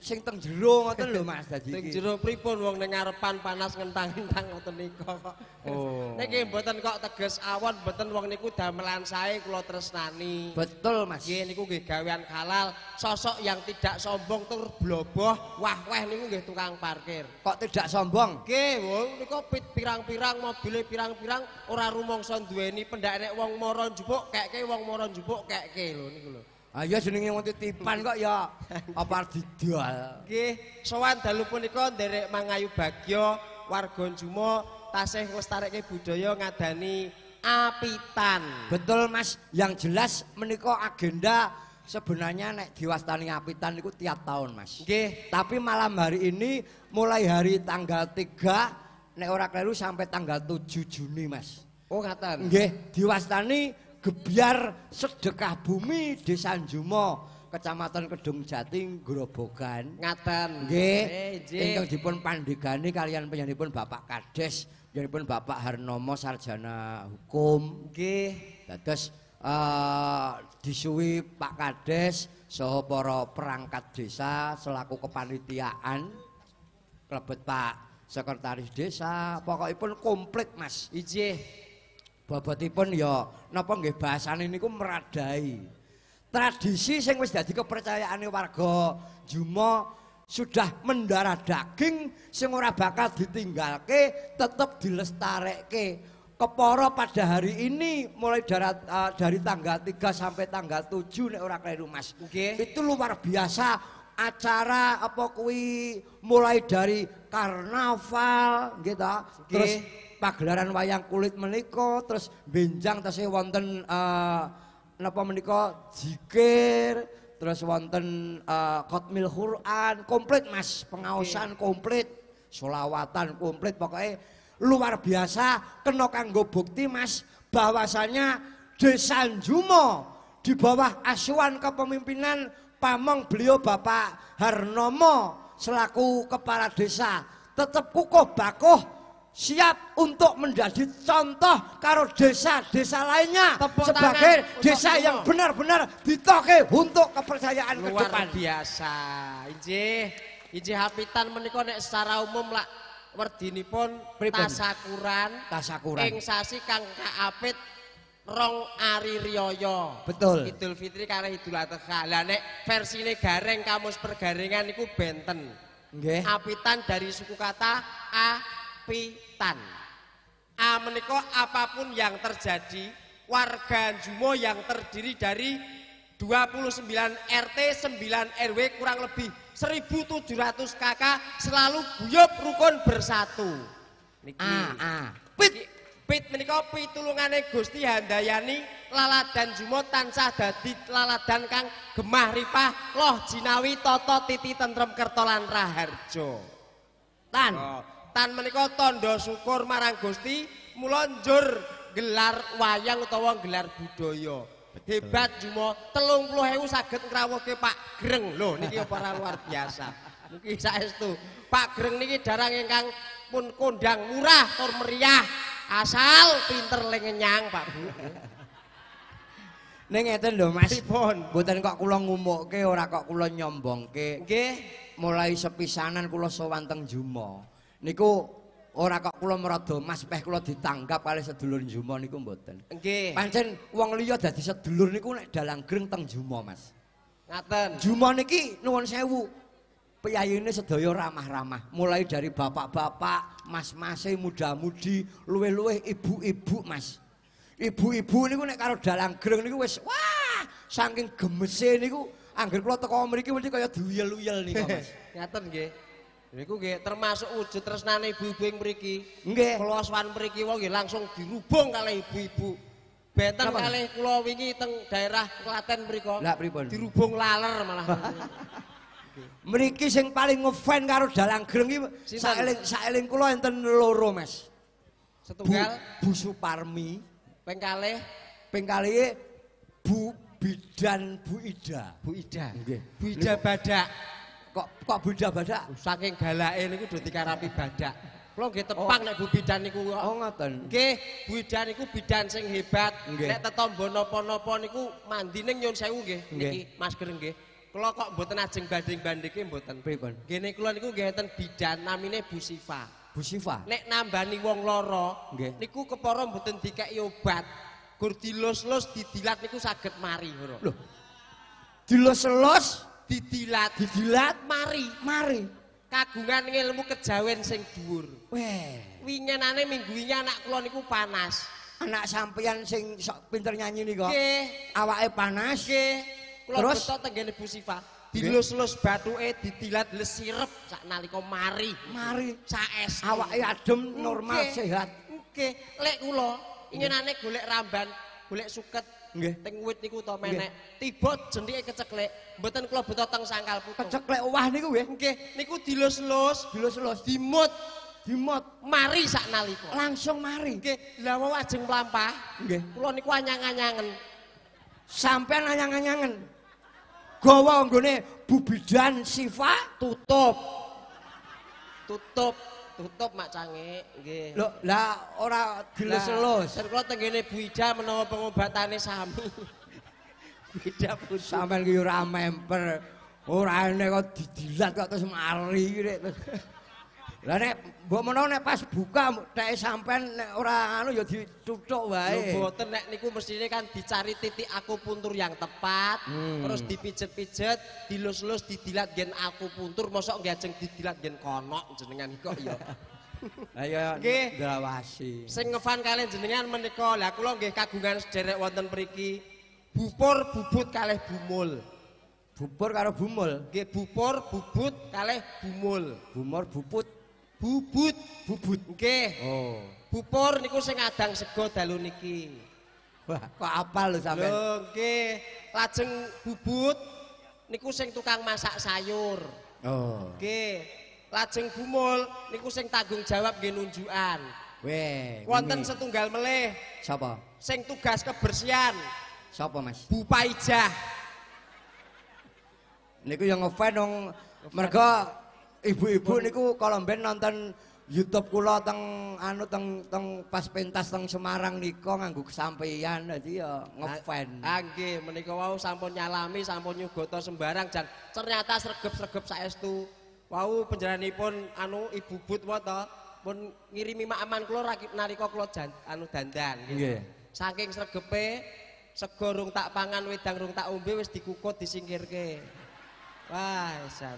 sing teng jero ngoten lho Mas dadi iki. jero pripun wong ning ngarepan panas ngentang-ngentang ngoten nika kok. Oh. Niki mboten kok teges awon, mboten wong niku damelan sae kula tresnani. Betul Mas. Nggih niku nggih gawean halal, sosok yang tidak sombong tur bloboh, wah-wah niku nggih tukang parkir. Kok tidak sombong? Nggih, wong niku pirang-pirang mobile pirang-pirang ora rumangsa duweni pendak nek wong mara njupuk keke wong mara njupuk keke lho niku lho. Ah iya jenenge wong titipan kok ya apa didol. Nggih, sowan dalu punika nderek mangayu bagya warga Jumo tasih nglestarekke budaya ngadani apitan. Betul Mas, yang jelas menika agenda sebenarnya nek diwastani apitan niku tiap tahun Mas. Nggih, Tapi malam hari ini mulai hari tanggal 3 nek ora keliru sampai tanggal 7 Juni Mas. oh ngaten. Nggih, diwastani gebyar sedekah bumi Desa Jumo, Kecamatan Kedung Jati, Grobogan. Ngaten. Nggih, ingkang dipun pandhegani kalian penyanipun Bapak Kades, penyanipun Bapak Harnomo sarjana hukum. Nggih. Dados eh disuwi Pak Kades saha para perangkat desa selaku kepanitiaan klebet Pak Sekretaris Desa, pokokipun komplit Mas. Ijih. Bobotipun ya napa nggih bahasane niku meradai. Tradisi sing wis dadi kepercayaane warga Jumo sudah mendarah daging sing ora bakal ditinggalke, tetep dilestarekke. Kepara pada hari ini mulai darat, eh, dari tanggal 3 sampai tanggal 7 nek ora keliru Mas. Nggih. Itu luar biasa acara apa kuwi mulai dari karnaval gitu. Terus pagelaran wayang kulit menika terus benjang tesih wonten eh, napa menika? Zikir, terus wonten eh, khotmil Quran, komplit Mas, pengaosan komplit, solawatan komplit pokoknya luar biasa kena kanggo bukti Mas bahwasanya Desa Jumo di bawah asuhan kepemimpinan pamong beliau Bapak Harnomo selaku kepala desa tetap kukuh bakuh siap untuk menjadi contoh karo desa-desa lainnya Tepuk sebagai tangan desa yang benar-benar ditoke untuk kepercayaan ke luar depan. biasa injih injih hapitan menika nek secara umum lah werdinipun tasakuran Tasakuran. ing sasi kang kaapit rong ari riyaya Betul. Idul Fitri karo Idul Adha lah nek versine gareng kamus pergarengan niku benten Nggih. apitan dari suku kata apitan. A menika apa pun yang terjadi, warga Jumo yang terdiri dari 29 RT, 9 RW kurang lebih 1700 KK selalu guyub rukun bersatu. Niki. Ah, ah. Pit pit menika pitulungane Gusti Handayani laladan Jumo tansah dadi laladan kang gemah ripah loh jinawi tata titi tentrem kerto lan raharjo. Tan. Oh, tan menika tandha syukur marang Gusti mula njur gelar wayang utawa gelar budaya. Hebat Jumo 30.000 saged ngrawuhke Pak Greng. Lho niki ora luar biasa. Niki saestu. Pak Greng niki darang ingkang pun kondang murah tur meriah. Asal pinter lengenyang Pak Bu. Ning ngeten lho Mas. Pripun? Mboten kok kula ngumukke ora kok kula nyombongke. Nggih. mulai sepisanan kula sowan teng Jumo. Niku ora kok kula merada Mas peh kula ditanggap kali sedulur Jumo niku mboten. Nggih. Pancen wong liya dadi sedulur niku nek dalang greng teng Jumo Mas. Ngaten. Jumo niki nuwun sewu. Peyayine sedaya ramah-ramah, mulai dari bapak-bapak, mas-mase, muda-mudi, luweh-luweh ibu-ibu, Mas. Ibu-ibu niku nek karo dalang greng niku wis wah, saking gemese niku angger kula teko mriki mesti kaya duyel-uyel niku, Mas. Ngaten nggih. Niku nggih termasuk wujud tresnane ibu-ibu ing mriki. Nggih. Kula sowan mriki wong nggih langsung dirubung kalih ibu-ibu. Benten kalih kula wingi teng daerah Klaten mriku. Lah pripun? Dirubung laler malah. Mriki sing paling ngefan karo dalang greng iki saeling saeling kula enten loro, Mas. Bu, Setunggal Bu Suparmi, ping kalih ping kalihe Bu Bidan Bu Ida. Bu Ida. Nggih. Bu Ida badak. Kok kok Bu Ida badak? Saking galake niku do dikarapi badak. Kula nggih tepang nek Bu Bidan niku kok. Oh ngoten. Nggih, Bu Ida niku bidan sing hebat. Nek tetombo napa-napa niku mandine nyun sewu nggih. Niki masker nggih. Kula kok mboten ajeng banding-bandingke mboten. Pripun? Gene kula niku nggih enten bidan namine Bu Sifa. Bu Sifa. Nek nambani wong lara, niku kepara mboten dikeki obat. Gur dilus-lus didilat niku saged mari, Lho. Loh. Didilat, didilat, mari. mari. Kagungan ilmu kejawen sing dhuwur. Weh, Wingenane minggu wingi anak kula niku panas. anak sampeyan sing sok pinter nyanyi nika. Nggih. Awake panas. Nggih. Kula Terus? tenggene Bu Sifa. Dilus-lus bathuke didilat lesirep sak nalika mari. Mari. Saestu. Awake adem, normal, sehat. Nggih, lek kula inginane golek ramban, golek suket Nggih. teng wit niku to menek. Tiba jendike keceklek, mboten kula beto teng sangkal putu. Keceklek wah niku nggih. Nggih, niku dilus-lus, Dilus-elus, dimut, dimot, mari sak nalika. langsung mari. Nggih, lha wau ajeng mlampah. Nggih. Kula niku anyang-anyangen. Sampeyan anyang-anyangen. Gawa nggone Bu Bidan Sifa Tutup. Tutup, tutup mak cange, nggih. Lho, lah ora dilus-elus. Lah, kula tenggene Bu Ida menawa pengobatane sami. Bu Ida pun Sampeyan ki ora memper. Ora ene kok didilat kok terus mari rek. Lah nek mbok menawa nek pas buka nek sampean nek ora anu ya Lho wae. boten nek niku mestine kan dicari titik akupuntur yang tepat, Hmm. terus dipijet-pijet, dilus-lus, didilat gen akupuntur, mosok nggih ajeng didilat gen konok jenengan kok ya. Lah ya Nggih. ndrawasi. Sing ngefan kalian jenengan menika, lah kula nggih kagungan sederek wonten mriki. Bupur bubut kalih bumul. Bubur karo bumul. Nggih bupur bubut kalih bumul. Bumur buput. Bubut, bubut. Nggih. Oh. Bupur niku sing adang sego dalu niki. Wah, kok apal lho sampean? Lho nggih, lajeng bubut niku sing tukang masak sayur. Oh. Nggih. Lajeng gumul niku sing tanggung jawab nggih nunjukan. Weh. Wonten setunggal melih sapa? sing tugas kebersihan, Sapa, Mas? Bu Paijah. Niku yang ngefan dong mergo ibu-ibu niku kalau ben nonton YouTube kula teng anu teng teng pas pentas teng Semarang nika nganggo kesampaian dadi ya ngefan. Ah nggih, menika wau sampun nyalami, sampun nyugata sembarang jan ternyata sregep-sregep saestu. Wau panjenenganipun anu Ibu But wae to, pun ngirimi makaman kula nalika kula jan anu dandan Nggih. Saking sregepe sego rung tak pangan, wedang rung tak ombe wis dikukut disingkirke. Wah.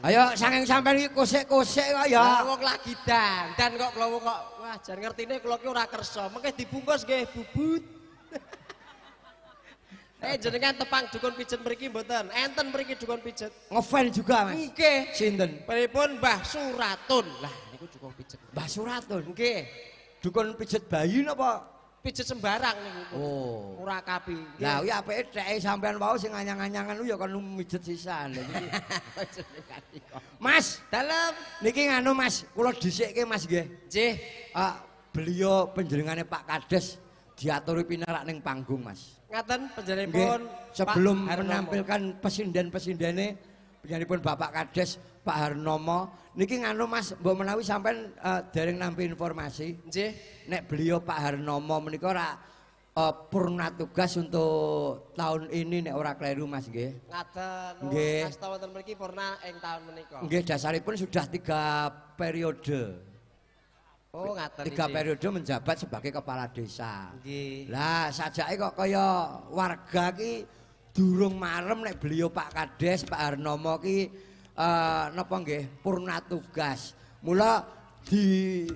Ayo saking sampean iki kusik-kusik kok Ya ya. wong lagi dandan kok kula kok wah jan ngertine kula ki ora kersa. Mengke dibungkus nggih bubut. Eh jenengan tepang dukun pijet mriki mboten? Enten mriki dukun pijet. Ngefan juga, Mas. Nggih. Sinten? Pripun Mbah Suratun. Lah niku dukun pijet. Mbah Suratun. Nggih. Dukun pijet bayi napa? Pijet sembarang niku. Oh. Ora kapi. Lah kuwi apike dheke sampean wau sing anyang-anyangan ku ya kon mijet sisan. Mas, Dalem. niki nganu Mas, kula dhisikke Mas nggih. Nggih. Ah, beliau penjenengane Pak Kades diaturi pinarak ning panggung, Mas. Ngaten panjenenganipun sebelum Pak menampilkan pesinden-pesindene penyanyiipun Bapak Kades Pak Harnomo niki nganu Mas, mbok menawi sampean eh, dereng nampi informasi Nggih. nek beliau Pak Harnomo menika ora eh, purna tugas untuk tahun ini nek ora kleru Mas nggih. Ngaten. Nggih. Kasta wonten mriki purna ing taun menika. Nggih dasaripun sudah tiga periode. Oh, ngaten Tiga iki. periode menjabat sebagai kepala desa. Nggih. Lah sajake kok kaya warga ki durung marem nek beliau Pak Kades, Pak Harnomo ki eh napa nggih purna tugas. Mula di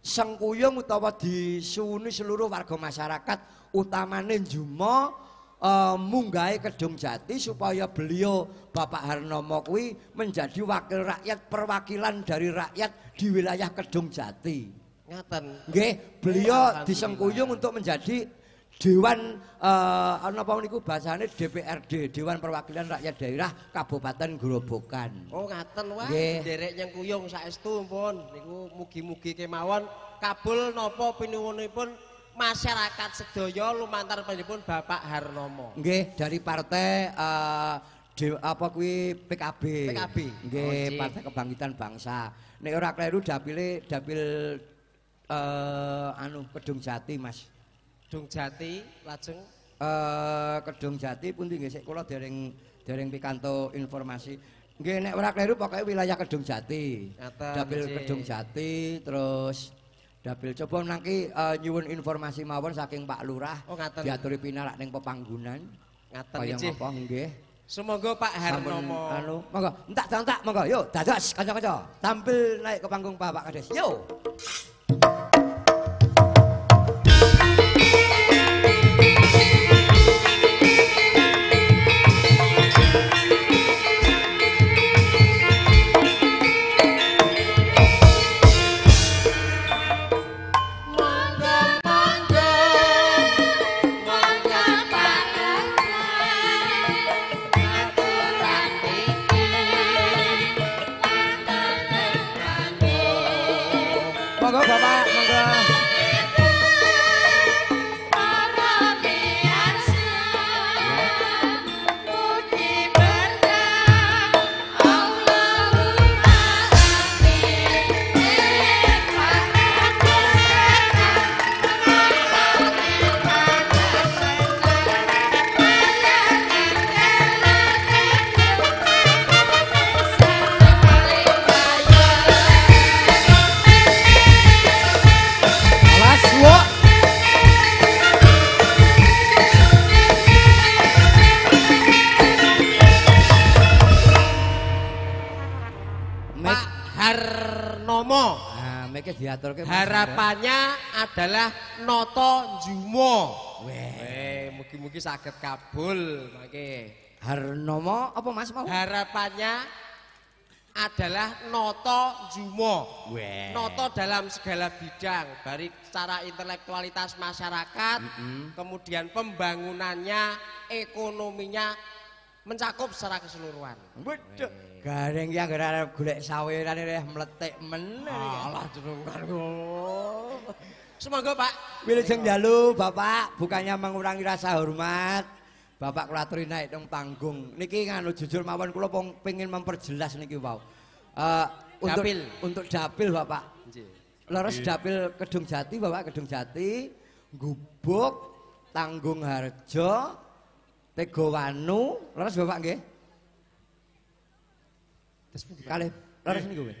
sengkuyung utawa disuwuni seluruh warga masyarakat utamane Jumo eh, munggahe Kedung Jati supaya beliau Bapak Harnomo kuwi menjadi wakil rakyat perwakilan dari rakyat di wilayah Kedung Jati. Ngaten. Nggih, beliau disengkuyung untuk menjadi Dewan eh apa niku bahasane DPRD, Dewan Perwakilan Rakyat Daerah Kabupaten Grobogan. Oh ngaten wah, Nggih. derek yang kuyung saestu pun niku mugi-mugi kemawon kabul napa pinuwunipun masyarakat sedaya lumantar panjenenganipun Bapak Harnomo. Nggih, dari partai eh de- apa kuwi PKB. PKB. Nggih, Oh. Partai Kebangkitan Bangsa. Nek ora kleru dapile dapil eh anu Kedung Jati, Mas. Dung Jati lajeng eh Kedung Jati pundi nggih sik kula dereng dereng pikantuk informasi. Nggih nek ora kleru pokoke wilayah Kedung Jati. Ngaten, Dapil nggih. Kedung Jati terus Dapil coba nangki eh, nyuwun informasi mawon saking Pak Lurah. Oh, ngaten. Diaturi pinarak ning pepanggunan. ngaten Kaya nggih. ngapa nggih? Semoga Pak Sampun, Harnomo anu, monggo entak entak monggo yuk dados kanca-kanca tampil naik ke panggung Bapak Kades. Yo. Saged kabul mangke. Harnomo apa Mas mau? Harapannya adalah noto jumo. Noto dalam segala bidang, dari secara intelektualitas masyarakat, kemudian pembangunannya, ekonominya mencakup secara keseluruhan. Waduh. Gareng ya gara golek sawirane reh mletik men. Alah jenengan Semoga Pak Wilujeng dalu Bapak bukannya mengurangi rasa hormat. Bapak kula aturi naik teng panggung. Niki nganu jujur mawon kula pengen memperjelas niki wau. Eh untuk Dapil. untuk dapil Bapak. Leres dapil Kedung Jati Bapak Kedung Jati Gubuk Tanggung Harjo Tegowanu leres Bapak nggih? Kalih leres niku nggih.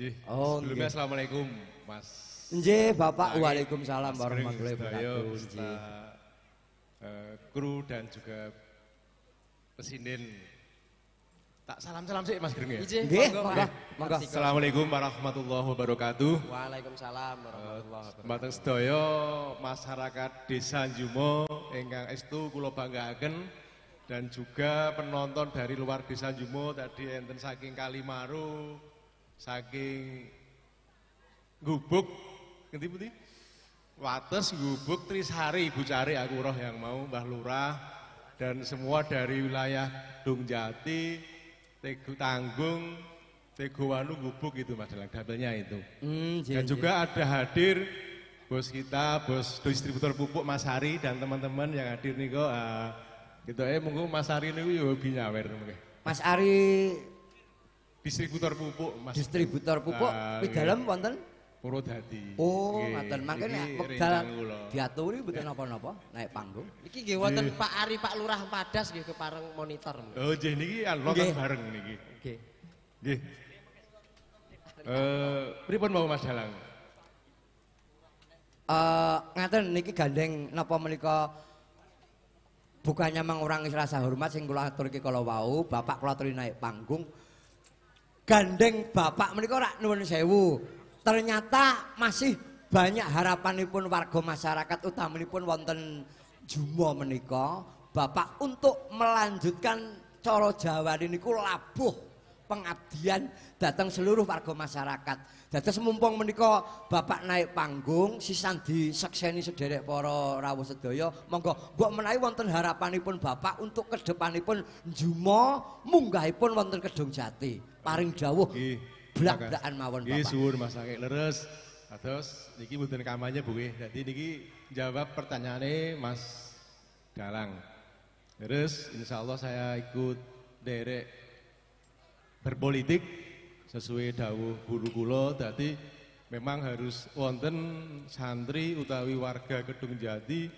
Nggih. Oh, Sebelumnya nggih. assalamualaikum Mas. Nggih Bapak Nggih. Waalaikumsalam warahmatullahi wabarakatuh. eh, kru dan juga presiden. Tak salam-salam sih Mas Gering ya. Nggih, monggo. Assalamualaikum warahmatullahi wabarakatuh. Waalaikumsalam warahmatullahi wabarakatuh. Mbateng sedaya masyarakat Desa Jumo ingkang estu kula banggaken dan juga penonton dari luar Desa Jumo tadi enten saking Kalimaru, saking Gubuk, ngerti pundi? Wates, Gubuk, Trisari, Ibu Cari, aku roh yang mau, Mbah Lurah, dan semua dari wilayah Dungjati, Tegu Tanggung, Tegowanu, Gubuk itu Mas Dalang, dapilnya itu. Hmm, Dan juga ada hadir bos kita, bos distributor pupuk Mas Hari dan teman-teman yang hadir nih kok. Uh, gitu eh monggo Mas Hari nih hobi nyawer mungkin. Mas Ari Distributor pupuk Mas. distributor pupuk Ah, di nggih. dalam wonten Purwodadi. Oh, Nggih, ngoten. Mangke nek wekdal diaturi mboten napa-napa naik panggung. Iki nggih wonten Pak Ari Pak Lurah Padas nggih kepareng monitor. Oh, jadi niki Nggih. bareng niki. Nggih. Nggih. Eh, pripun mau Mas Dalang? Eh, ngaten niki gandeng napa menika bukannya mengurangi rasa hormat sing kula aturke kala wau, Bapak kula aturi naik panggung. Gandeng Bapak menika rak nuwun sewu. Ternyata masih banyak harapanipun warga masyarakat utamanipun wonten Jumo menika Bapak untuk melanjutkan cara Jawa niku labuh pengabdian datang seluruh warga masyarakat. Dados mumpung menika Bapak naik panggung sisan disekseni sederek para rawuh sedaya, monggo mbok menawi wonten harapanipun Bapak untuk kedepanipun Jumo munggahipun wonten Kedung Jati. Paring dawuh Nggih. Blak-blakan mawon Nggih, Bapak. suwun Mas Akeh leres. Atus niki mboten kampanye Bu nggih. Dadi niki jawab pertanyaane Mas Dalang. Terus insya Allah saya ikut derek berpolitik sesuai dawuh guru kula dadi memang harus wonten santri utawi warga Kedung Jati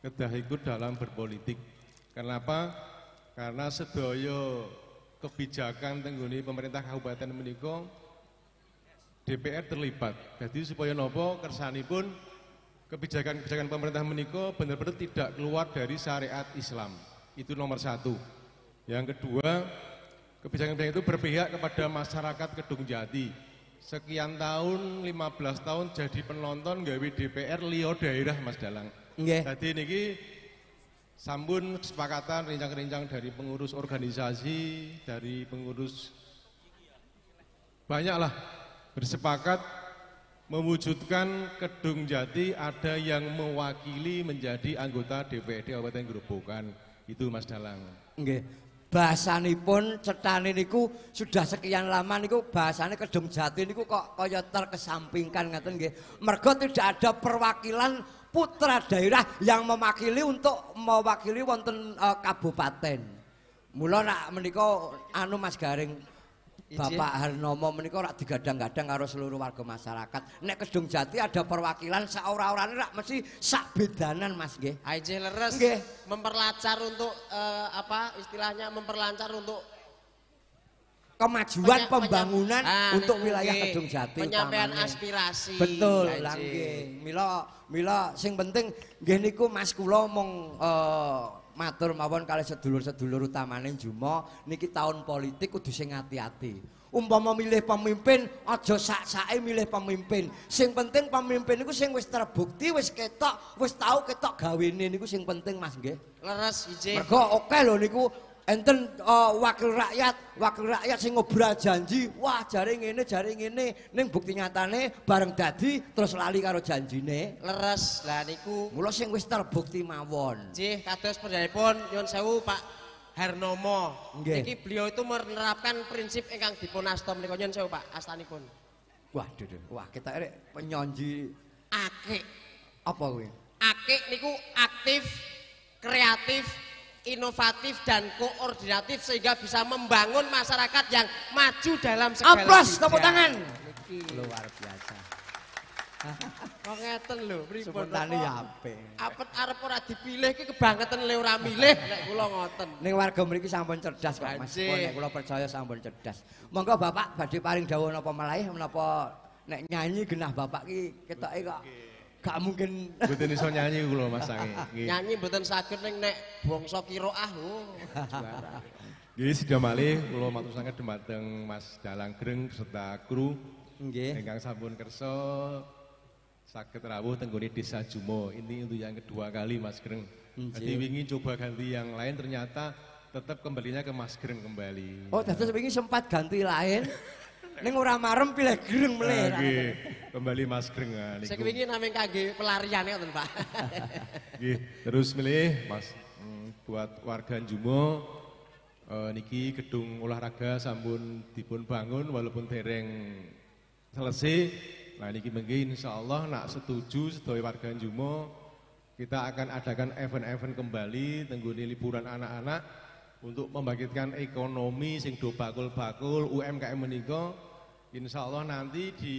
kedah ikut dalam berpolitik. Kenapa? Karena sedaya kebijakan tengguni pemerintah kabupaten menika DPR terlibat. Jadi supaya nopo kersanipun kebijakan-kebijakan pemerintah menika benar-benar tidak keluar dari syariat Islam. Itu nomor satu. Yang kedua, kebijakan-kebijakan itu berpihak kepada masyarakat Kedung Jati. Sekian tahun, 15 tahun jadi penonton gawe DPR Lio daerah Mas Dalang. Nggih. Jadi niki sambun kesepakatan rincang-rincang dari pengurus organisasi, dari pengurus banyaklah bersepakat mewujudkan Kedung Jati ada yang mewakili menjadi anggota DPRD Kabupaten Grobogan. Itu Mas Dalang. Nggih. Bahasanipun cetane niku sudah sekian lama niku bahasane Kedung Jati niku kok kaya terkesampingkan ngaten nggih. Mergo tidak ada perwakilan putra daerah yang mewakili untuk mewakili wonten eh, kabupaten. Mula nak menika anu Mas Garing Izin. Bapak Harnomo menika rak digadang-gadang karo seluruh warga masyarakat. Nek Kedung Jati ada perwakilan saora-orane rak mesti sak bedanan Mas nggih. Aije leres Nggih. memperlancar untuk eh, apa istilahnya memperlancar untuk kemajuan penya- pembangunan penyam- Ah, untuk wilayah. Kedung Jati penyampaian utamanya. aspirasi Betul, nggih. Mila mila sing penting nggih niku Mas kula mung eh, matur mawon kali sedulur-sedulur utamane Jumo niki tahun politik kudu sing ati-ati. Umpama milih pemimpin aja sak-sake milih pemimpin. Sing penting pemimpin niku sing wis terbukti, wis ketok, wis tahu ketok gawene niku sing penting Mas nggih. leres ije Mergo oke lho niku enten eh, wakil rakyat, wakil rakyat sing ngobrol janji, wah jare ngene, jare ngene, ning bukti nyatane bareng dadi terus lali karo janjine. Leres lah niku. Mula sing wis terbukti mawon. Nggih, kados pun nyuwun sewu Pak Harnomo. Nggih. Niki beliau itu menerapkan prinsip ingkang dipun asta menika nyuwun sewu Pak astanipun. Wah, duduh. Wah, kita ini penyonji Akik. apa kuwi? Akik niku aktif, kreatif, inovatif dan koordinatif sehingga bisa membangun masyarakat yang maju dalam segala Aplaus bidang. tepuk tangan. Luar biasa. Kok ngeten lho, pripun? Kok ya apik. Apet arep ora dipilih ki kebangetan le ora milih nek kula ngoten. Ning warga mriki sampun cerdas kok Mas. Nek kula percaya sampun cerdas. Monggo Bapak badhe paring dawuh napa malih menapa nek nyanyi genah Bapak ki ketoke kok gak mungkin Mboten iso nyanyi kula Mas. Nggih. Nyanyi mboten saged ning nek bangsa kiroah. Oh, juara. Nggih sida malih kula matur sanget dumateng Mas Dalang Greng beserta kru nggih. ingkang sampun kersa saged rawuh tenggone Desa Jumo. Ini untuk yang kedua kali Mas Greng. Jadi wingi coba ganti yang lain ternyata tetap kembalinya ke Mas Greng kembali. Oh, dados wingi sempat ganti lain. Ning ora marem pilih greng melih. Nah, nggih, kembali Mas Greng ah, Sing niku. wingi namung kangge pelarian ngoten, Pak. Nggih, terus milih Mas mm, buat warga Jumo eh, niki gedung olahraga sampun dipun bangun walaupun dereng selesai. Nah niki mengki insyaallah nak setuju sedaya warga Jumo kita akan adakan event-event kembali tengguni liburan anak-anak untuk membangkitkan ekonomi sing do bakul-bakul UMKM menika Insya Allah nanti di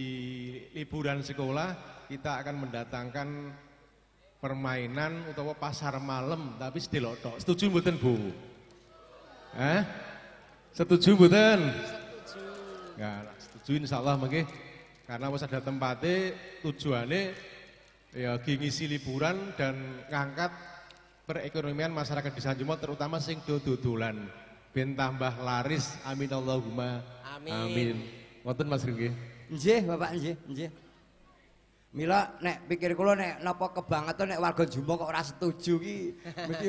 liburan sekolah kita akan mendatangkan permainan utawa pasar malam tapi sedelok tok. Setuju mboten Bu? Hah? Setuju mboten? Setuju. Ya, setuju insyaallah mengke karena wis ada tempatnya tujuannya ya gi ngisi liburan dan ngangkat perekonomian masyarakat di Sanjumo terutama sing dodolan ben tambah laris amin Allahumma Amin. amin. Ngoten Mas Ringgi. Nggih, Bapak nggih, nggih. Mila nek pikir kula nek napa kebangetan nek warga Jumo kok ora setuju ki mesti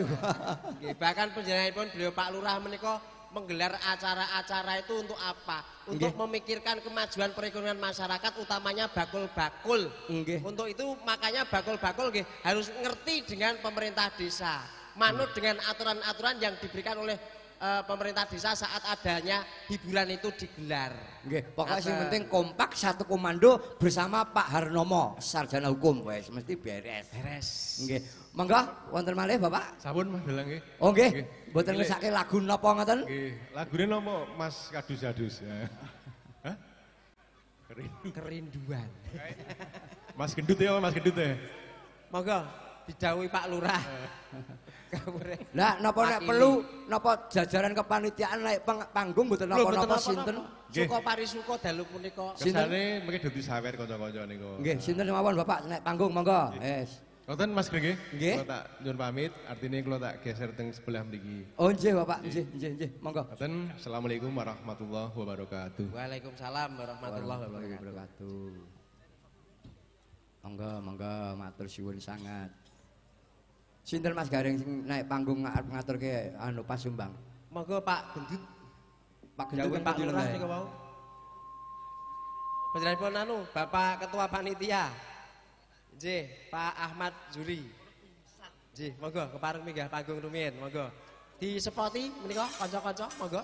Nggih, bahkan penjenenganipun beliau Pak Lurah menika menggelar acara-acara itu untuk apa? Untuk Nggih. memikirkan kemajuan perekonomian masyarakat utamanya bakul-bakul. Nggih. Untuk itu makanya bakul-bakul nggih harus ngerti dengan pemerintah desa. Manut dengan aturan-aturan yang diberikan oleh eh, pemerintah desa saat adanya hiburan itu digelar. Nggih, pokoknya sing Apa? penting kompak satu komando bersama Pak Harnomo, sarjana hukum wes mesti beres. Beres. Nggih. Monggo wonten malih Bapak. Sampun Mas Dalang nggih. Oh nggih, mboten ngesake lagu napa ngoten? Nggih, lagune napa Mas Kadus-adus? Ya. Hah? Kerindu. Kerinduan. Mas Gendut ya Mas Gendut ya? Monggo didhawuhi Pak Lurah. Kamure. Lah napa nek perlu napa jajaran kepanitiaan naik pang- panggung mboten napa-napa sinten? Suka parisuka dalu punika. Sinten? Kesane mungkin dadi sawer kanca-kanca niku. Nggih, sinten mawon Bapak naik panggung monggo. Yes. Ngoten Mas Greng nggih. Kula tak nyuwun pamit, artine kula tak geser teng sebelah mriki. Oh nggih Bapak, nggih, nggih, nggih, monggo. Ngoten, Assalamualaikum warahmatullahi wabarakatuh. Waalaikumsalam warahmatullahi wabarakatuh. wabarakatuh. Monggo, monggo matur suwun sangat. Sinten Mas Gareng sing naik panggung arep ngaturke anu pasumbang? Monggo Pak Gendut. Pak Gendut Pak Lurah niku wau. Panjenenganipun anu Bapak Ketua Panitia. Nggih, Pak Ahmad Zuri. Nggih, monggo kepareng minggah panggung rumiyin, monggo. Disepoti menika kanca-kanca, monggo.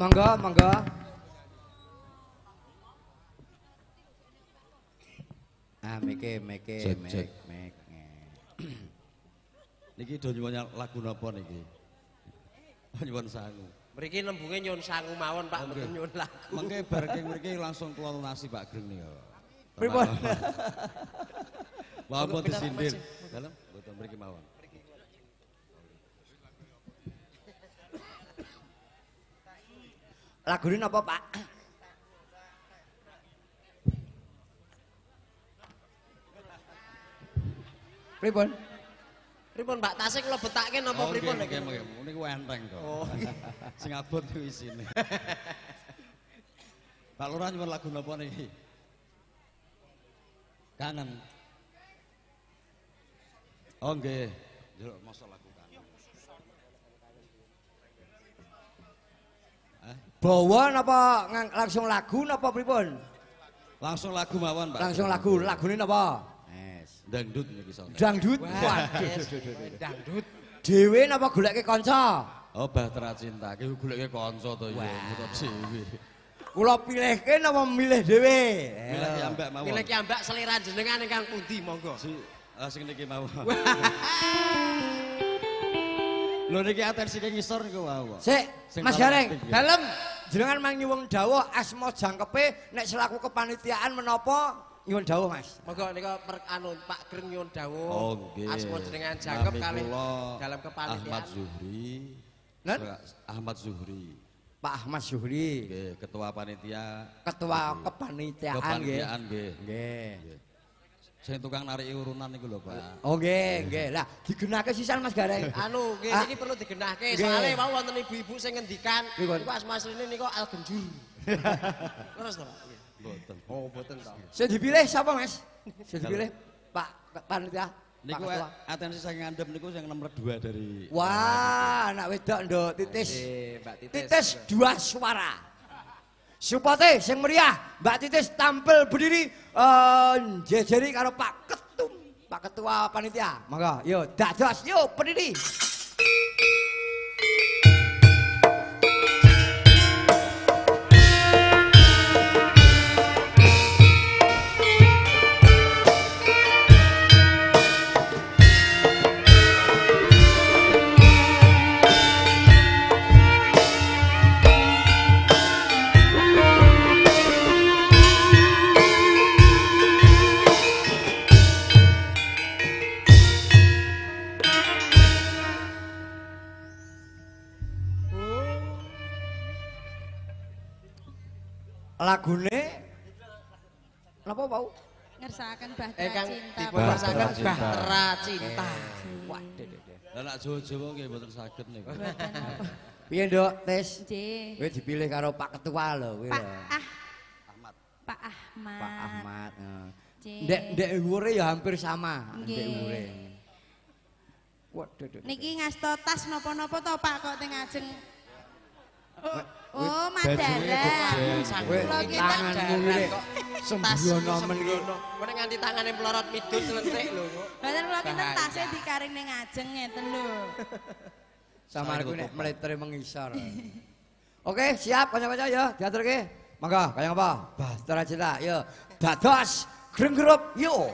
Monggo, monggo. Ah, meke, meke, Cek, mek, cek. mek. Niki do nyuwun lagu napa niki? Nyuwun sangu. Mriki lembunge nyun sangu mawon Pak, mboten nyun lagu. Mengke bar king mriki langsung kula lunasi Pak Greng nika. Pripun? Mawon disindir. Dalem mboten mriki mawon. Lagune napa, Pak? Pripun? Pripun Mbak tasik kula betake napa Oh, pripun nggih, iki? nggih, nggih. Niku enteng kok. Oh. Sing abot ku isine. Pak Lurah nyuwun lagu napa niki? Kangen. Oh nggih. Njaluk masa Bawa napa langsung lagu napa pripun? Langsung lagu mawon, Pak. Langsung lagu, lagune napa? Yes, dangdut niki soalnya. Dangdut. Waduh. dangdut. Dhewe napa goleke kanca? Oh, Bahtera Cinta, ki goleke kanca to ya, mutap siwi. Kula pilihke napa milih dhewe? Milih ki ambek mawon. Pilih ki ambak selera jenengan ingkang pundi monggo. Si ah, sing niki mawon. Lho niki atensine ngisor niku wau. Sik, Mas Gareng, dalem jenengan mang nyuwun dawuh asma jangkepe nek selaku kepanitiaan menapa nyuwun dawuh, Mas. Monggo nika per anu Pak Greng nyuwun dawuh. Oh nggih. Asma jenengan jangkep kalih dalam kepanitiaan. Ahmad Zuhri. Nen? Ahmad Zuhri. Pak Ahmad Zuhri, Nggih, ketua panitia ketua kepanitiaan nggih. kepanitiaan nggih. Nggih. Sing tukang narik urunan niku lho, Pak. Oh nggih, nggih. Lah digunakake sisan Mas Gareng. Anu, nggih Ah. niki perlu digenahke. Soale wau wonten ibu-ibu sing ngendikan Pripun? niku asma asline niku Al Genjur. Terus to, Pak? Mboten. Oh, boten to. Sing dipilih sapa, Mas? Sing dipilih Pak panitia. Niku atensi saking andem niku sing nomor 2 dari Wah, anak wedok nduk titis. Nggih, Mbak Titis. Titis dua suara. Supote sing meriah, Mbak Titis tampil berdiri eh jejeri karo Pak Ketum, Pak Ketua panitia. Monggo, yo dados yo berdiri. Lagune Napa bau? Ngersakaken bahtera Ingkang cinta. Bahtera Cinta. Bahtera Cinta. Waduh. Lah nek Jawa-Jawa nggih mboten saged niku. Piye, Nduk? Tis. Nggih. Kowe dipilih karo Pak Ketua lho kowe Pak lho. Ah. Ahmad. Pak Ahmad. Pak Ahmad. Ndek ndek umure ya hampir sama, ndek umure. Waduh. duh, duh. Niki ngasto tas napa-napa to Pak kok teng ajeng. Oh, Kowe bajunya Madara. kok Kowe Kula kita tanganmu iki sembrono men iki. Mene nganti tangane pelorot midul celentik lho kok. Mboten kula Bahaya. tasnya dikaring ning ajeng ngeten lho. Sama aku Saya nek tutup, meletre mengisor. Oke, siap kanca-kanca ya, diaturke. Monggo, kaya apa? Bahtera Cinta, yo. Dados greng-grup, yo.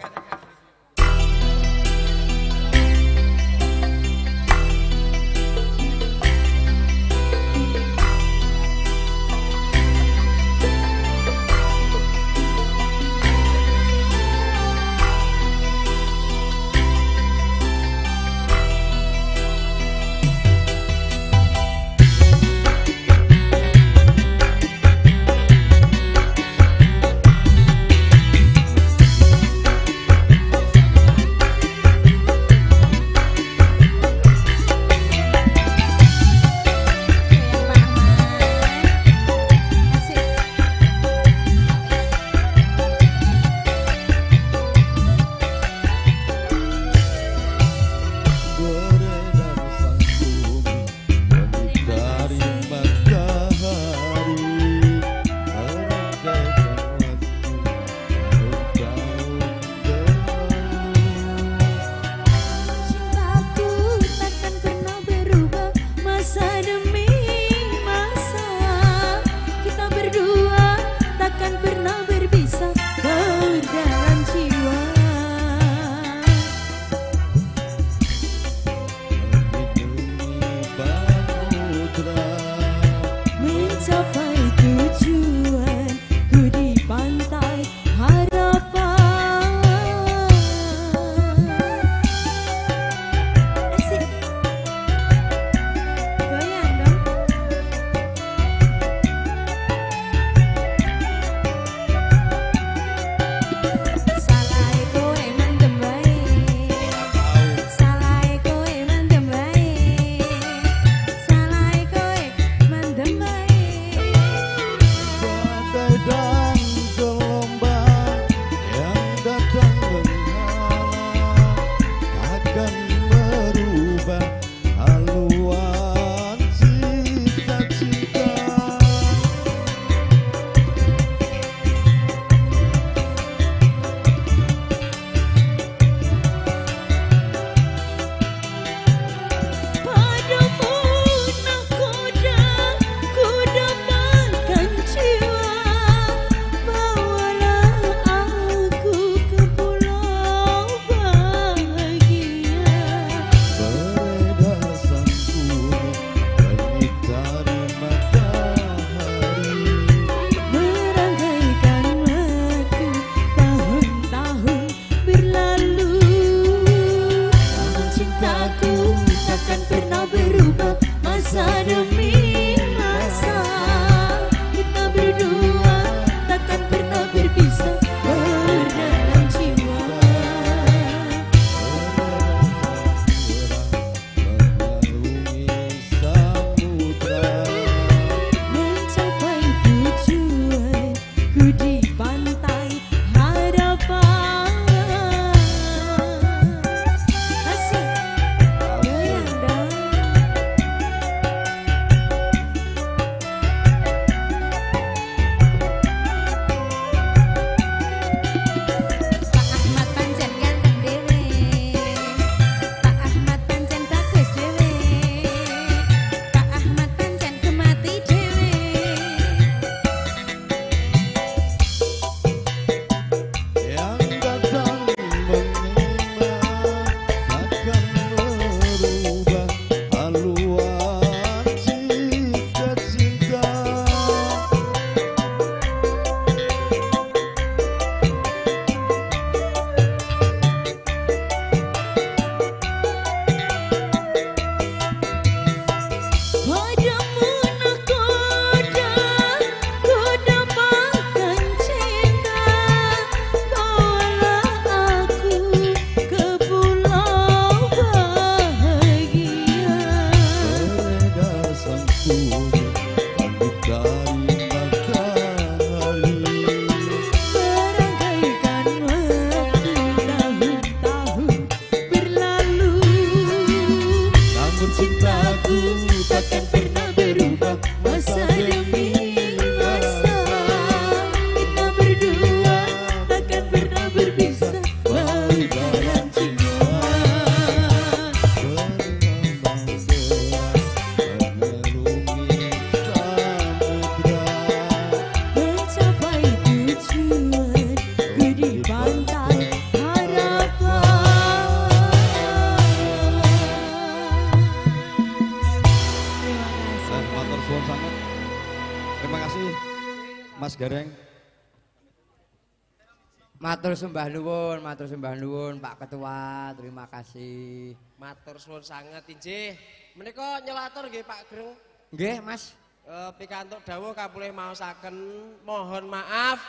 Matur sembah nuwun, matur sembah nuwun Pak Ketua, terima kasih. Matur suwun sanget injih. Menika nyelatur nggih Pak Greng. Nggih, Mas. Eh, pikantuk dawuh kapulih maosaken mohon maaf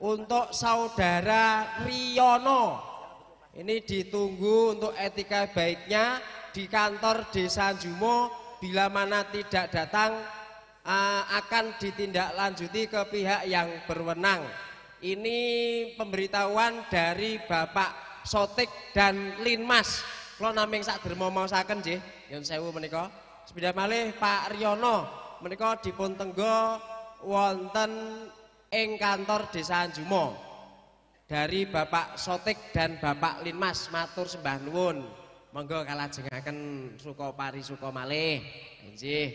untuk saudara Riyono. Ini ditunggu untuk etika baiknya di kantor Desa Jumo bila mana tidak datang eh, akan ditindaklanjuti ke pihak yang berwenang. Ini pemberitahuan dari Bapak Sotik dan Linmas. Kalau naming sak dermo maosaken nggih, yen sewu menika. Sepeda malih Pak Riyono menika dipun tenggo wonten ing kantor Desa Jumo dari Bapak Sotik dan Bapak Linmas matur sembah nuwun. Monggo kalajengaken suka pari suka malih. Nggih.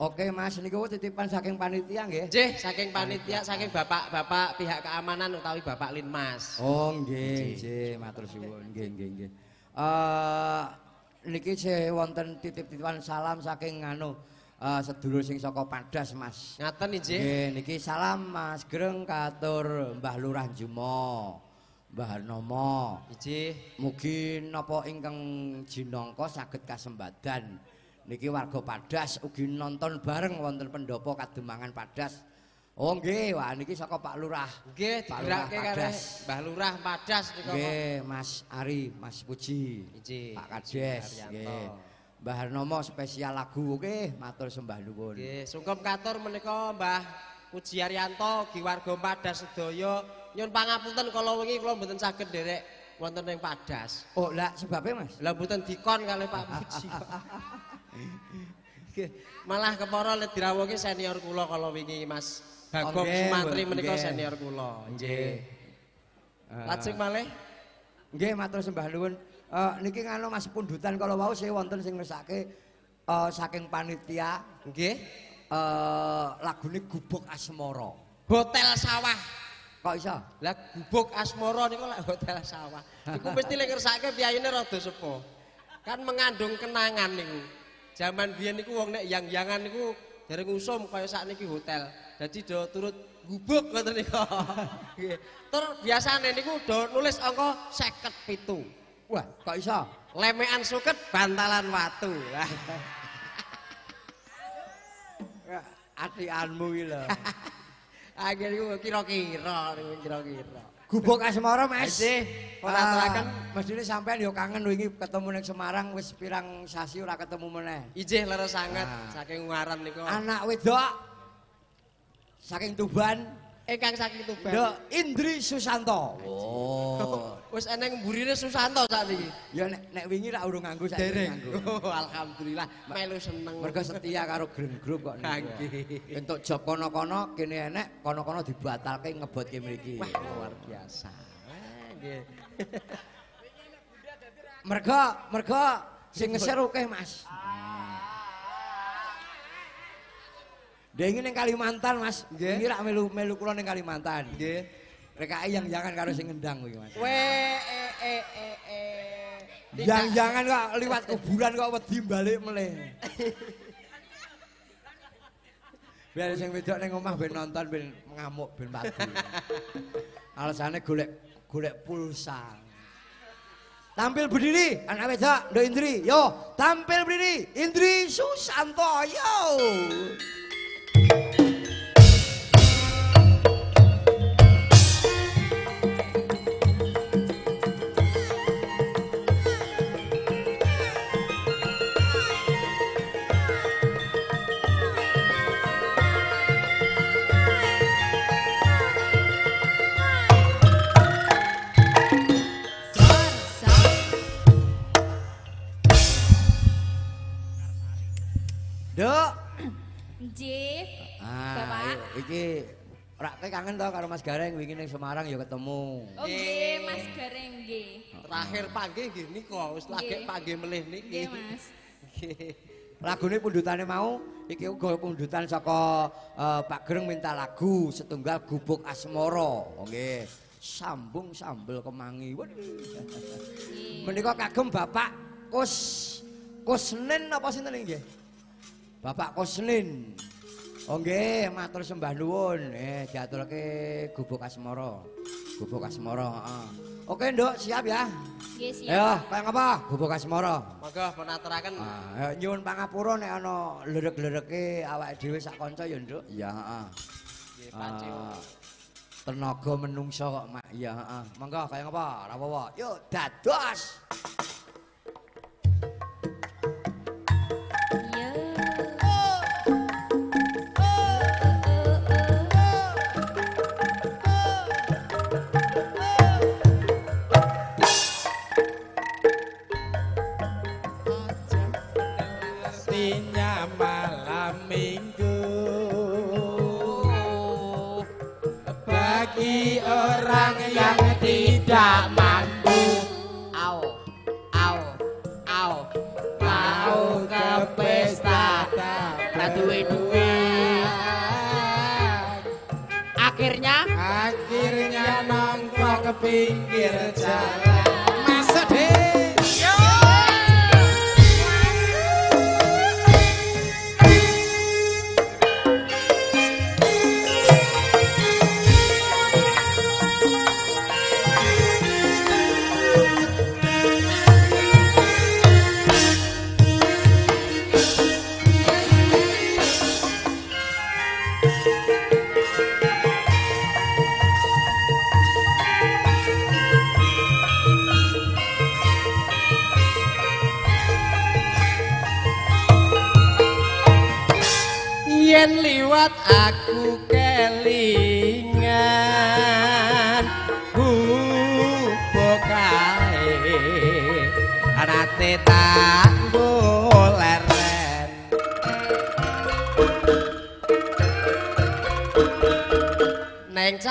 Oke, Mas, niku titipan saking panitia nggih. Nggih, saking panitia, saking bapak-bapak pihak keamanan utawi Bapak Linmas. Oh, nggih, nggih, matur suwun. Nggih, nggih, nggih. Eh niki sih wonten titip-titipan salam saking anu eh, sedulur sing saka Padas, Mas. Ngaten nggih. Nggih, niki salam Mas Greng katur Mbah Lurah Jumo. Mbah Nomo. Nggih. Mugi napa ingkang jinangka saged kasembadan. Niki warga Padas ugi nonton bareng wonten pendopo kademangan Padas. Oh nggih, wah niki saka Pak Lurah. Nggih, digerakke Padas. Mbah Lurah Padas nika. Nggih, Mas Ari, Mas Puji. Nggih, Pak Kades, nggih. Mbah Harnomo spesial lagu nggih, matur sembah nuwun. Nggih, sungkem katur menika Mbah Puji Haryanto gi warga Padas sedaya nyun pangapunten kala wengi kula mboten saged nderek wonten ing Padas. Oh, lah sebabnya Mas? Lah mboten dikon kalih Pak Puji. Malah kepara let dirawuhi senior kula kala wingi Mas Bagong Sumantri menika senior kula. Nggih. Lajeng malih Nggih, matur sembah nuwun. Eh niki ngano Mas pundutan kala wau sih wonten sing ngesake eh saking panitia nggih eh lagune Gubuk Asmara. Hotel Sawah. Kok iso? Lah gubuk asmara niku lak hotel sawah. Iku mesti lek ngersake piyayune rada sepuh. Kan mengandung kenangan niku. Zaman biyen niku wong nek yang-yangan niku dereng usum kaya sakniki hotel. Dadi do turut gubuk ngoten niku. Nggih. Tur biasane niku do nulis angka 57. Wah, kok iso? Lemekan suket bantalan watu. Ya, Atianmu iki lho. Akhir iku kira-kira niku kira-kira. Gubuk Asmara, Mas. Ora aturaken mestine sampean yo kangen wingi ketemu ning Semarang wis pirang sasi ora ketemu meneh. Ijih leres sanget Ah. saking ngaran niku. Anak wedok saking Tuban, Ingkang saking Tuban. Nduk Indri Susanto. Oh. Wis eneng mburine Susanto sakniki. Ya nek nek wingi ra urung nganggo saiki Dereng. nganggo. Oh, alhamdulillah melu seneng. Mergo setia karo Green Group kok. Nggih. Entuk job kono-kono kene enek, kono-kono dibatalke ngebotke mriki. Wah, luar biasa. Ah, Nggih. Mergo mergo sing ngeser akeh, Mas. Dengi ning Kalimantan, Mas. Nggih. Wingi rak melu melu kula ning Kalimantan. Nggih. Rekai yang jangan karo sing ngendang kuwi, Mas. We eh eh eh. Tidak- Yang jangan kok liwat kuburan kok wedi balik meleh. Biar sing wedok ning omah ben nonton ben ngamuk ben padu. Alasane golek golek pulsa. Tampil berdiri, anak wedok, Nduk Indri. Yo, tampil berdiri. Indri Susanto, yo. Kangen to karo Mas Gareng wingi ning Semarang ya ketemu. Oh nggih, Mas Gareng nggih. Terakhir panggih nggih nika wis lagi Nggih. panggih melih niki. Nggih, Mas. Nggih. Lagune pundutane mau iki uga pundutan saka eh, Pak Gereng minta lagu setunggal gubuk asmara. Oh nggih. Sambung sambel kemangi. Waduh. Nggih. Menika kagem Bapak Kus Kusnin apa sinten nggih? Bapak Kusnin. Oh nggih, matur sembah nuwun. Eh diaturke gubuk asmara. Gubuk asmara, heeh. Oke, Nduk, siap ya. Nggih, siap. Ayo, kaya ngapa? Gubuk asmara. Monggo penaturaken. Ah, ayo nyuwun pangapura nek ana lerek-lereke awake dhewe sak kanca ya, Nduk. Iya, heeh. Nggih, pancen. Ah, tenaga menungso kok, Mak. Iya, heeh. Monggo kaya ngapa? Ora apa-apa. Yuk, dados. we get a time.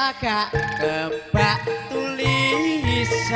Cagak kebak tulisan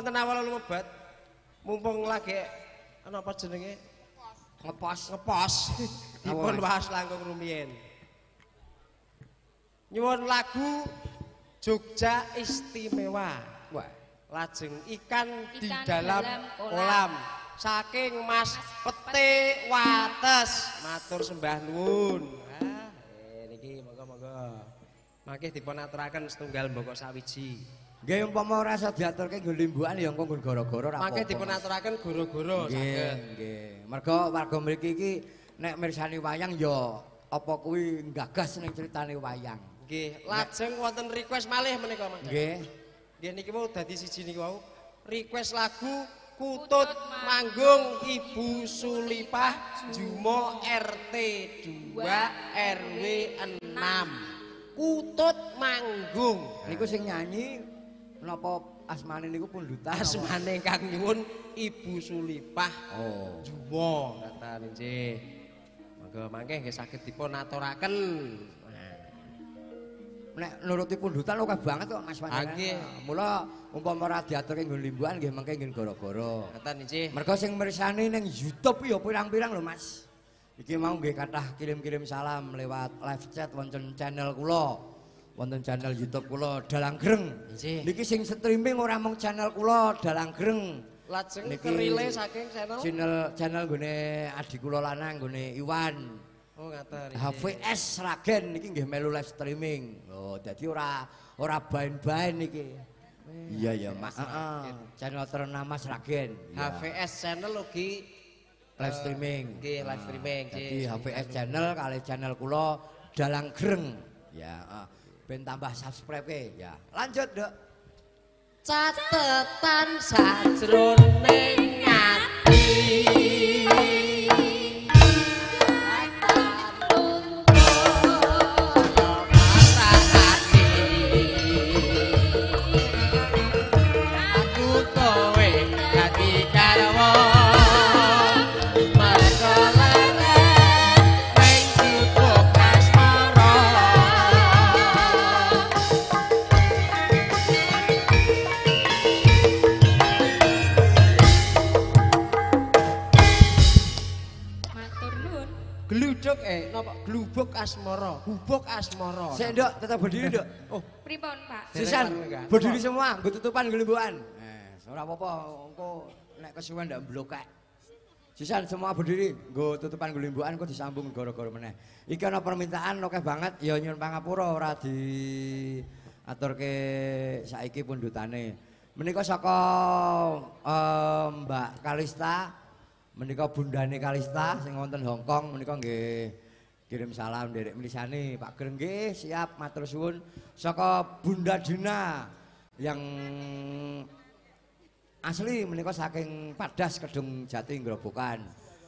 wonten awal lumebet mumpung lagi ana apa jenenge? Ngepos, ngepos. Dipun bahas langkung rumiyin. Nyuwun lagu Jogja Istimewa. Wah, lajeng ikan, di Ikan dalam, dalam kolam. kolam. Saking Mas Pete Wates. Matur sembah nuwun. Ah, eh, niki monggo-monggo. Mangke dipun aturaken setunggal mboko sawiji. Nggih umpama ora iso diaturke nggo limbukan ya engko nggon gara-gara ora Mangke apa-apa. dipun aturaken goro-goro Nggih, saged. nggih. Mergo warga mriki iki nek mirsani wayang ya apa kuwi gagas ning critane wayang. Nggih, lajeng wonten request malih menika mangke. Nggih. Nggih niki mau dadi siji niki wau. Request lagu Kutut Manggung Ibu Sulipah Jumo RT 2 RW 6. Kutut Manggung. Niku sing nyanyi napa asmane niku pundutan? apa? Asmane ingkang nyuwun Ibu Sulipah Oh. Jumo kata nggih. Monggo mangke nggih saged dipun aturaken. Nek nuruti pundutan oke banget kok Mas Ah, Panjenengan. nggih. Mula umpama ora diaturke nggon limbukan nggih mengke nggih gara-gara. Kata nggih. Mergo sing mirsani ning YouTube ya pirang-pirang lho Mas. Iki mau nggih kathah kirim-kirim salam lewat live chat wonten channel kula. Wonten channel YouTube kula Dalang Greng. Nggih. Niki sing streaming ora mung channel kula Dalang Greng. Lajeng kerile saking channel. Channel channel nggone adik kula lanang nggone Iwan. Oh ngaten. HVS Ragen niki nggih melu live streaming. Oh, dadi ora ora bain-bain niki. Iya ya, Mas. Heeh. Channel ternama Sragen. Iya. HVS channel ugi live streaming. Nggih, live streaming. Nah, Jadi HVS channel kali channel kula Dalang Greng. Ya, eh, ben tambah subscribe ya. Lanjut, Dok. catetan sajroning ati eh napa glubuk asmara, gubuk asmara. Sik, Dok, tetap berdiri, Dok. Oh, Pripun, Pak? Sisan, berdiri semua, nggo tutupan gelimbukan. Eh, ora apa-apa, engko nek kesuwen ndak mblokek. Sisan semua berdiri, nggo tutupan gelimbukan kok disambung gara-gara meneh. Iki ana permintaan oke banget, ya nyuwun pangapura ora di aturke saiki pundutane. Menika saka eh, Mbak Kalista, menika bundane Kalista sing wonten Hong Kong menika nggih kirim salam derek milisani Pak Greng nggih siap matur suwun saka Bunda Dina yang asli menika saking Padas Kedung Jati Grobokan.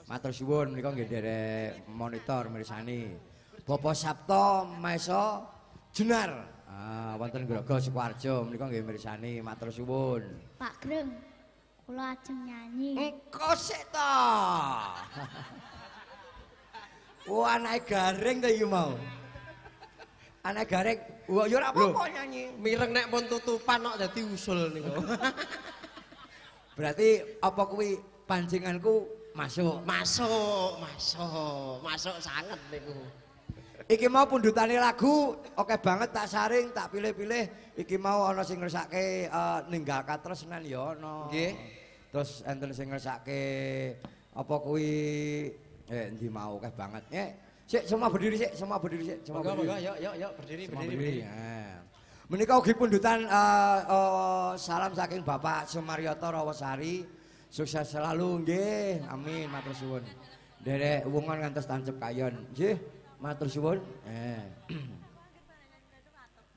Matur suwun menika nggih derek monitor milisani. Bapak Sabto Maesa Jenar. Ah wonten Grogo Sukoharjo menika nggih mirsani matur suwun. Pak Greng, kula ajeng nyanyi. Engko sik to. Wah anake garing to iki mau. Anake garing, wah ya ora apa-apa nyanyi. mireng nek pun tutupan kok dadi usul niku. Berarti apa kuwi pancinganku masuk. masuk, masuk, masuk sangat niku. Iki mau pundutane lagu oke banget tak saring, tak pilih-pilih. Iki mau ana sing ngersake eh, ninggal katresnan ya ana. Nggih. Terus enten sing ngersake apa kuwi eh endi mau oke banget. Eh, sik semua berdiri sik, semua berdiri sik, semua berdiri. monggo, yuk, yuk, yuk, berdiri, Semua berdiri, berdiri. berdiri. Nah. Menika ugi pundutan eh, eh, salam saking Bapak Sumaryoto Rawasari. Sukses selalu nggih. Amin, matur suwun. Derek wungan ngantos tancep kayon. Nggih, matur suwun. Eh.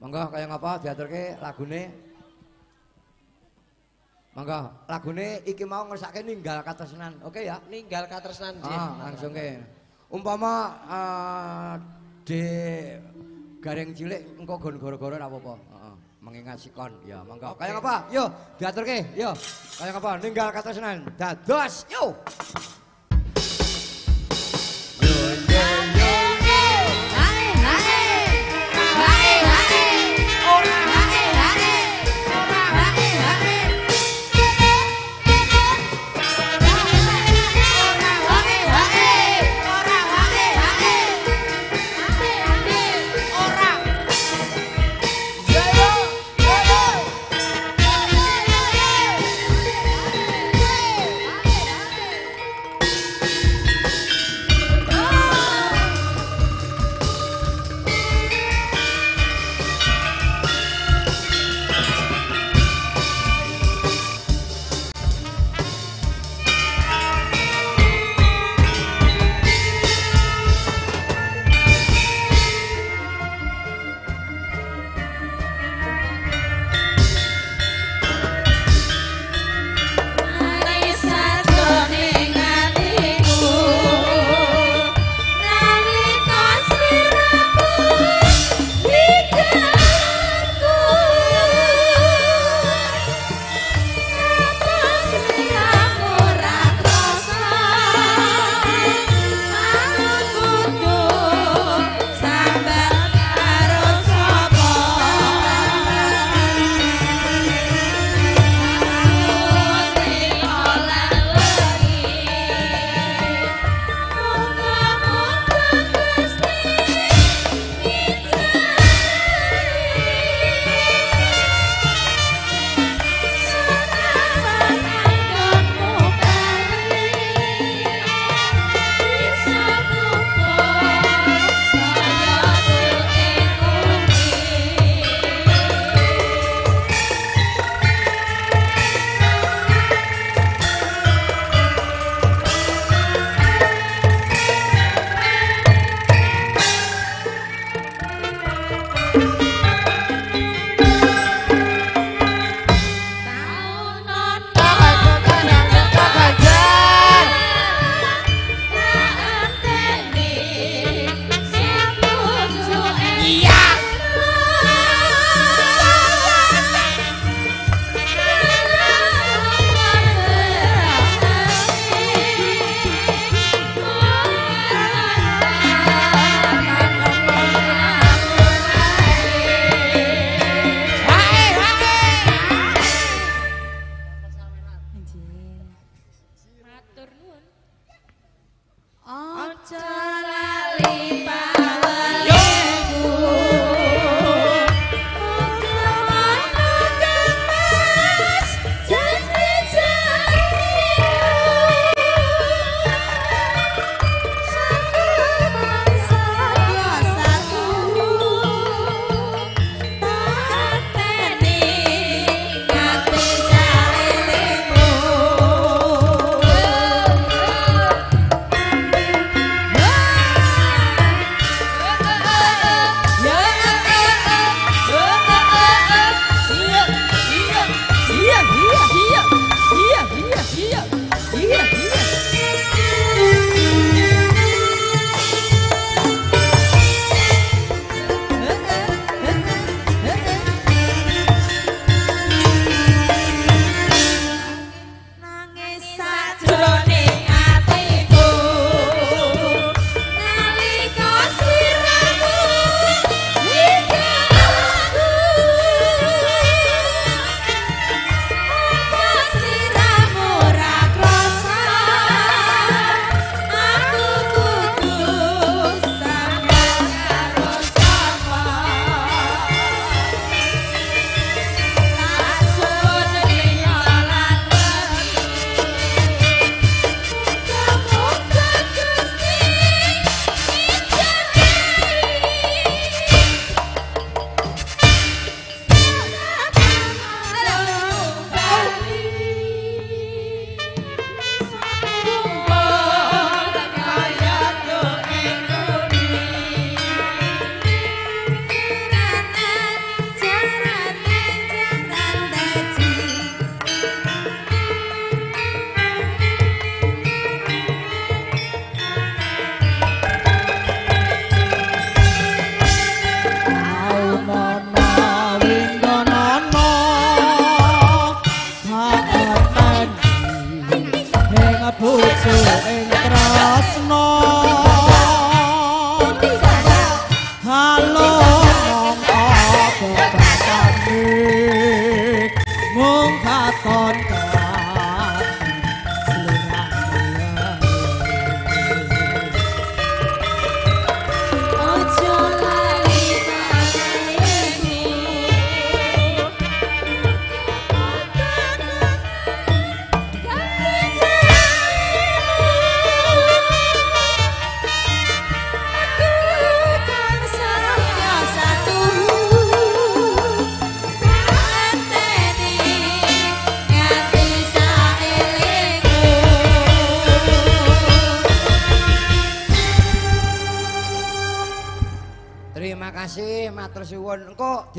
Monggo kaya ngapa diaturke lagune? Monggo, lagune iki mau ngersake ninggal katresnan. Oke ya? Ninggal katresnan nggih. Ah, langsung ke. Umpama eh de garing cilik engko gon goro-goro ora apa-apa. Heeh. Mengingat sikon. Ya, monggo. Kaya apa? Yo, diaturke. Yo. Kaya apa? Ninggal katresnan. Dados, yo.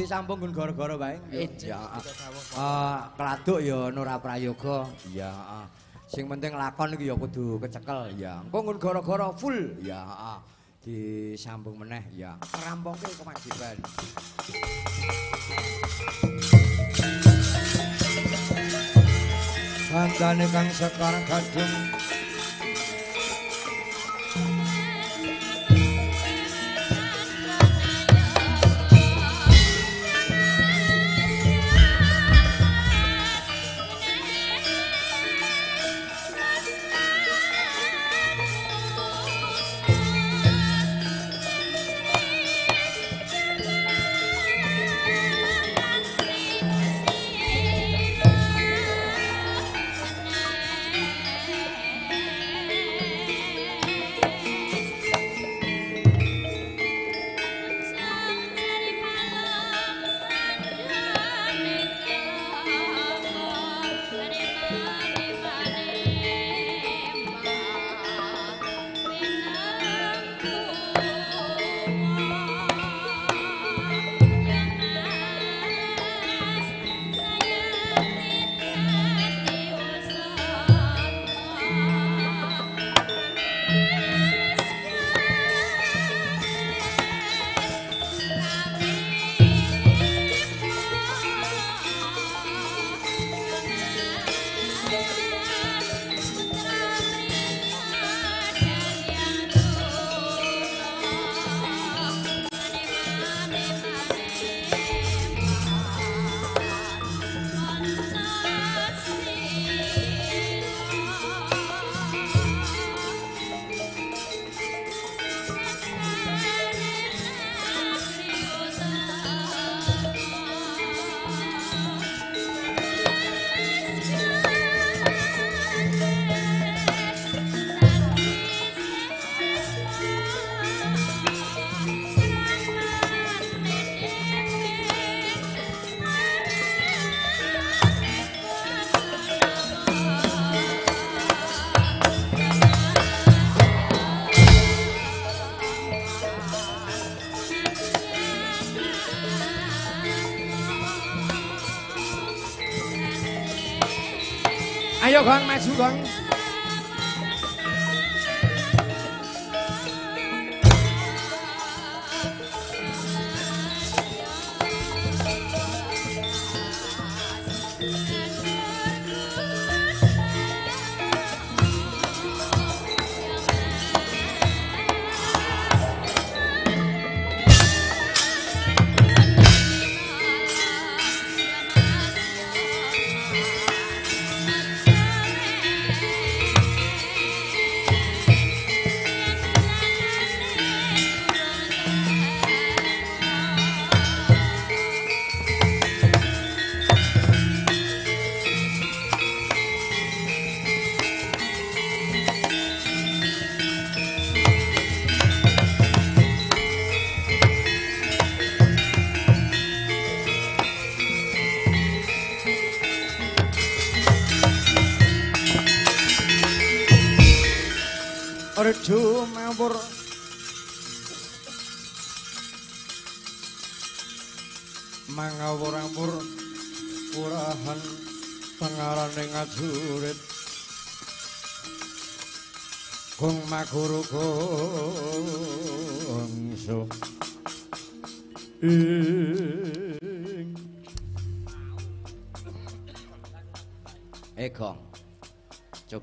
Disambung nggon gara-gara wae. Iya. Eh, keladuk ya Nora Prayoga. Iya, heeh. Sing penting lakon iki ya kudu kecekel. Ya. Engko nggon gara-gara full. Ya, heeh. Disambung meneh ya. Rampungke kewajiban. Bandane kang sekarang gadung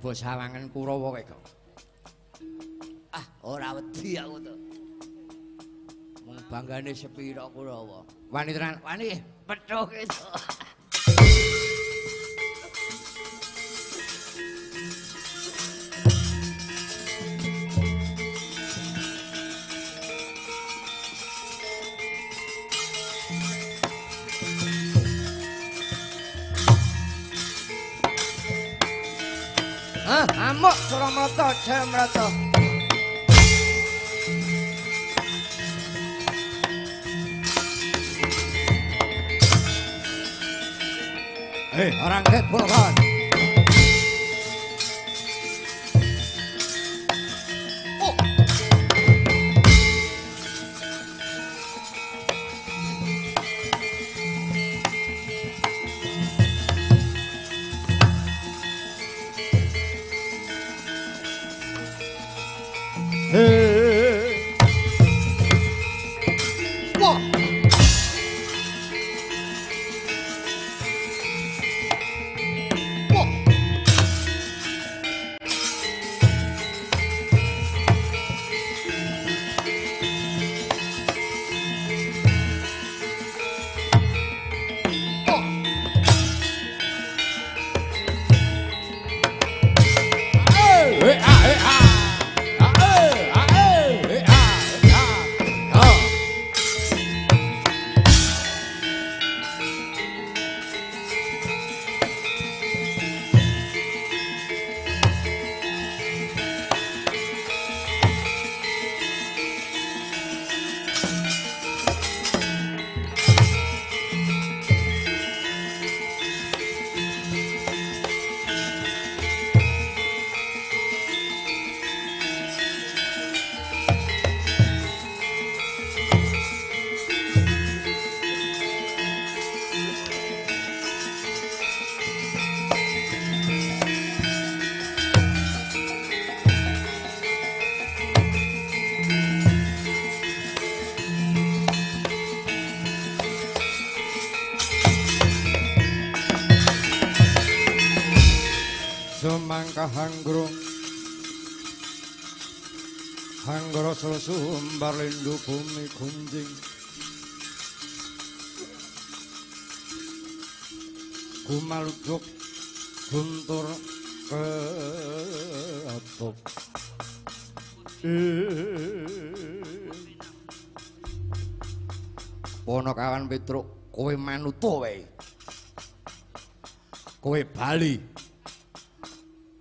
coba sawangan Kurawa kowe Gong ah ora wedi aku to. Mung banggane sepira Kurawa. Wani tenan wani. Petuk itu Amuk Suramata Jayamrata. Eh, orang ket pulakan. Hanggro sesumbar lindu bumi kunjing. Kumaluk guntur keatuk. Ponokawan Petruk kowe manuto wae. Kowe bali.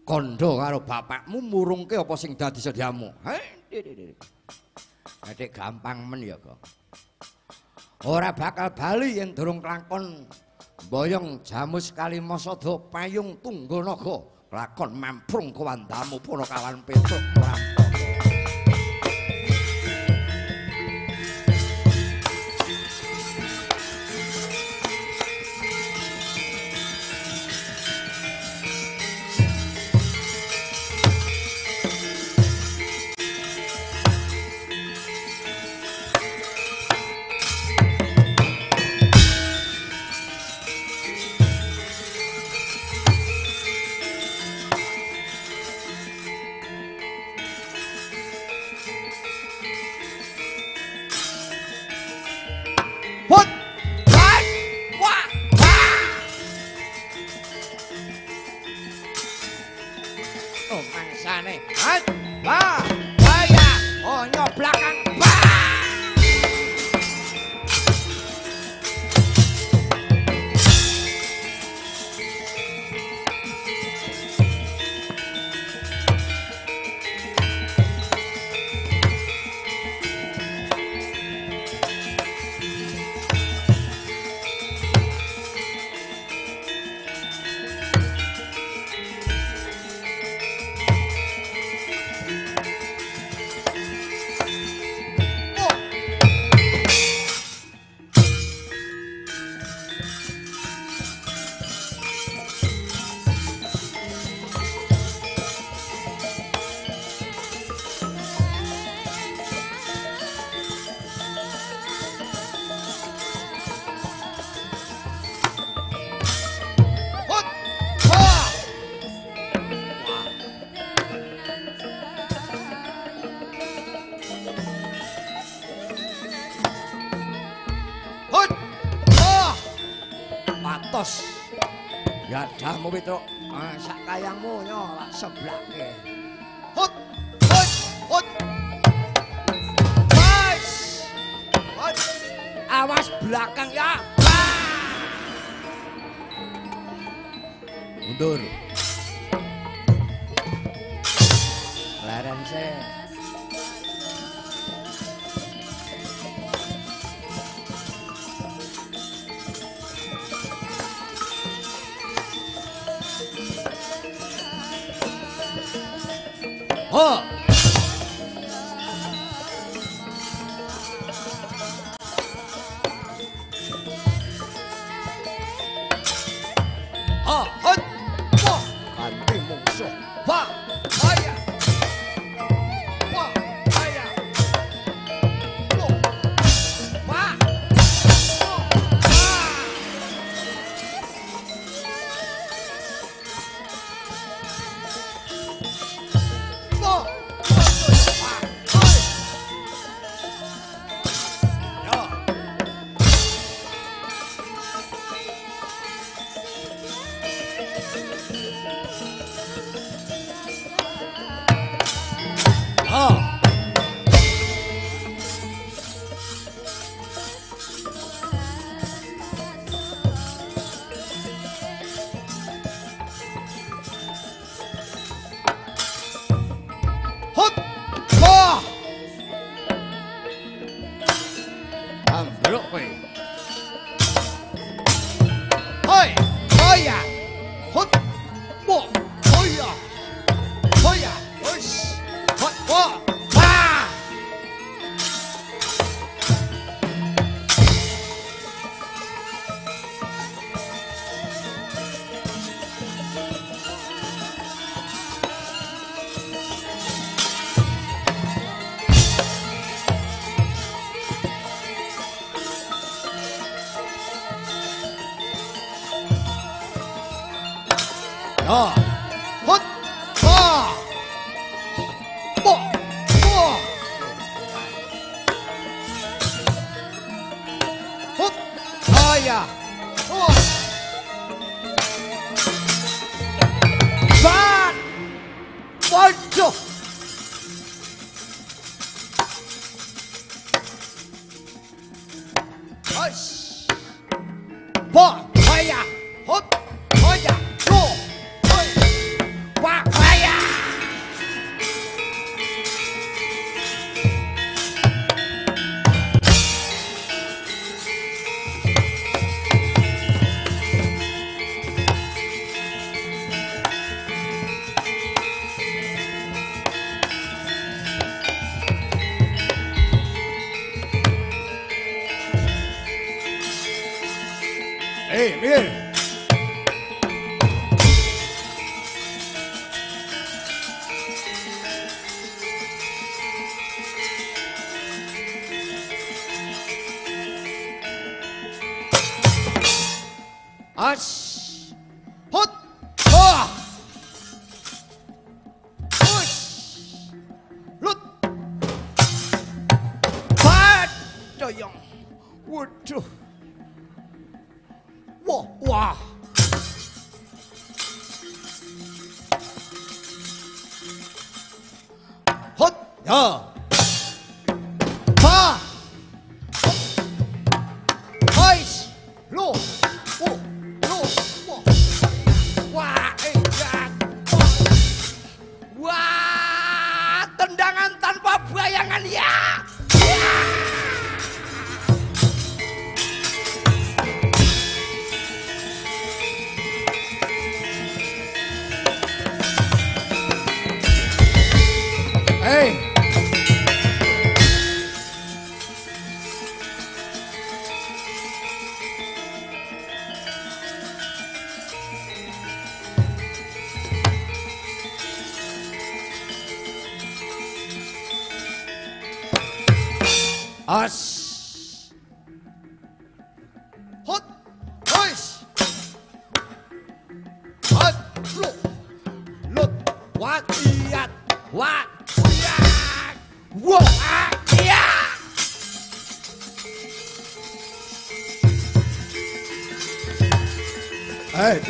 Kondo karo bapakmu murungke apa sing dadi sediamu. Adik gampang men ya kok. Ora bakal bali yen durung kelakon boyong jamus kalimasada payung tungganaga lakon mamprung kewandamu punakawan petuk.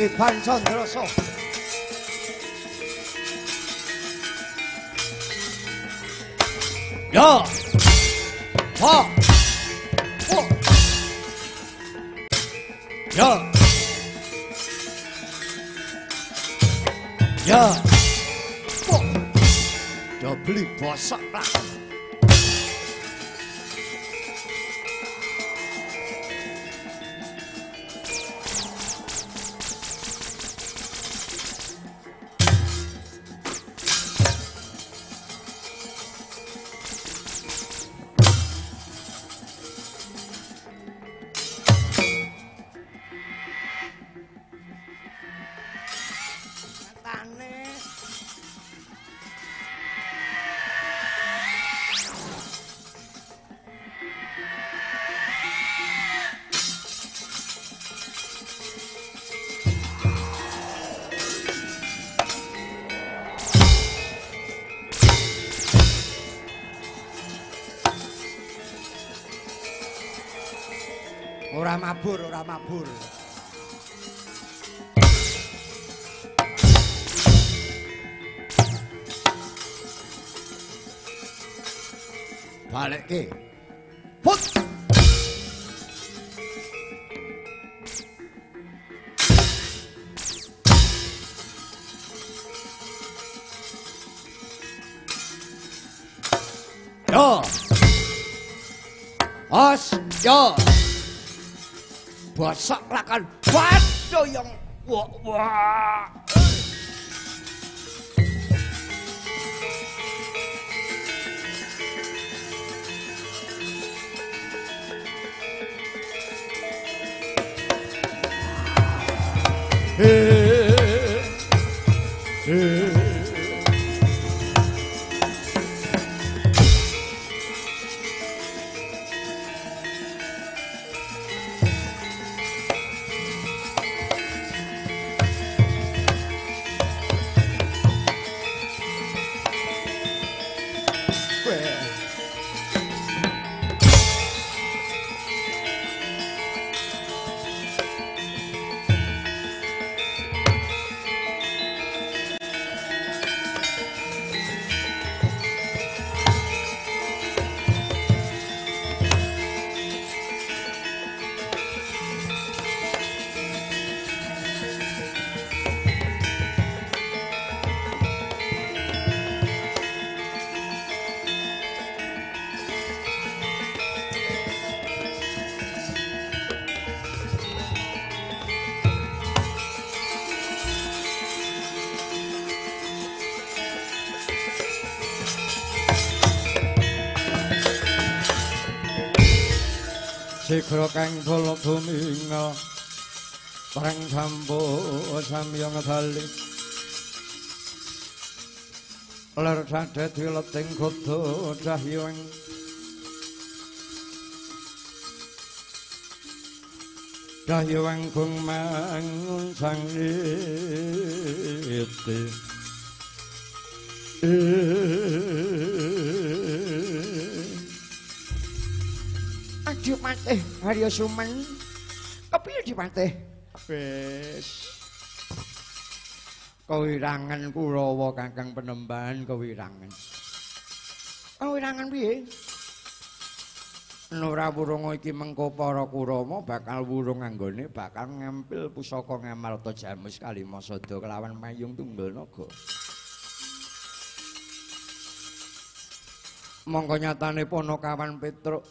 Eh, Ivan Chandroso. Ya. Wah. Bosok lakan waduh yang wah wah. Sigra kang bala buminga Parang sambo samyang dali. Ler sadeti leting kudu cahyuing. Cahyuing kung mangun sang iti Aduh patih Haryo Sumen Kepiye di patih Wis. Kewirangan Kurawa Kakang Penembahan kewirangan Kewirangan piye? Nora wurung iki mengko para Kurama bakal wurung anggone bakal ngampil pusaka ngamarta jamus kalimasada kelawan mayung tunggal naga. Mongko nyatane Panakawan Petruk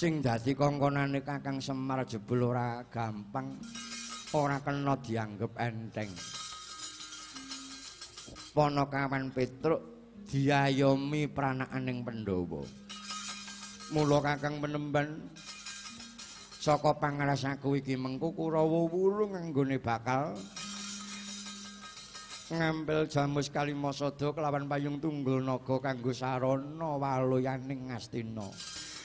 sing dadi kongkonane Kakang Semar jebul ora gampang ora kena dianggep enteng. Panakawan Petruk diayomi pranakaning Pandhawa. Mula Kakang Penemban saka pangrasaku iki mengko Kurawa wurung anggone bakal ngampil jamus kalimasada kelawan payung tunggul naga kanggo sarana waluyaning Astina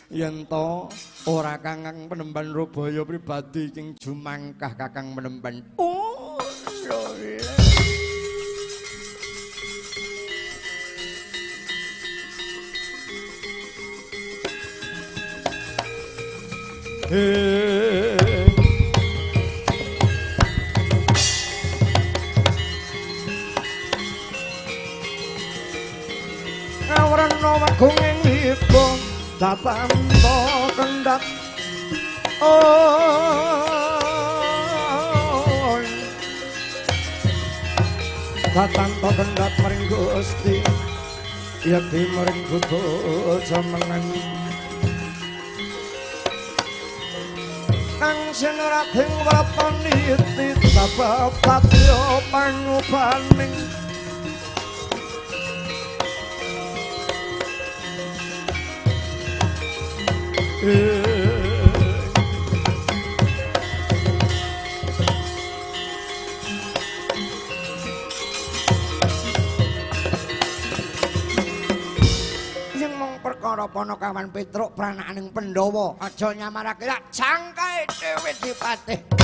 yen to ora kakang penemban Rubaya pribadi sing jumangkah kakang penemban. Oh Hey Awran no ing wibo datanto kendhat oh datanto kendhat maring Gusti. Yakti maring kudu jamenan kang sinrating wapaniti sabab patya panubaning perkara Panakawan Petruk prananing Pandhawa aja nyamarake lak jangkae dhewe dipatih.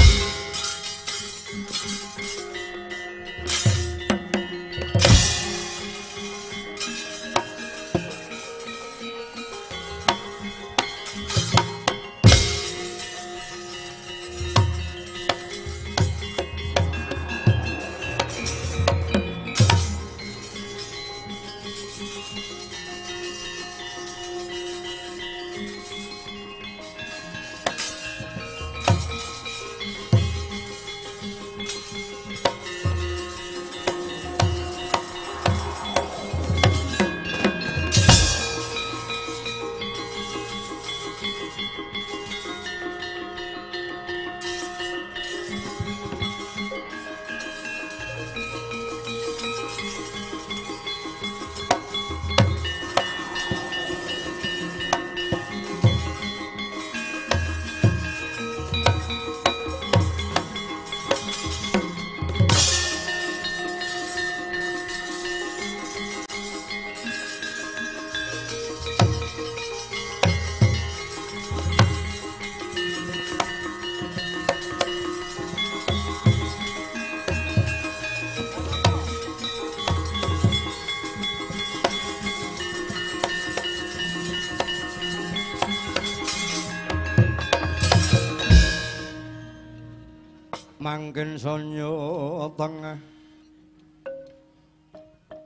Mangken sanya tengah.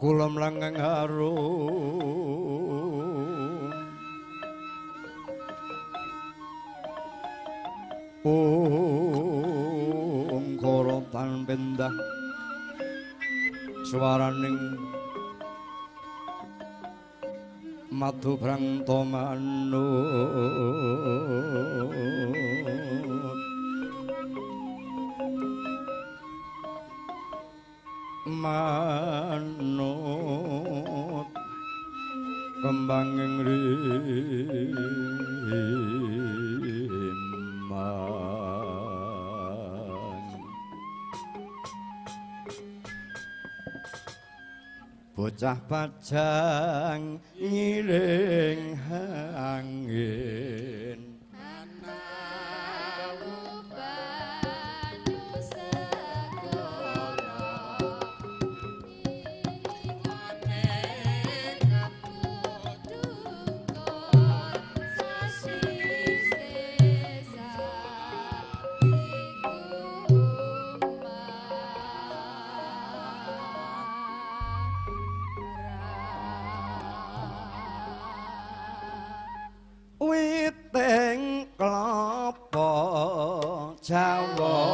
Kula mlangeng harum Ong korotan pendah swaraning madu prangto manut manut kembanging riman. Bocah pajang ngiring angin klapa jawa.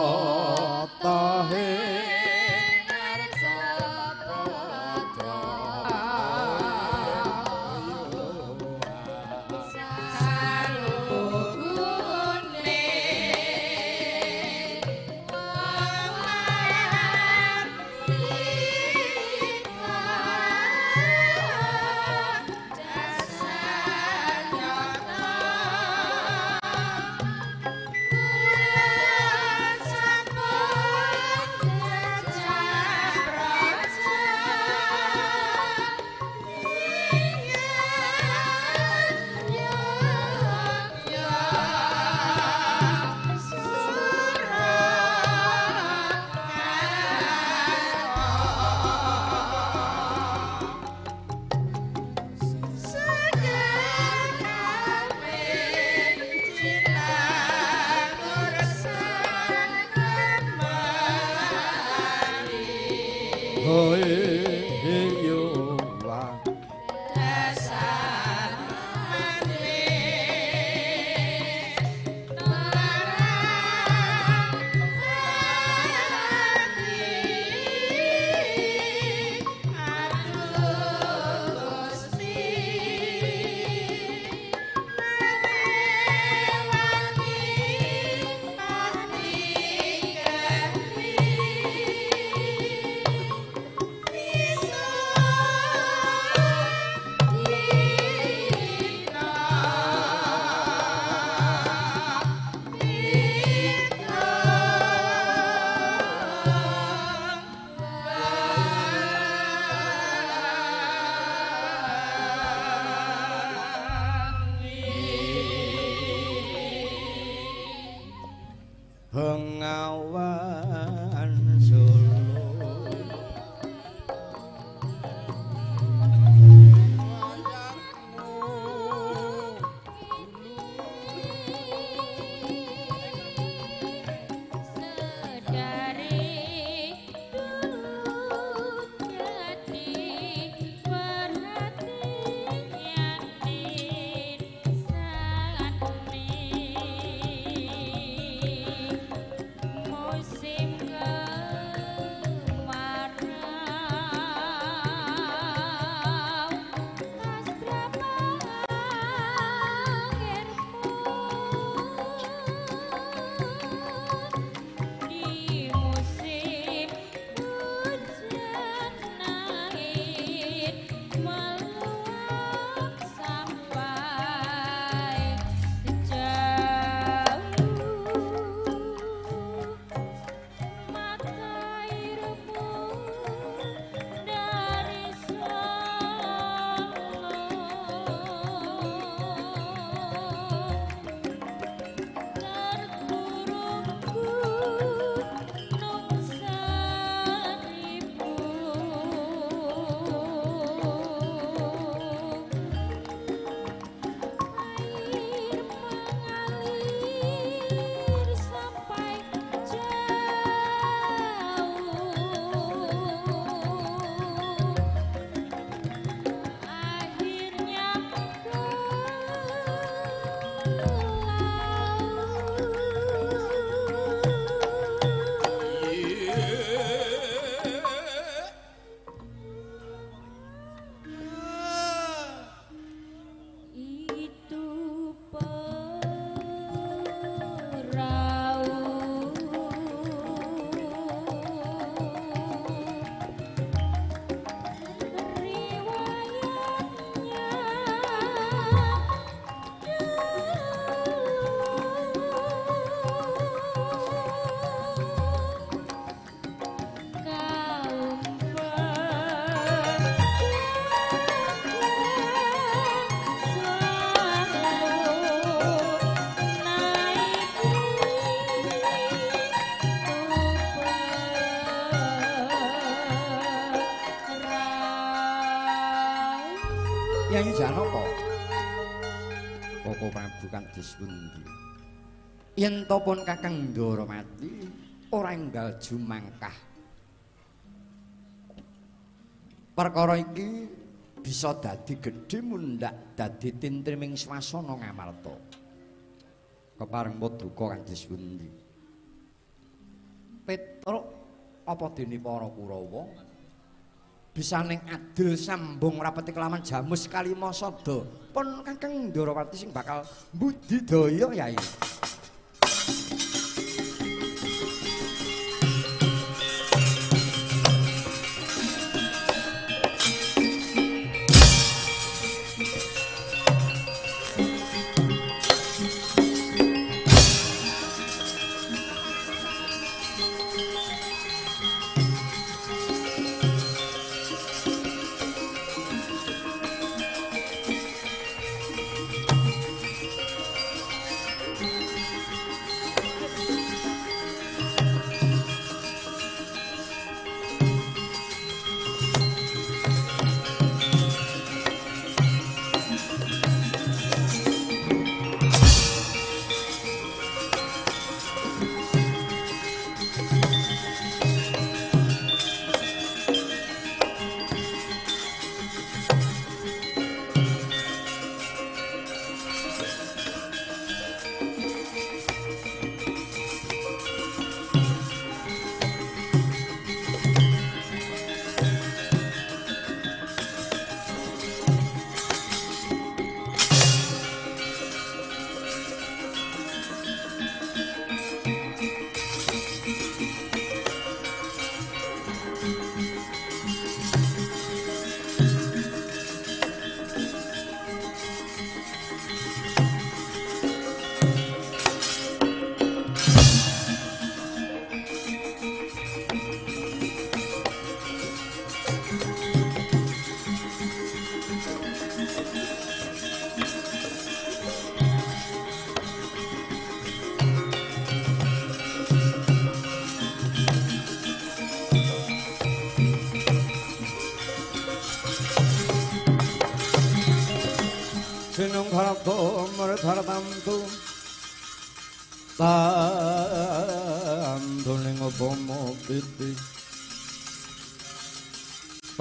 Kang dispundi. Yen to pun Kakang Ndaramati ora enggal jumangkah. Perkara iki bisa dadi gedhe mundak dadi tintriming swasana ngamarta. Kepareng paduka kang dispundi. Petruk apa dene para Kurawa bisa ning adil sambung rapeti kelaman jamus kalima sada. Pun Kakang Ndarawati sing bakal budidaya yai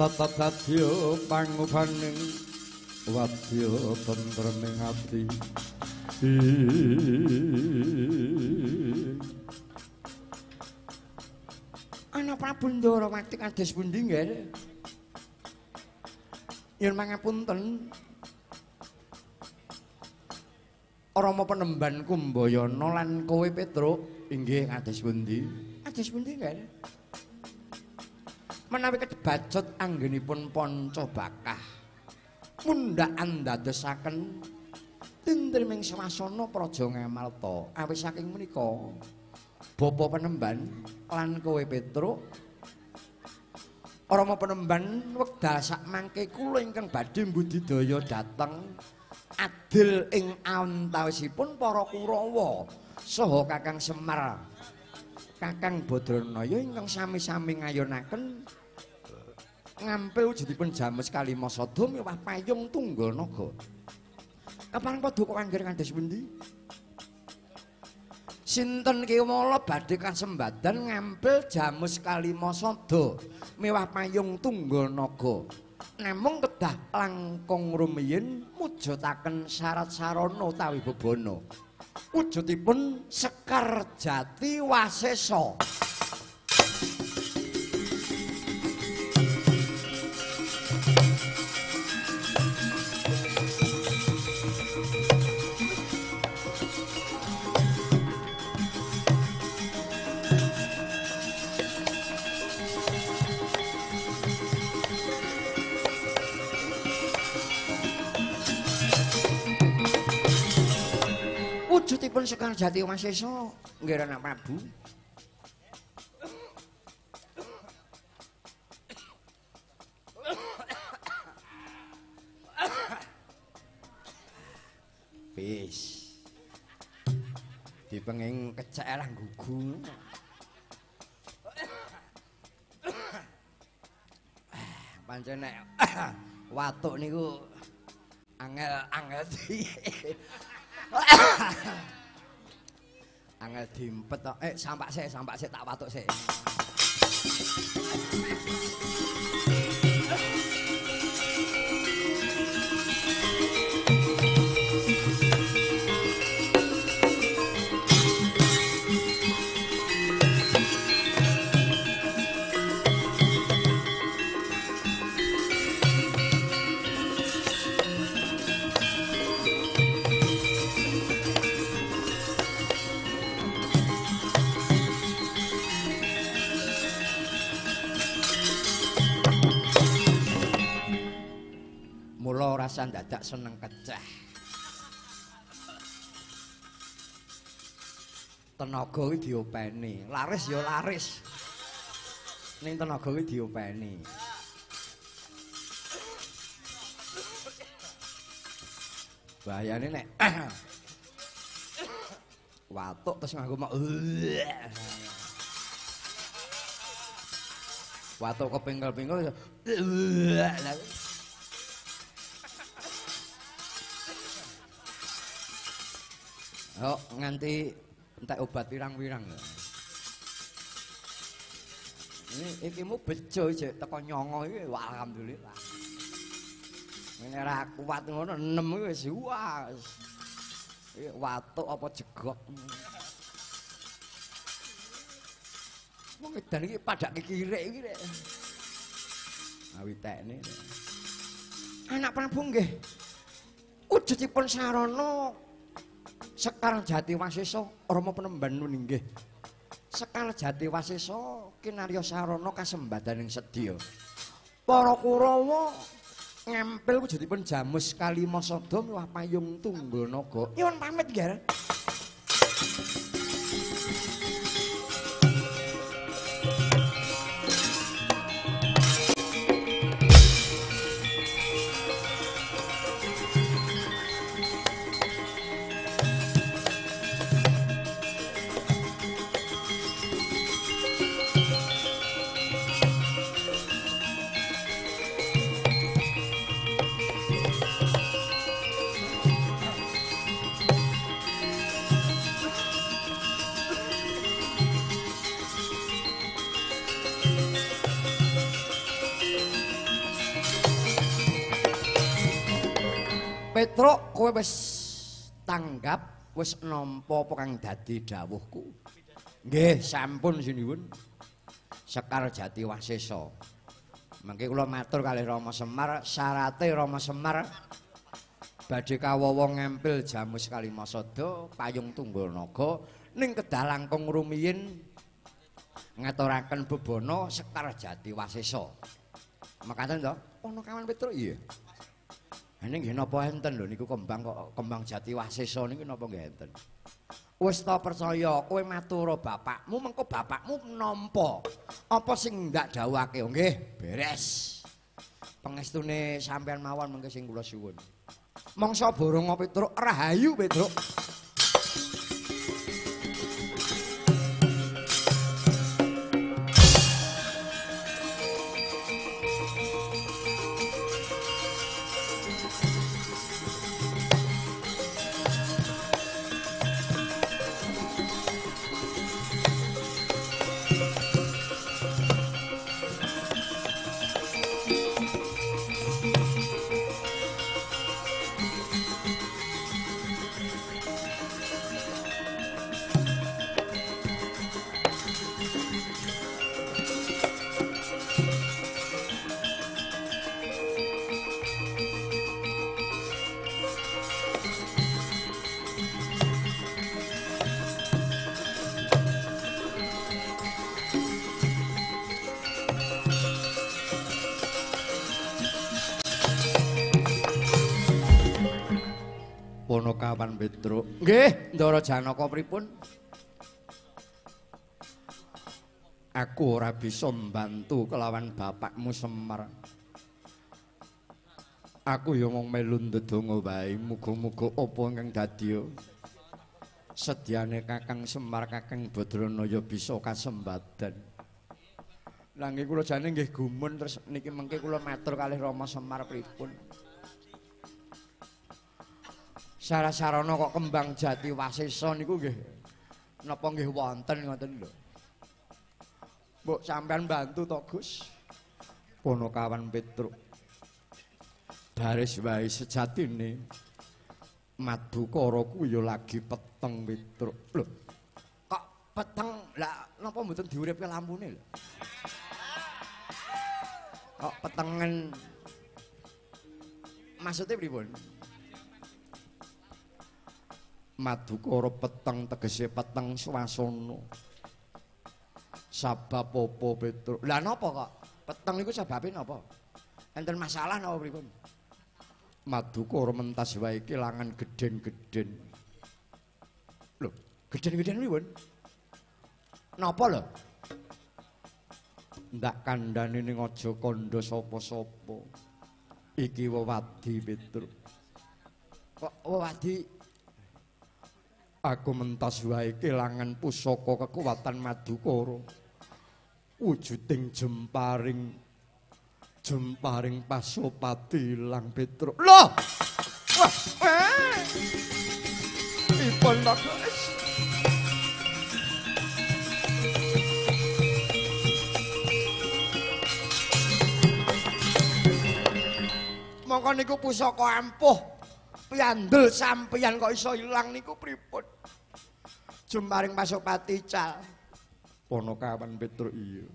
Tatap kadya pangubaning wadya tentreming ati Ana Prabu Ndarawati kados pundi nggih? Yen mangapunten Rama penemban Kumbayana lan kowe Petruk inggih kados pundi? Kados pundi nggih? Menawi kedbacot anggenipun panca bakah mundhakan dadosaken tintriming swasana praja ngamalta. Awis saking menika Bapa penemban lan kowe Petruk Rama penemban wekdal sak mangke kula ingkang badhe budidaya dhateng adil ing antawisipun para Kurawa saha Kakang Semar. Kakang Badranaya ingkang sami-sami ngayonaken ngampil wujudipun james kalima sada miwah payung tunggal naga. Kapan paduka kangger kandos pundi? Sinten kewala badhe kasembadan ngampil jamus kalima sada miwah payung tunggal naga. Namung kedah langkung rumiyin mujudaken syarat sarana utawi bebana. Wujudipun Sekar Jati Wasesa. Wujudipun Sekar Jati Wasesa nggih Rana Prabu. Wis. Dipenging kecek lah gugu. Pancen nek watuk niku Angel angel di. angel dimpet. Eh sampak sik, sampak sik tak watuk sik. Dadak seneng keceh. Tenaga kuwi diopeni, laris ya laris. Ning tenaga kuwi diopeni. Bahayane nek watuk terus nganggo mak Watuk kepingkel-pingkel lah Yo nganti entek obat pirang-pirang. Ini iki mu bejo jek teko nyongo iki alhamdulillah. Ini ora kuat ngono enem iki wis. Iki watuk apa jegok. Wong edan iki padake kirek iki rek. Awitekne. Anak Prabu nggih. Wujudipun sarana Sekar Jati Wasesa Rama Penemban ninggih. Sekar Jati Wasesa kinarya sarana kasembadaning sedya. Para Kurawa ngempil wujudipun jamus kalima sada miwah payung tunggul naga. Nyuwun pamit nggih. Wis nampa apa kang dadi dawuhku. Nggih, sampun sinuwun. Sekar Jati Wasesa. Mangke kula matur kalih Rama Semar, syarate Rama Semar badhe kawawa ngempil jamus kalimasada payung tunggul naga ning kedalangkung rumiyin ngaturaken bebana Sekar Jati Wasesa. Mekaten to? Ana kawan Petruk iya. Ini nggih napa enten lho niku kembang kok kembang jati wasesa niku napa nggih enten. Wis ta percaya kowe matur bapakmu mengko bapakmu nampa apa sing ndak dawuhake nggih beres. Pengestune sampean mawon mengke sing kula suwun. Mongso borong Petruk rahayu Petruk. Petruk. Nggih, Ndara Janaka pripun? Aku ora bisa mbantu kelawan bapakmu Semar. Aku ya mung melu ndedonga wae, muga-muga apa ingkang dadya sedyane Kakang Semar Kakang Badranaya bisa kasembadan. Lah nggih kula jane nggih gumun terus niki mengke kula matur kalih Rama Semar pripun. Sarasarana kok kembang jati wasesa niku nggih napa nggih wonten ngoten lho. Mbok sampean bantu to, Gus. Ponokawan Petruk. Baris wae sejatine Madukara ku ya lagi peteng Petruk. Lho. Kok peteng? Lah napa mboten diuripke lampune lho? Kok petengen Maksudnya pripun? Madukara peteng tegese peteng swasana. Sabab apa Petruk? Lah napa kok? Peteng niku sebabe napa? Enten masalah napa pripun? Madukara mentas wae kelangan gedhen-gedhen. Lho, gedhen-gedhen pripun? Napa lho? Ndak kandhane ning aja kandha sapa-sapa. Iki wewadi Petruk. Kok wewadi Aku mentas wae kelangan pusaka kekuatan Madukara. Wujuding jemparing jemparing pasopati lang Petruk. Loh! Wah, eh. Mongko niku pusaka ampuh. Piandel sampeyan kok iso ilang niku pripun? Jumaring Pasopati Cal. Ponokawan Petruk iya.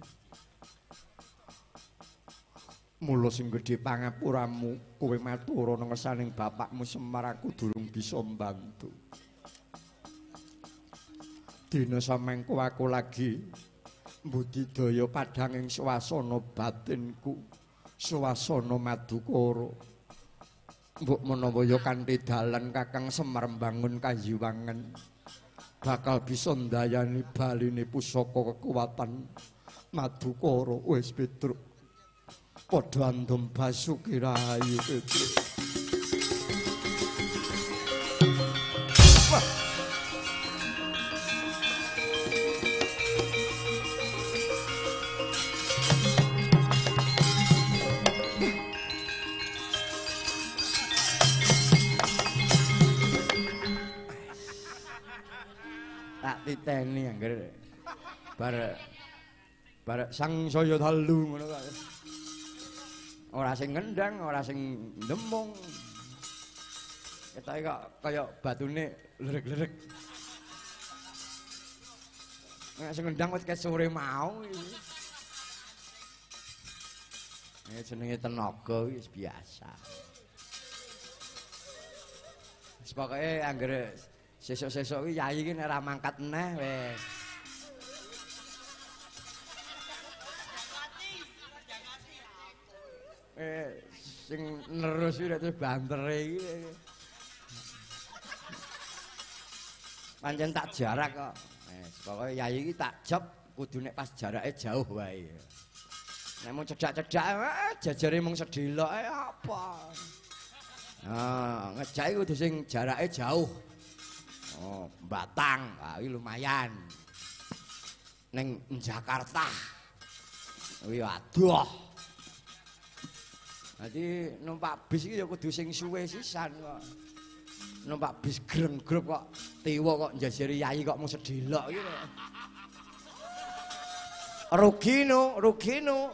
Mula sing gedhe pangapuramu kowe matur ana ngersaning bapakmu Semar aku durung bisa mbantu. Dina samengko aku lagi mbudidaya padhanging swasana batinku, swasana Madukara. Mbok menawa ya kanthi dalan Kakang Semar mbangun kayiwangan bakal bisa ndayani baline pusaka kekuatan Madukara wis Petruk. Padha andom basuki rahayu Petruk. Titeni angger bar bar sang saya dalu ngono kok ora sing ngendang ora sing ndemung ketoke kok kaya batune lerek-lerek Nek sing ngendang wis sore mau. Nek jenenge tenaga wis biasa. Wis pokoke anggere Sesuk-sesuk iki yayi iki nek ora mangkat neh wis. Eh sing nerus iki nek bantere iki. Pancen tak jarak kok. Wis pokoke yayi iki tak job kudu nek pas jarake jauh wae. Nek mung cedak-cedak jajare mung sedelok eh apa. Nah, ngejake kudu sing jarake jauh. Oh, Batang, ah, lumayan. Neng Jakarta. Wih, aduh. Jadi numpak bis iki ya kudu sing suwe sisan kok. Numpak bis greng-grep kok tiwa kok njajari yayi kok mung sedelok iki. lho. Rugi no, rugi. Nek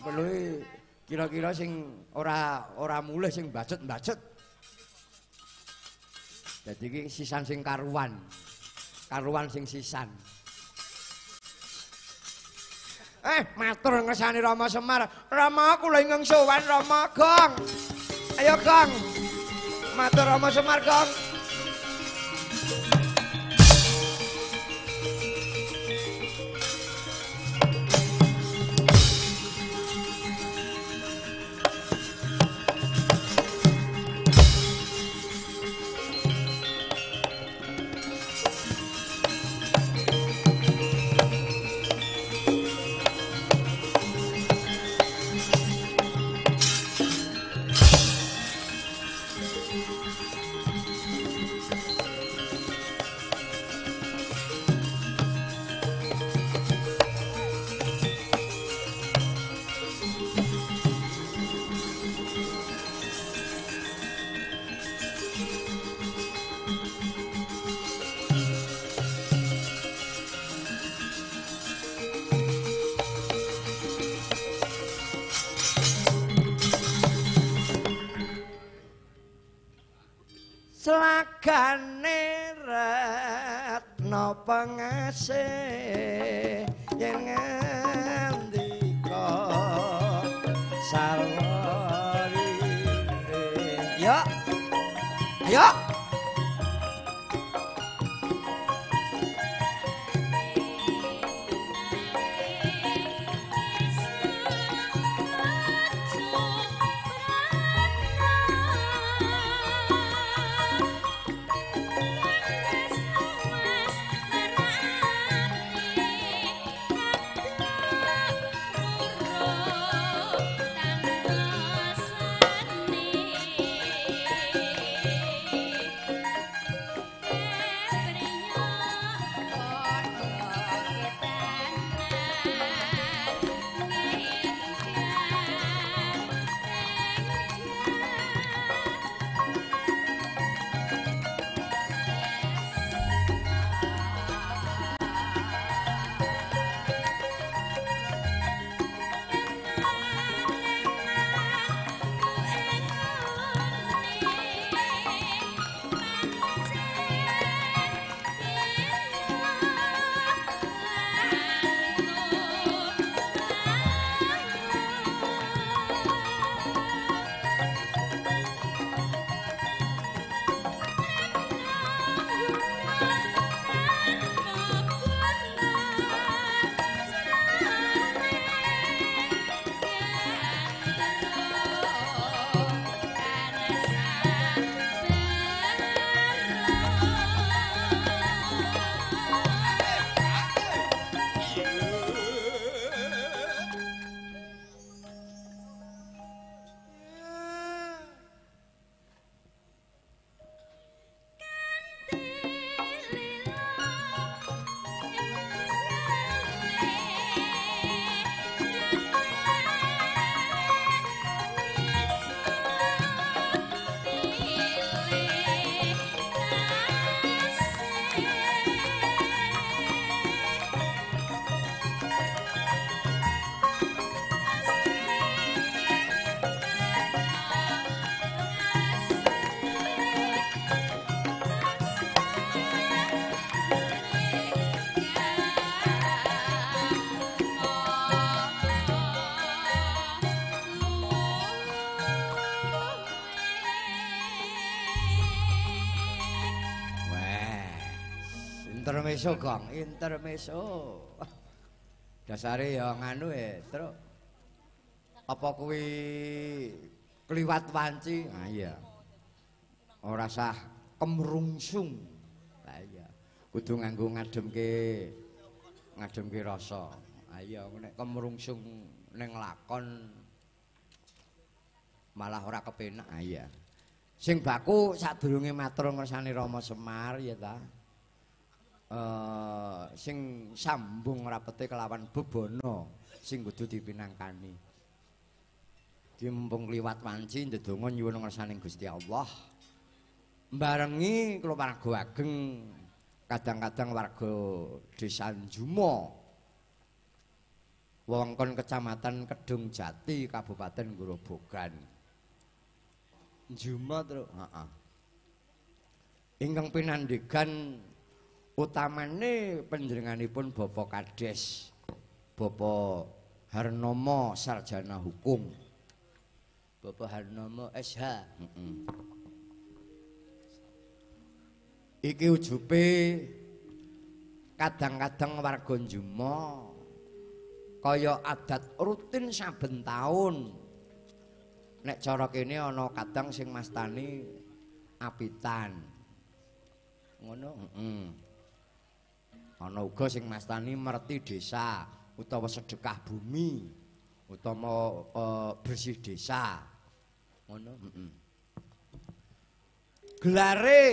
Perlu kira-kira sing ora ora mulih sing bacet-bacet. Jadi iki sisan sing karuan. Karuan sing sisan. Eh, matur ngersani Rama Semar. Rama aku lagi sowan Rama Gong. Ayo Gong. Matur Rama Semar Gong. Intermeso gong intermeso dasare ya nganu e truk. Apa kuwi kliwat wanci? Ah iya. Ora sah kemrungsung. Lah iya. Kudu nganggo ngademke ngademke rasa. Ah iya nek kemrungsung ning lakon malah ora kepenak. Ah iya. Sing baku sadurunge matur ngersani Rama Semar ya ta eh sing sambung rapete kelawan bebono sing kudu dipinangkani. Ki mumpung liwat wanci ndedonga nyuwun ngersaning Gusti Allah. Mbarengi kula warga ageng kadang-kadang warga Desa Jumo. Wewengkon Kecamatan Kedung Jati Kabupaten Grobogan. Jumo terus, heeh. Ingkang pinandikan utamane panjenenganipun Bapak Kades Bapak Harnomo sarjana hukum. Bapak Harnomo SH Iki ujube kadang-kadang warga Jumo kaya adat rutin saben taun. Nek cara kene ana kadang sing mastani apitan. Ngono? Heeh ana uga sing mastani merti desa utawa sedekah bumi utawa uh, bersih desa. Ngono? Heeh gelare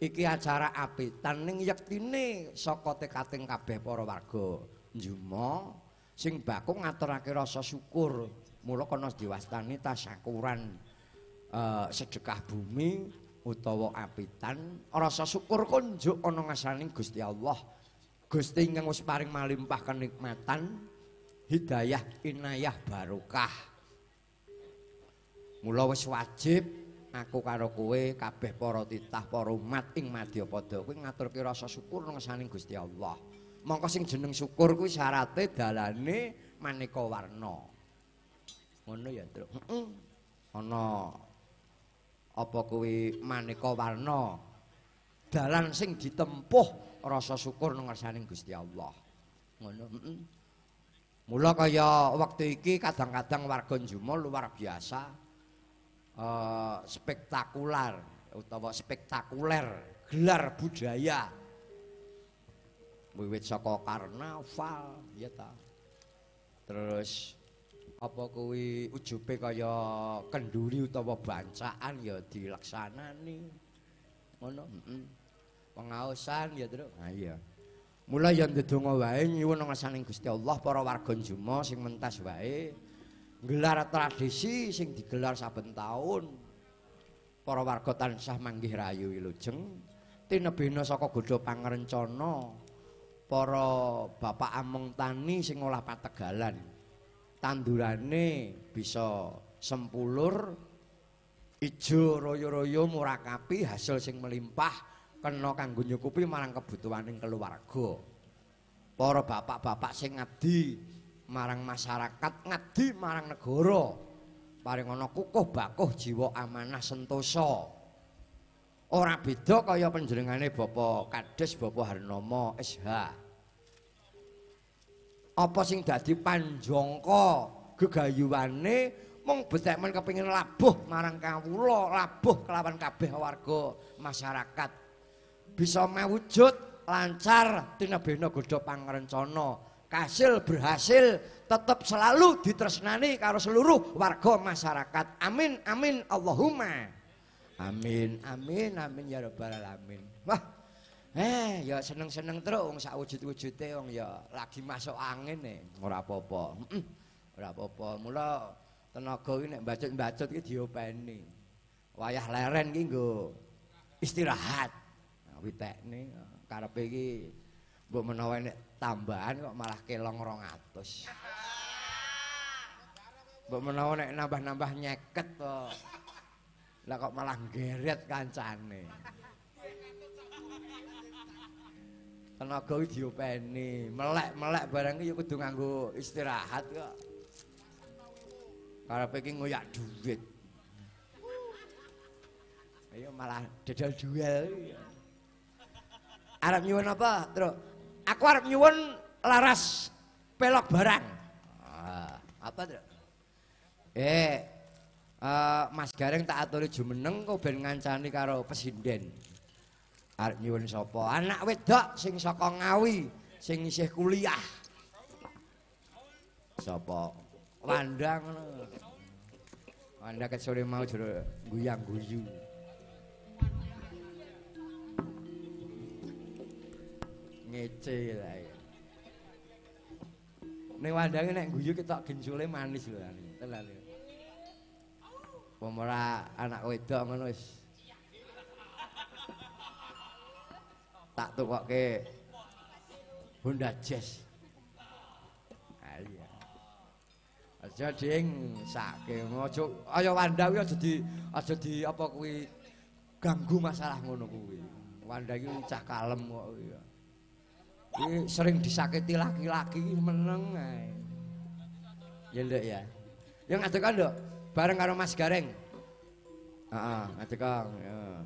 iki acara apitan ning yektine saka tekating kabeh para warga. Jumo sing baku ngaturake rasa syukur. Mula kana diwastani tasyakuran uh, sedekah bumi utawa apitan rasa syukur kunjuk ana ngasaning Gusti Allah Gusti ingkang wis paring malimpah kenikmatan hidayah inayah barokah mula wis wajib aku karo kowe kabeh para titah para umat ing Madyapada kuwi ngaturke rasa syukur nang saning Gusti Allah. Mongko sing jeneng syukur kuwi syarate dalane maneka warna. Ngono ya, Truk. Heeh. Ana apa kuwi maneka warna dalan sing ditempuh rasa syukur nang Gusti Allah. Ngono, heeh. Mula kaya waktu iki kadang-kadang warga Njumo luar biasa eh, spektakuler utawa spektakuler gelar budaya wiwit saka karnaval ya ta terus apa kuwi ujube kaya kenduri utawa bancaan ya dilaksanani. Ngono? Heeh pengaosan ya terus ha iya. Mula ya ndedonga wae nyuwun nang ngasaning Gusti Allah para warga Njumo sing mentas wae. Nggelar tradisi sing digelar saben taun. Para warga tansah manggih rayu wilujeng tinebena saka godha pangrencana para bapak among tani sing olah pategalan. Tandurane bisa sempulur ijo royo-royo murakapi hasil sing melimpah kena kanggo nyukupi marang kebutuhaning keluarga. Para bapak-bapak sing ngabdi marang masyarakat, ngabdi marang negara. Paring ana kukuh bakuh jiwa amanah sentosa. Ora beda kaya panjenengane Bapak Kades Bapak Harnomo SH. Apa sing dadi panjangka gegayuwane mung betek men kepengin labuh marang kawula, labuh kelawan kabeh warga masyarakat. bisa mewujud lancar tinebena godha pangrencana kasil berhasil tetap selalu ditresnani karo seluruh warga masyarakat. Amin amin Allahumma. Amin amin amin ya rabbal alamin. Wah eh ya seneng-seneng terus wong sak wujud-wujude wong ya lagi masuk angin nih ora apa-apa. Heeh, ora apa-apa. Mula tenaga iki nek bacot-bacot iki diopeni. Wayah leren ki nggo istirahat. Witekne karepe iki mbok menawa nek tambahan kok malah kelong 200. Mbok menawa nek nambah-nambah nyeket kok. Lah kok malah geret kancane. Tenaga iki diopeni, melek-melek barang iki ya kudu nganggo istirahat kok. Karepe iki ngoyak duit. Ayo malah dedal duel. Arab nyuwun apa, Truk? Aku arep nyuwun laras pelok barang. Ah, apa, Truk? Eh, eh, Mas Gareng tak aturi jumeneng kok ben ngancani karo pesinden. Arep nyuwun sapa? Anak wedok sing saka Ngawi, sing isih kuliah. Sapa? Wanda ngono. Wanda ket sore mau jero guyang-guyu. ngece lah ya. Ning wandange nek guyu ketok gencule manis lho. Tenan. Pemora anak wedok ngono wis. Tak tukokke Honda Jazz. Ah iya. Aja ding sake aja kaya Wanda kuwi aja di aja di apa kuwi ganggu masalah ngono kuwi. Wanda iki cah kalem kok kuwi. Iki sering disakiti laki-laki meneng ae. Ya nduk ya. Ya ngadekan nduk, bareng karo Mas Gareng. Heeh, ngadekan ya.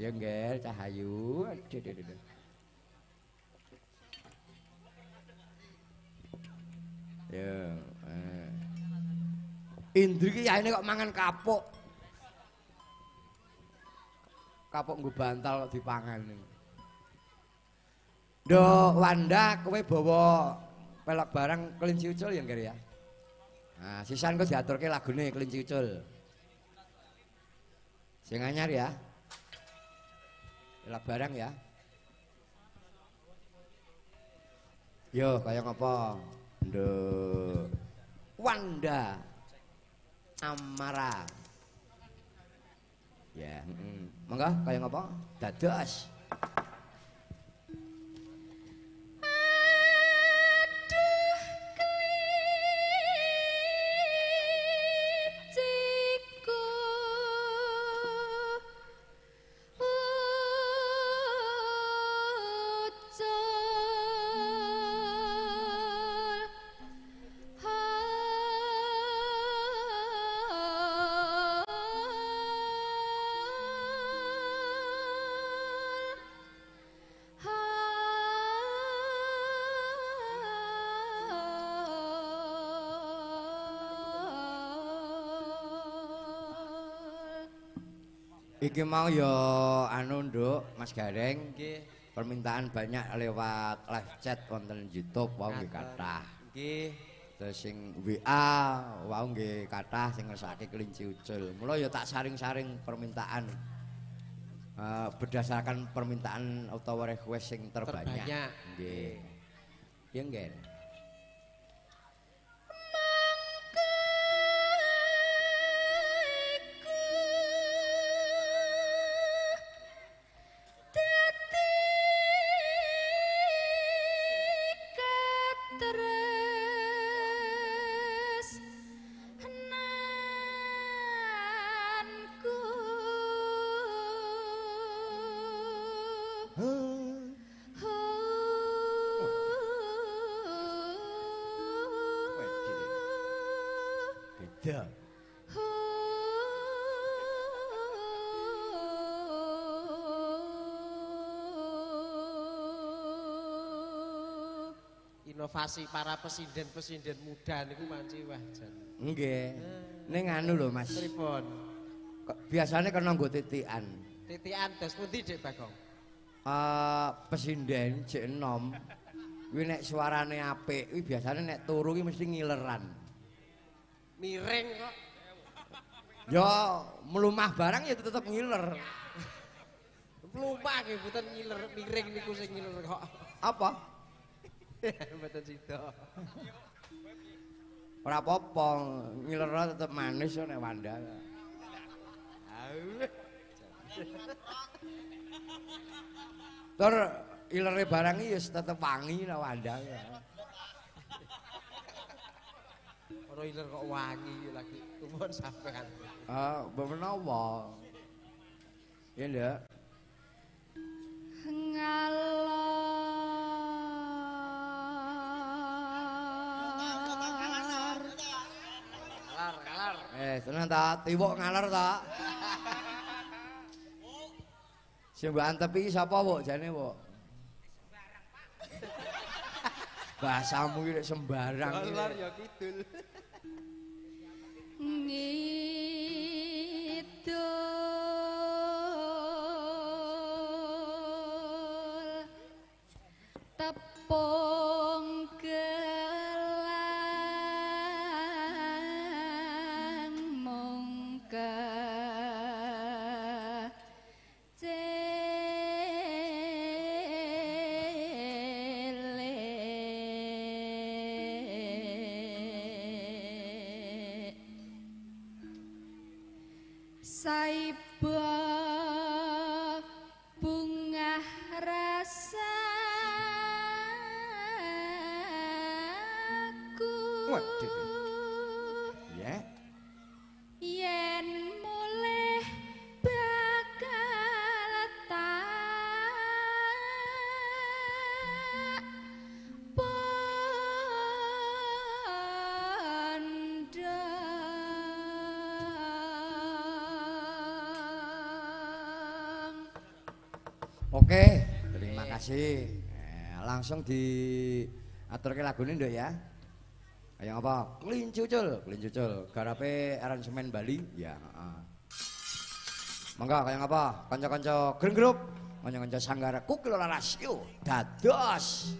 Ya nggel cahayu. Ya. eh. Indri ki yaene kok mangan kapuk. kapok nggo bantal kok dipangan. Do Wanda kowe bawa pelok barang kelinci ucul ya Ngger ya. Nah, sisan kok diaturke lagune kelinci ucul. Sing anyar ya. Pelok barang ya. Yo, kaya ngapa? Do Wanda Amara. Ya, heeh. Monggo kaya ngapa? Dados. Iki mau ya anu Nduk, Mas Gareng. Nggih. Permintaan banyak lewat live chat wonten YouTube wau nggih kathah. Nggih. Terus sing WA wau nggih kathah sing ngersake kelinci ucul. Mula ya tak saring-saring permintaan. Eh, berdasarkan permintaan utawa request sing terbanyak. Terbanyak. Nggih. Ya nggih. Inovasi para presiden-presiden muda niku manci wah jan. Nggih. Ning anu lho Mas. Pripun? Biasane kena nggo titikan. Titian dos pundi Dik Bagong? Eh pesinden jek enom. Kuwi nek suarane apik, kuwi biasane nek turu kuwi mesti ngileran. Miring kok. Ya melumah barang ya tetep ngiler. Lupa nggih mboten ngiler miring niku sing ngiler kok. Apa? Mboten sida. Ora apa-apa, ngiler tetep manis nek Wanda. Tur ilere barang iki ya tetep wangi nek Wanda. Ora iler kok wangi lagi. Tumpun sampean. Ah, mbok menawa. Ya ndak? Ngalor. Kalar, kalar. Eh, tenan ta, tiwok ngaler ta. Sing mbok antep iki sapa, Wuk? Jane, Wuk? Bahasamu iki sembarang iki. Kalar ya kidul. Ngidul Oke, terima kasih. Eh, langsung di aturke lagune nduk ya. Ayo apa? Kelinci ucul, kelinci ucul. Garape aransemen Bali. Ya, heeh. Mangga kaya apa? Kanca-kanca Green Group, kanca-kanca Sanggara Kukil Rasio. Dados.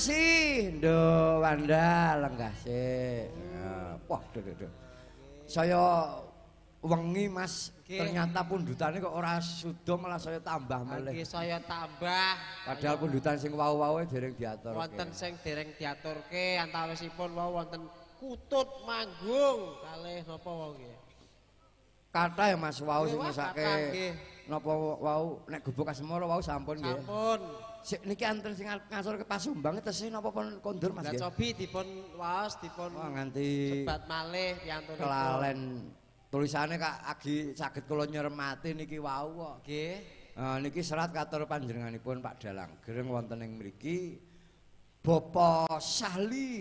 Kasih, Ndo Wanda. Ya, Wah, duh, duh, duh. Saya wengi Mas, Nggih. ternyata pundutannya kok ora sudo malah saya tambah Nggih meleh. saya tambah Padahal pundutan sing wau-wau dereng diatur. wonten sing dereng diaturke antawisipun wau wonten kutut manggung kalih napa wau nggih. Kata ya Mas wau sing Nggih, mesake. nggih. Napa wau nek gubuk Asmara wau sampun nggih. Sampun. Sik niki anten sing ngasor ke Pasumbang tesih napa pun kondur Mas Lah cobi dipun waos dipun Wah nganti sebat malih piyantunipun. kelalen tulisannya Kak Agi saged kula nyermati niki wau kok. Nggih. Eh, niki serat katur panjenenganipun Pak Dalang Gereng wonten ing mriki Bapak Sahli.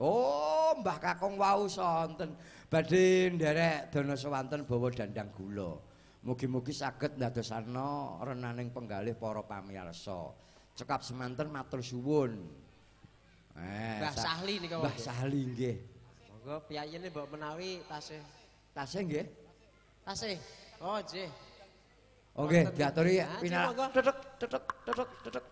Oh, Mbah Kakung wau sonten badhe nderek dana sewanten bawa dandang gula. Mugi-mugi saged ndadosana renaning penggalih para pamirsa. Cekap semanten matur suwun. Eh, Mbah sa- Sahli nika Mbah. Sahli nggih. Monggo piyayene mbok menawi tasih Tasih nggih. tasih. Oh, nggih. Oke, diaturi monggo. Tetek tetek tetek tetek.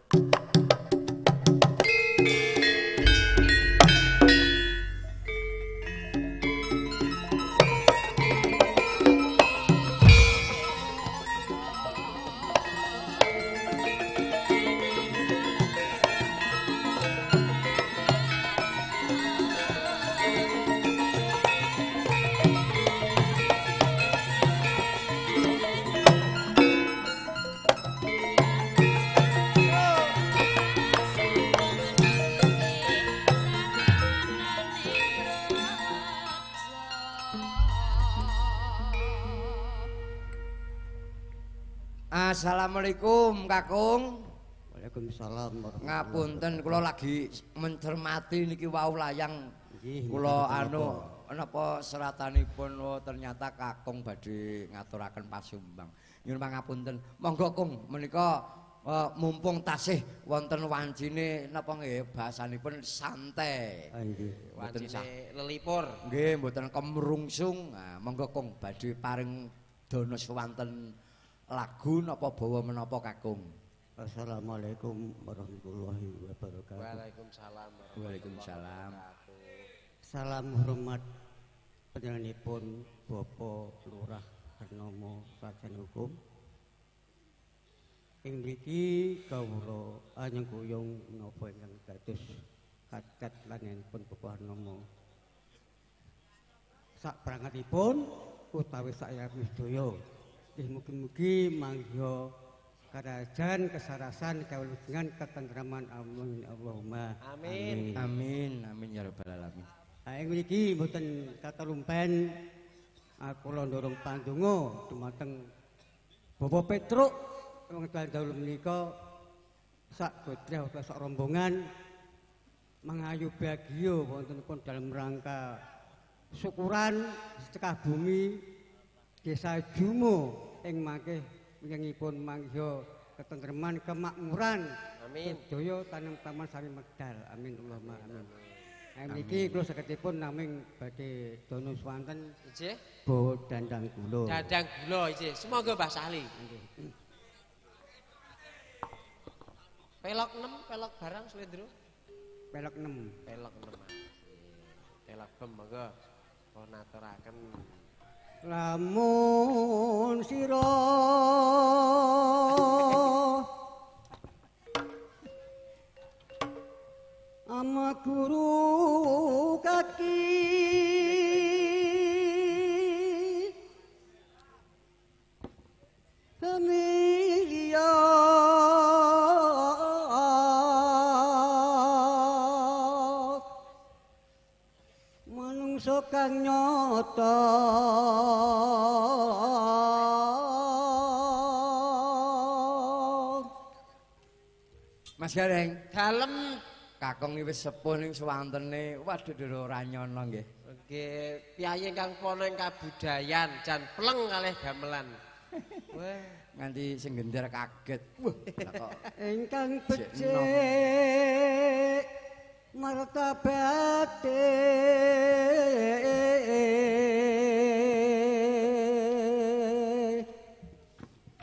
Assalamualaikum Kakung. Waalaikumsalam Ngapunten kula lagi mencermati niki wau layang Nggih, kula anu napa seratanipun oh, ternyata Kakung badhe ngaturaken pasumbang. Nyuwun pangapunten. Monggo Kung menika eh, mumpung tasih wonten wancine napa nggih bahasanipun santai. Ah, nggih. Mboten sah. Wancine lelipur. Nggih, mboten kemrungsung. Nah, monggo Kung badhe paring dana sewanten lagu napa bawa menapa Kakung. Assalamualaikum warahmatullahi wabarakatuh. Waalaikumsalam. Waalaikumsalam. Salam hormat panjenenganipun Bapak Lurah Harnomo Sajen Hukum. Ing mriki kawula anyengkuyung menapa ingkang dados kacat lanenipun Bapak Harnomo. Sak perangkatipun utawi saya sedaya nggih mugi-mugi mangga kerajaan kesarasan kawulangan ketentraman amin Allahumma. Amin. Amin, amin. Ya rabbal alamin. Ha ing mriki mboten katerumpen. Kula ndorong pandonga dumateng Bapak Petruk wong dalu menika sak utawa sak rombongan mengayu bahagia wontenipun dalam rangka syukuran sedekah bumi Desa Jumo ing mangke winginipun mangga ketentreman kemakmuran Amin. sedaya tanem taman sami medal amin Allahumma amin Nah, niki kula saketipun naming badhe dono swanten Nggih. bawa dandang kula. Dadang gula iki. Semoga Mbah Sahli. Pelok 6, pelok barang Slendro. Pelok 6. Pelok 6. Pelok bem monggo. Kula naturaken. Lamun sira. Ama guru kaki. Familia kang nyata Mas Gareng, Dalem Kakung iki wis sepuh ning swantene. Waduh dhewe ora nyono nggih. nggih piyayi ingkang pono ing kabudayan jan pleng kalih gamelan. Wah, Nganti sing gender kaget. Wah, kok ingkang becik martabate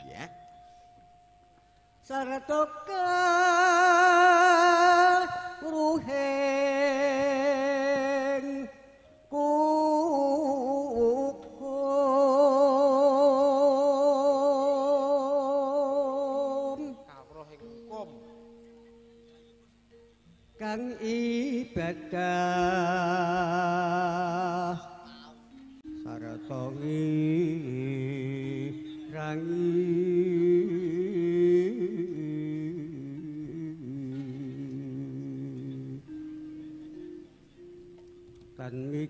ya. saratokan Om.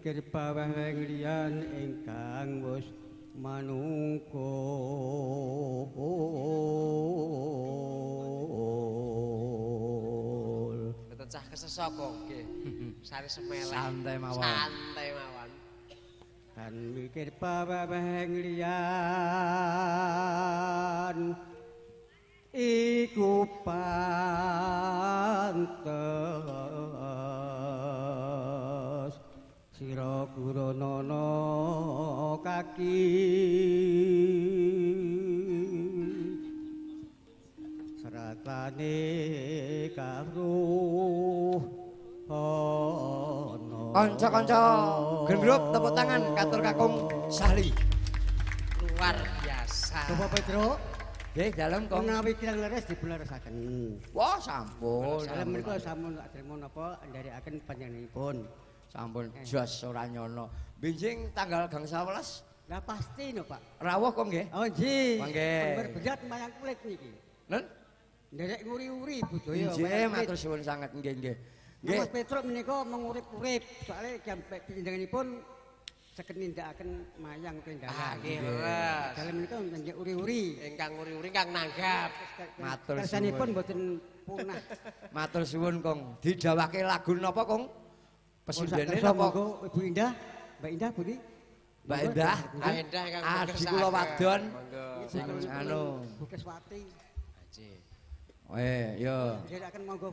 Mikir bawah weng liyan ingkang wis manungkul Mboten cah kesesok nggih. Sari semeleh. Santai mawon. Santai mawon. dan mikir paweweng liyan iku pantes sira guranana kaki seratane karo ana Kanca-kanca gendrup tepuk tangan katur kakung Sahli. Luar biasa. Bapak Pedro, Nggih, dalem kong. menawi kirang leres dipunleresaken. Wah, sampun. Dalam sampun. menika sampun atrimo napa nderekaken panjenenganipun. Sampun jos ora nyono. Benjing tanggal gang 11 Lah pasti no, Pak. rawuh kok nggih. Oh nggih. Mangke. Pember berat mayang kulit niki. Nen? Nderek nguri-uri budaya. Nggih, matur suwun sangat nggih nggih. Nggih. Mas Petro menika mengurip-urip soalnya jampe pinjenenganipun saged nindakaken mayang Ah, nggih leres. Dalam menika nggih uri-uri. Ingkang uri-uri kang nanggap. Matur Kersanipun suwun. mboten punah. Matur suwun kong. Didawake lagu napa kong? Pesundene Kersa napa? Ibu Indah, Mbak Indah Budi. Mbak Endah. Mbak Endah ingkang Adi berkesaken. kula wadon. Sing anu. Bukeswati. Haji. Eh, yo. Monggo.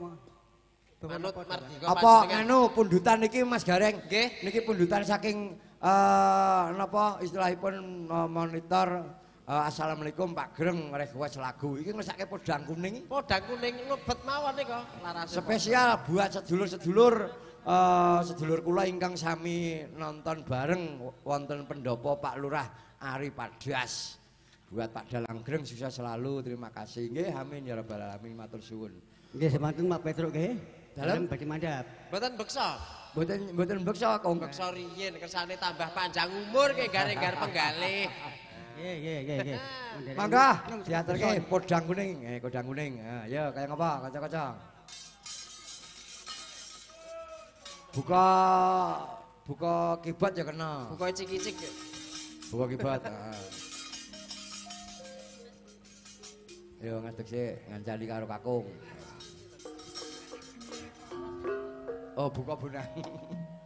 Manut mardika Apa anu pundutan niki Mas Gareng? Nggih. Niki pundutan saking eh napa istilahipun eh, monitor eh, Assalamualaikum Pak Greng request lagu. Iki ngesake podang kuning. Podang kuning ngebet mawon nika larase. Spesial buat sedulur-sedulur eh sedulur kula ingkang sami nonton bareng wonten pendopo Pak Lurah Ari Padas. Buat Pak Dalang Greng sukses selalu. Terima kasih. Nggih, amin ya rabbal alamin. Matur suwun. Nggih semanten Pak Petro nggih. Dalam? Dalam bagi mandap. Mboten beksa. Mboten mboten beksa kong. Beksa riyin kersane tambah panjang umur ke gareng-gar penggalih. Nggih nggih nggih nggih. Mangga diaturke podang kuning. Eh kodang kuning. Ah, ya kaya ngapa kaca-kaca. Buka buka kibat ya kena. Buka cik-cik. Buka kibat. Yo ngadeg sik ngancani karo kakung. Oh, buka bonang.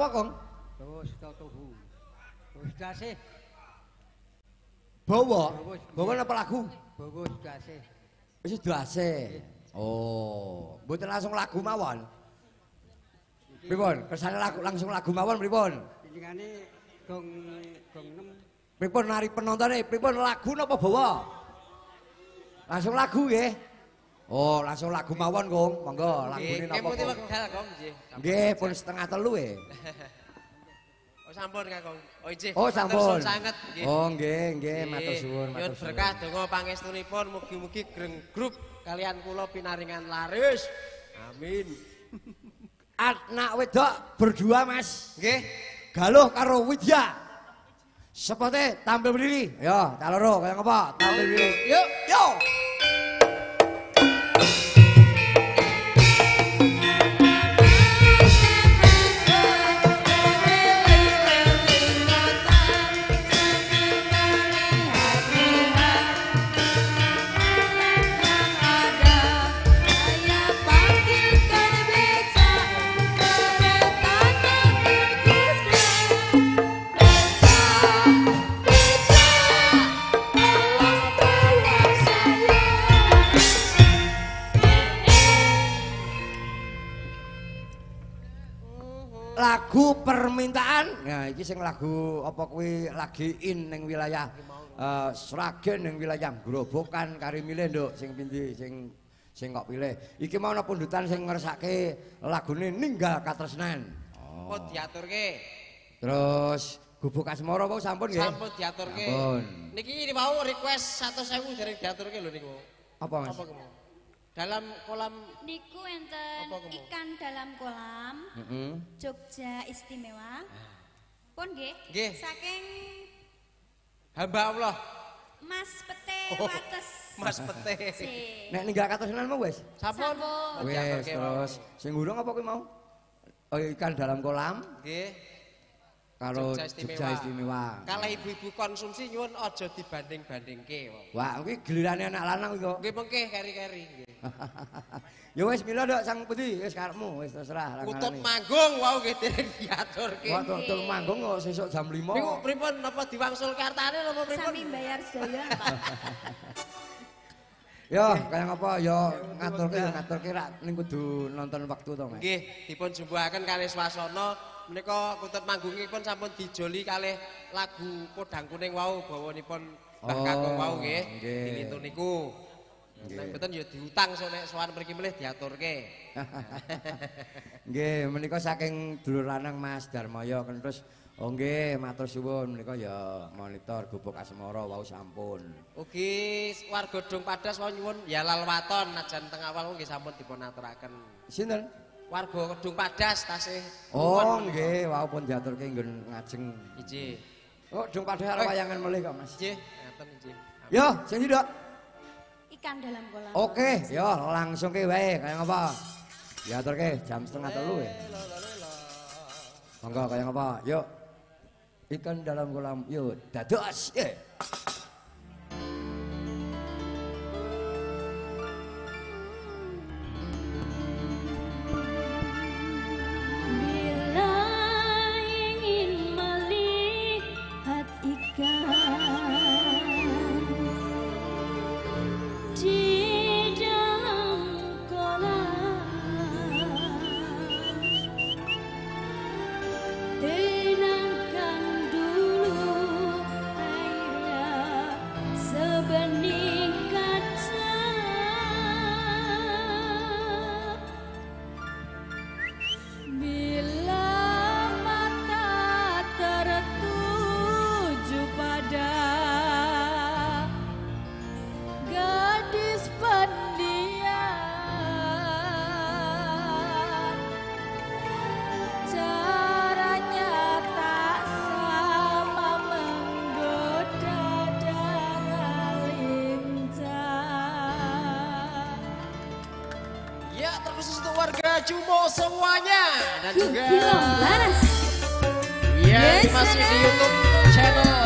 Napa Kong? Terus tuhu. Terus dasih, Bawa. Bawa napa lagu? bawa dasih. Wis dase. Oh, mboten langsung lagu mawon. Pripun? Kersane lagu langsung lagu mawon pripun? Jenengane gong gong 6 Pripun nari penontone? Pripun lagu napa bawa? Langsung lagu nggih. Oh, langsung lagu mawon, Kong. Monggo, lagune napa? putih Kong? wekdal kong nggih. Nggih, pun setengah telu e. Oh sampun Kakong. Oh ijih. Oh, sampun. sanget nggih. Oh, nggih, nggih, Nggih. matur suwun, matur suwun. berkah donga pangestunipun mugi-mugi greng grup kalian kula pinaringan laris. Amin. Anak wedok berdua, Mas. Nggih. Galuh karo Widya. Sepote tampil berdiri. Yo, taloro kaya ngapa? Tampil berdiri. Yuk, yuk. Permintaan. Nah, iki sing lagu apa kuwi lagi in ning wilayah eh Sragen ning wilayah Grobokan Karimile nduk sing pindi sing sing kok pilih. Iki mau ana pundutan sing ngersake lagune Ninggal Katresnan. Oh. Pun diaturke. Terus Gubuk Asmara wau sampun nggih. Sampun diaturke. Sampun. Niki ini mau request 100.000 dari diaturke lho niku. Apa Mas? Apa? Dalam kolam Niku enten ikan dalam kolam Heeh. Jogja istimewa. Pun nggih. Nggih. Saking hamba Allah Mas Pete Oh. Wates. Mas Pete. Sih. Nek Ninggal Katresnan mau wis? Sampun. Wis Diaturke terus sing ngurung apa kuwi mau? Oh, ikan dalam kolam Nggih. Karo Jogja Istimewa. Jogja Istimewa. Kalau ibu-ibu konsumsi nyuwun aja dibanding-bandingke. Wah, kuwi gilirane anak lanang kuwi kok. Nggih mengke keri-keri nggih. Ya wis mila nduk sang putih, wis karepmu, wis terserah Kutub langane. manggung wau nggih dereng diaturke. Wah, tul manggung kok sesuk jam 5. Niku pripun napa diwangsul kartane napa pripun? Sami bayar sedaya, Pak. Ya, kaya ngapa ya ngaturke ya ngaturke rak ning kudu nonton waktu to, Mas. Nggih, dipun jumbuhaken kalih swasana menika kutut manggungipun sampun dijoli kalih lagu Podang Kuning wau bawanipun Mbah Oh, Kakung wau nggih. Dingintu niku. Nek mboten ya diutang so nek sowan mriki melih diaturke. Nggih, menika saking dulur lanang Mas Darmoyo kan terus oh nggih matur suwun menika ya monitor gubuk asmara wau sampun. Ugi warga Dong Padas wau nyuwun ya lalwaton najan teng awal nggih sampun dipun aturaken. Sinten? Warga Kedung Padas tasih Oh nggih, wau pun diaturke nggon ngajeng. Iji. Oh, dung padha arep Eh. wayangan melih kok Mas. Iji, ngaten iji. Yo, sing tidak. Ikan dalam kolam. Oke, yo langsung ke wae kaya ngapa? Diaturke jam setengah telu ya. Monggo kaya ngapa? Yuk. Ikan dalam kolam, yuk dados. Eh. Untuk warga Jumo semuanya. Dan juga Bilang laras. Ya masih di YouTube channel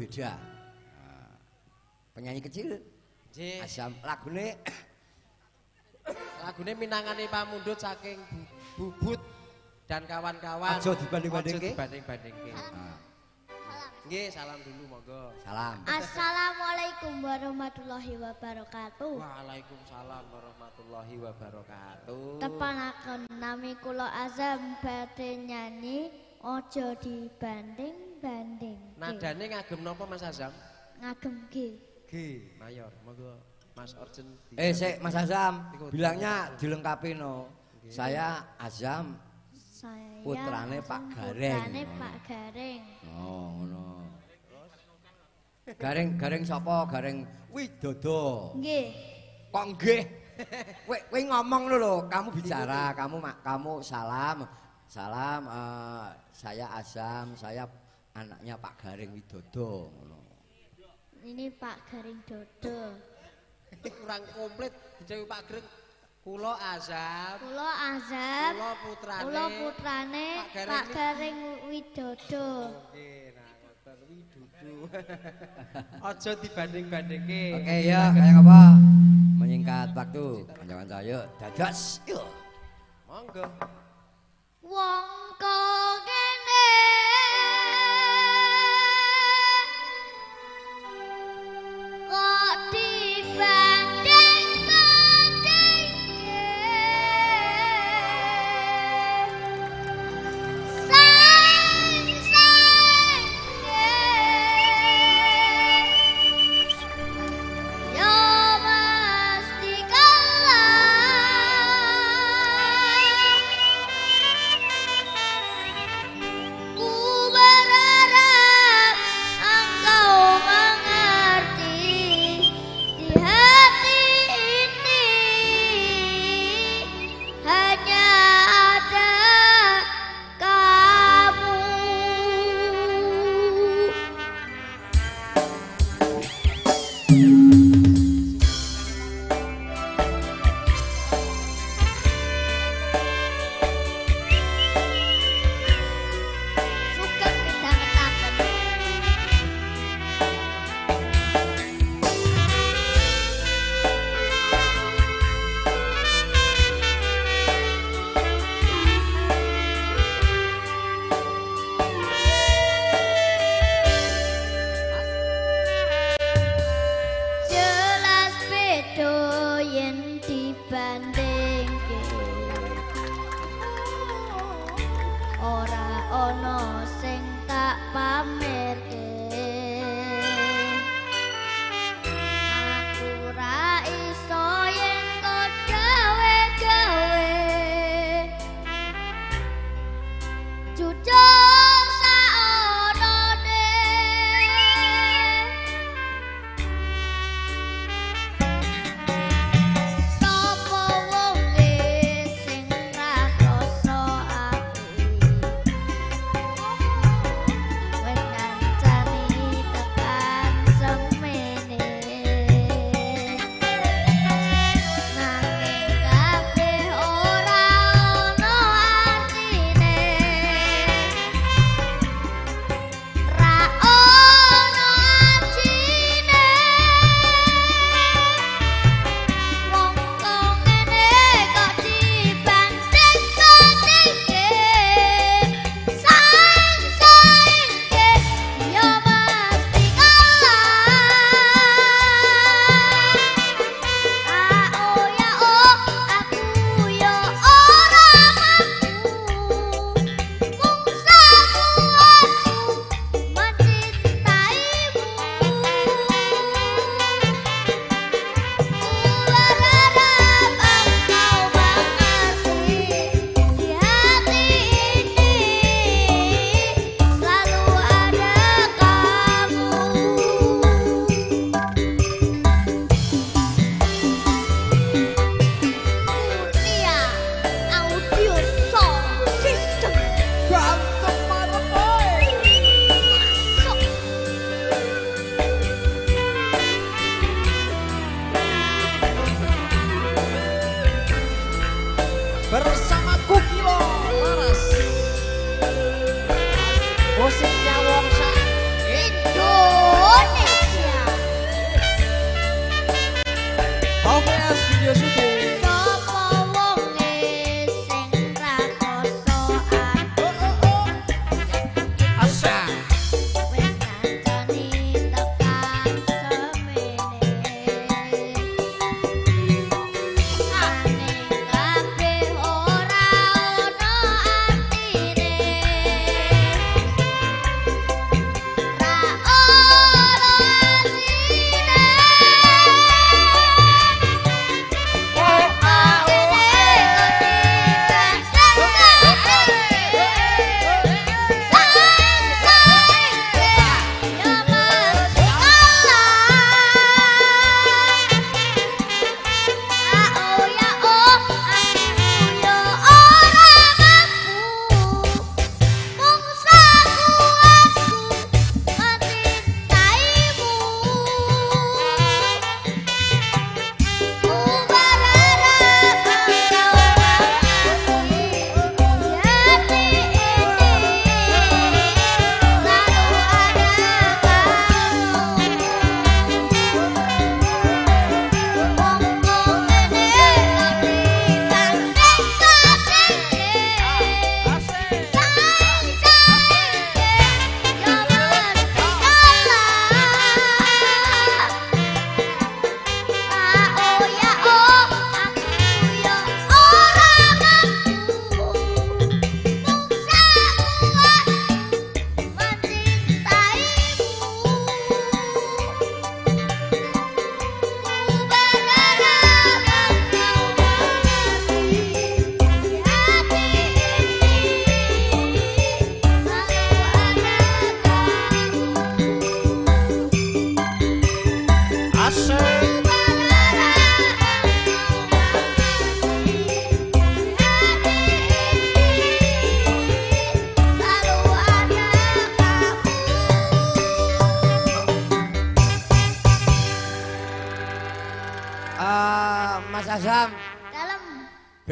beda. Ah, Penyanyi kecil Nggih. Asam lagune Lagune minangane Pamundut saking Bu- Bubut dan kawan-kawan. Aja dibanding-bandingke. Aja dibanding-bandingke. Ah, Nggih, salam dulu monggo. salam. Assalamualaikum warahmatullahi wabarakatuh. Waalaikumsalam warahmatullahi wabarakatuh. Tepanaken nami kula Azam badhe nyanyi aja dibanding-banding. Nadane ngagem napa Mas Azam? ngagem G. G mayor. Monggo Mas Orjen. Eh, sik Mas Azam, bilangnya dilengkapi no. Saya Azam. Saya Putrane Pak Gareng. Putrane Pak Gareng. Oh, ngono. Gareng gareng sapa? Gareng Widodo. Nggih. Kok nggih? Kowe kowe ngomong lho lho, kamu bicara, kamu kamu salam. Salam eh, saya Azam, saya anaknya Pak Gareng Widodo ngono. Ini Pak Gareng Dodo. kurang komplit dicewi Pak Greng. Kula Azam. Kula Azam. Kula putrane. Kula putrane Pak Gareng Widodo. Nggih, nah ngoten widudu. Aja dibanding-bandingke. Oke ya, kayak apa? Menyingkat waktu. Kanca-kanca yuk, dadas yuk. Monggo. Wong kok kene kok dibanding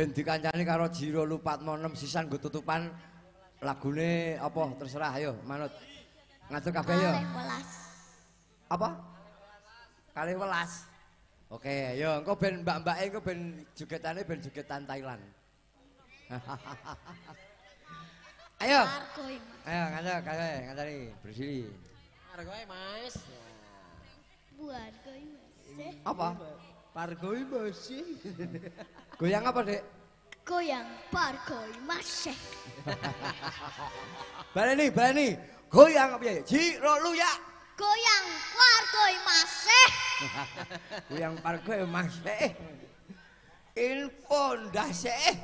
Ben dikancani karo Jiro Lupatmo 6 sisan nggo tutupan lagune apa terserah ayo manut. Ngatur kabeh. Kalih welas. Apa? Kali welas. Oke, yo engko ben mbak-mbake engko ben jogetane ben jogetan Thailand. Ayo. Ayo ngatur kabeh ngantari bersih. Argoe Mas. Buat. Apa? Pargoi masih. Goyang apa, Dek? Goyang pargoi masih. Baleni, baleni. Goyang apa ya? Jiro luya. Goyang pargoi masih. Goyang pargo Mas. Eh. Info ndase.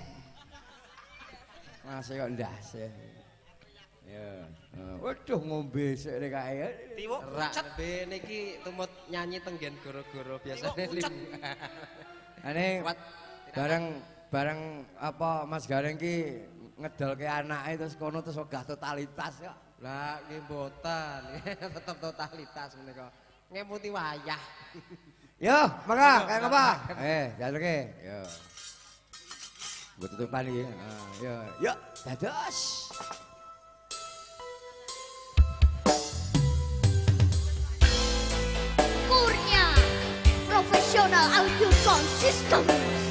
Mas kok ndase. Ya. Eh, Waduh ngombe sik rek kae. Tiwuk rak be niki tumut nyanyi tenggen goro-goro biasane. Ane Kuat. bareng bareng apa Mas Gareng ki ngedolke anake terus kono terus ogah totalitas kok. Lah nggih mboten. Tetep totalitas menika. Ngemuti wayah. Yo, maka kayak apa? Eh, jalurke. Yo. Gue tutupan iki. Ah, yo, yo, dados. rasional audio consistent.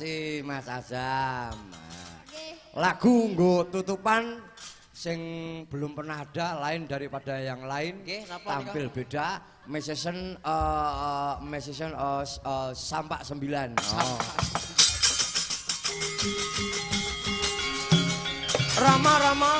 Kasih Mas Azam. Lagu nggo tutupan sing belum pernah ada lain daripada yang lain. Tampil beda. Musician eh musician eh, s- eh, Sampak 9. Oh. Rama Rama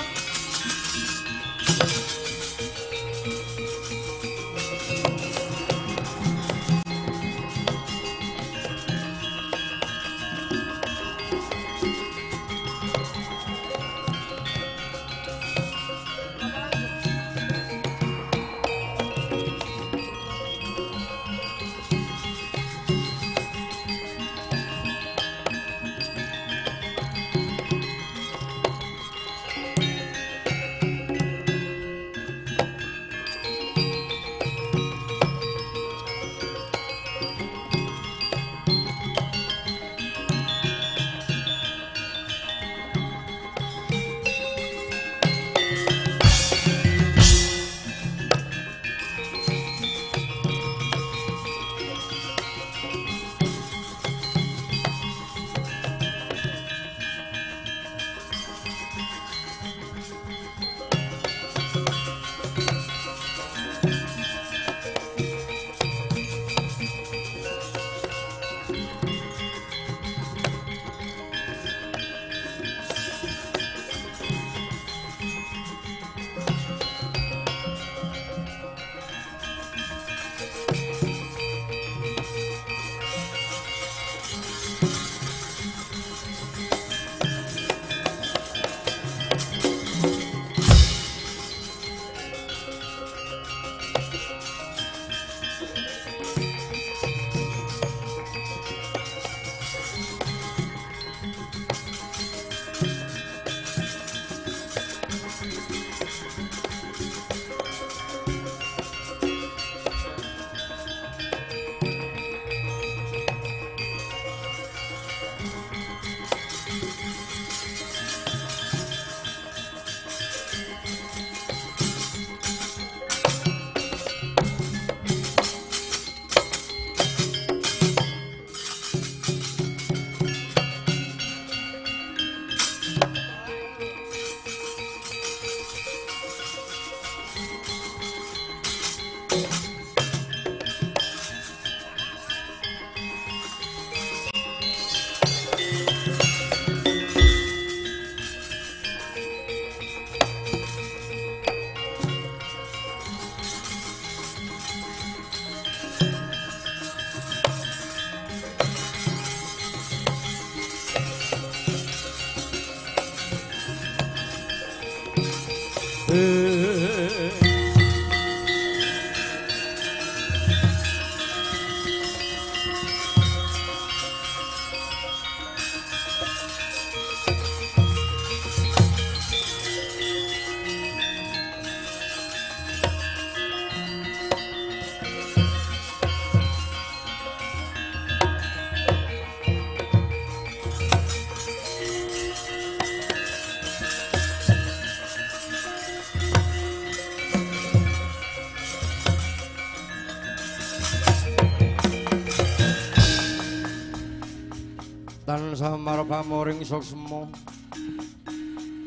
Tan samar pamoring soksmo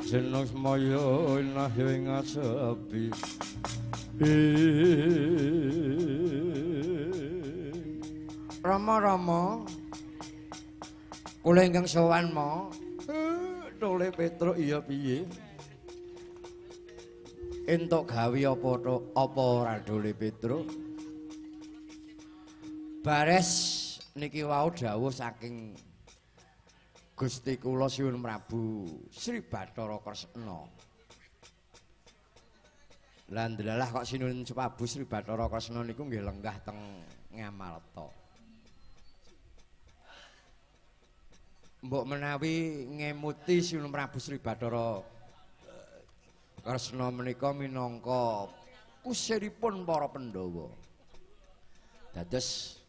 Jeneng semaya inah ing asabi Rama-rama. Kula ingkang sowan mo. Tole Petro iya piye? Entuk gawe apa to apa ora Dole Petro Bares niki wau dawuh saking Gusti kula Siwun Prabu Sri Bathara Kresna. Lah ndelalah kok Sinuwun Prabu Sri Bathara Kresna niku nggih lenggah teng Ngamalta. Mbok menawi ngemuti Sinuwun Prabu Sri Bathara Kresna menika minangka kusiripun para Pandhawa. Dados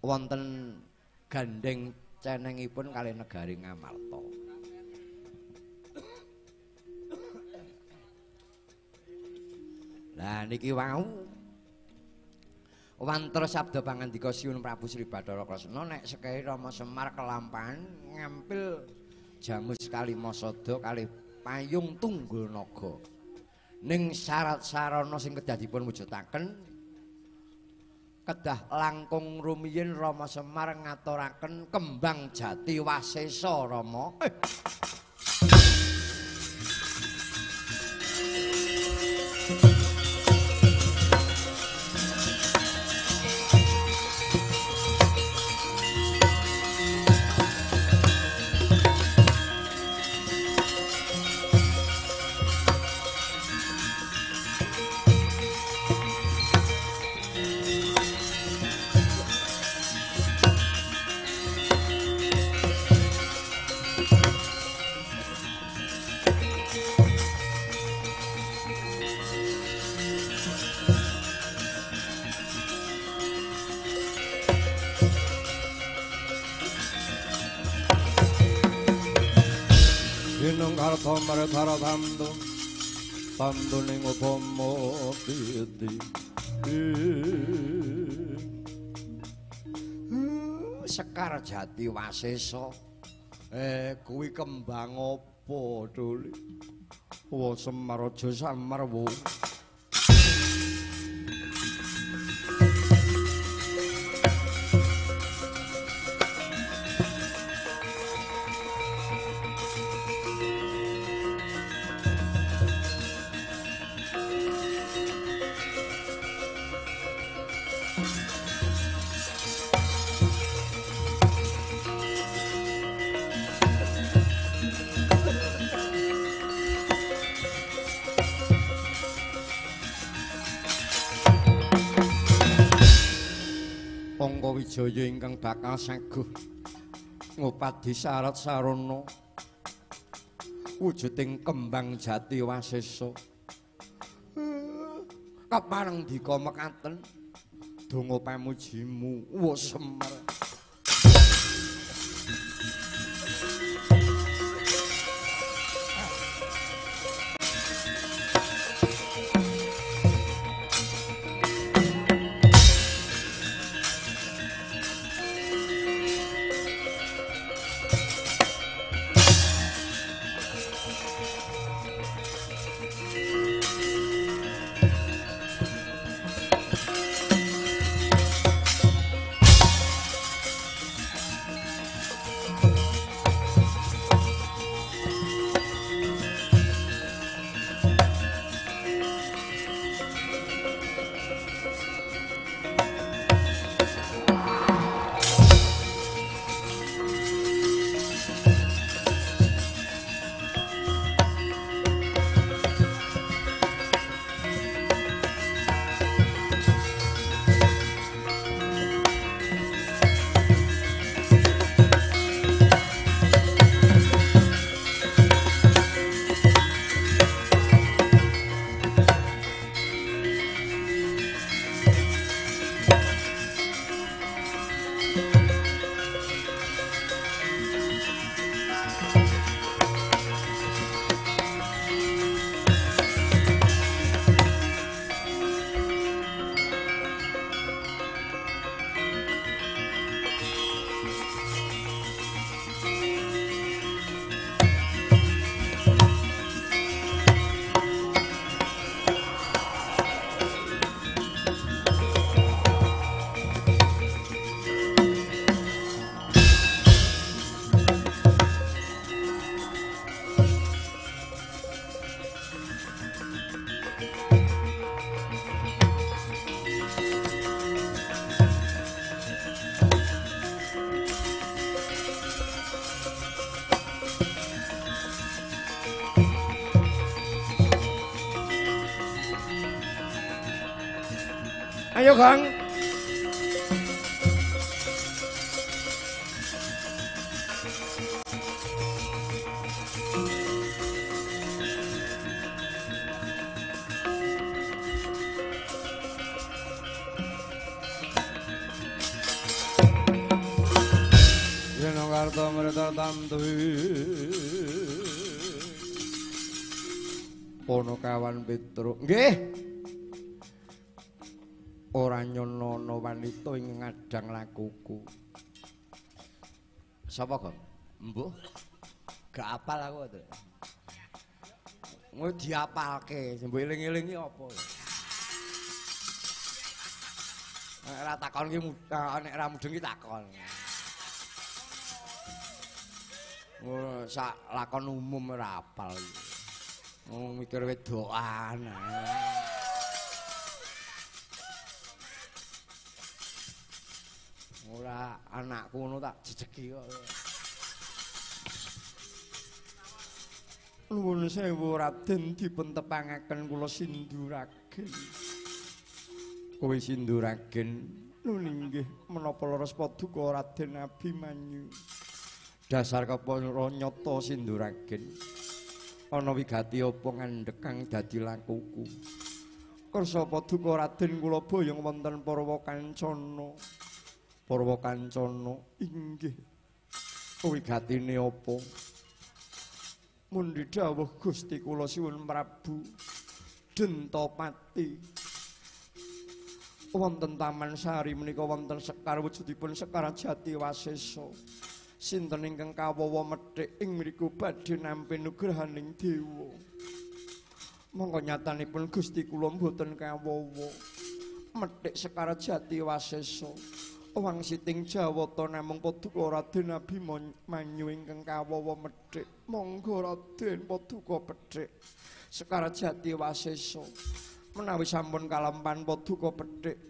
wonten gandeng cenengipun kalih negari Ngamarta. Lah niki wau Wantra sabda pangandika siun Prabu Sri Bathara Krasna nek sekehe Rama Semar kelampahan ngampil jamus kalimasada kalih payung tunggul naga. Ning syarat sarana sing kedah dipun wujudaken kedah langkung rumiyin Rama Semar ngaturaken kembang jati wasesa Rama. Eh. Tamtu ning upama piti Sekar jati wasesa. Eh kuwi kembang apa Duli Wa Semar aja samarwu Wijaya ingkang bakal saguh ngupadi syarat sarana wujuding kembang jati wasesa. Kapareng dika mekaten donga pamujimu Ayo Kang. Yen karta mreta tamtuwi Pono kawan Petruk. Nggih. Nyono wanita ing ngadang lakuku. Sapa, Gong? Mbuh. Gak apal aku to. Ngono diapalke, mbok eling-elingi apa? Nek ora takon ki nek ora mudeng ki takon. Oh, sak lakon umum ora apal. Oh, mikir wedokan. Ora anakku ngono tak jejeki kok. Nuwun sewu Raden dipun tepangaken kula sinduraken. Kowe sinduraken nun inggih menapa leres paduka Raden Abimanyu. Dasar kepara nyata sinduraken. Ana wigati apa ngandhekang dadi lakuku. Kersa paduka Raden kula boyong wonten Parwa Kancana. Parwa Kancana inggih. Wigatine apa? Mundi dawuh Gusti kula siwun Prabu Dentopati. Wonten Taman Sari menika wonten sekar wujudipun Sekar Jati Wasesa. Sinten ingkang kawawa methik ing mriku badhe nampi nugrahaning dewa. Monggo nyatanipun Gusti kula mboten kawawa. Methik Sekar Jati Wasesa. Wang siting Jawata namung paduka Raden Abimanyu ingkang kawawa medhik. Monggo Raden paduka pedhik. Sekar Jati Wasesa. Menawi sampun kalampan paduka pedhik.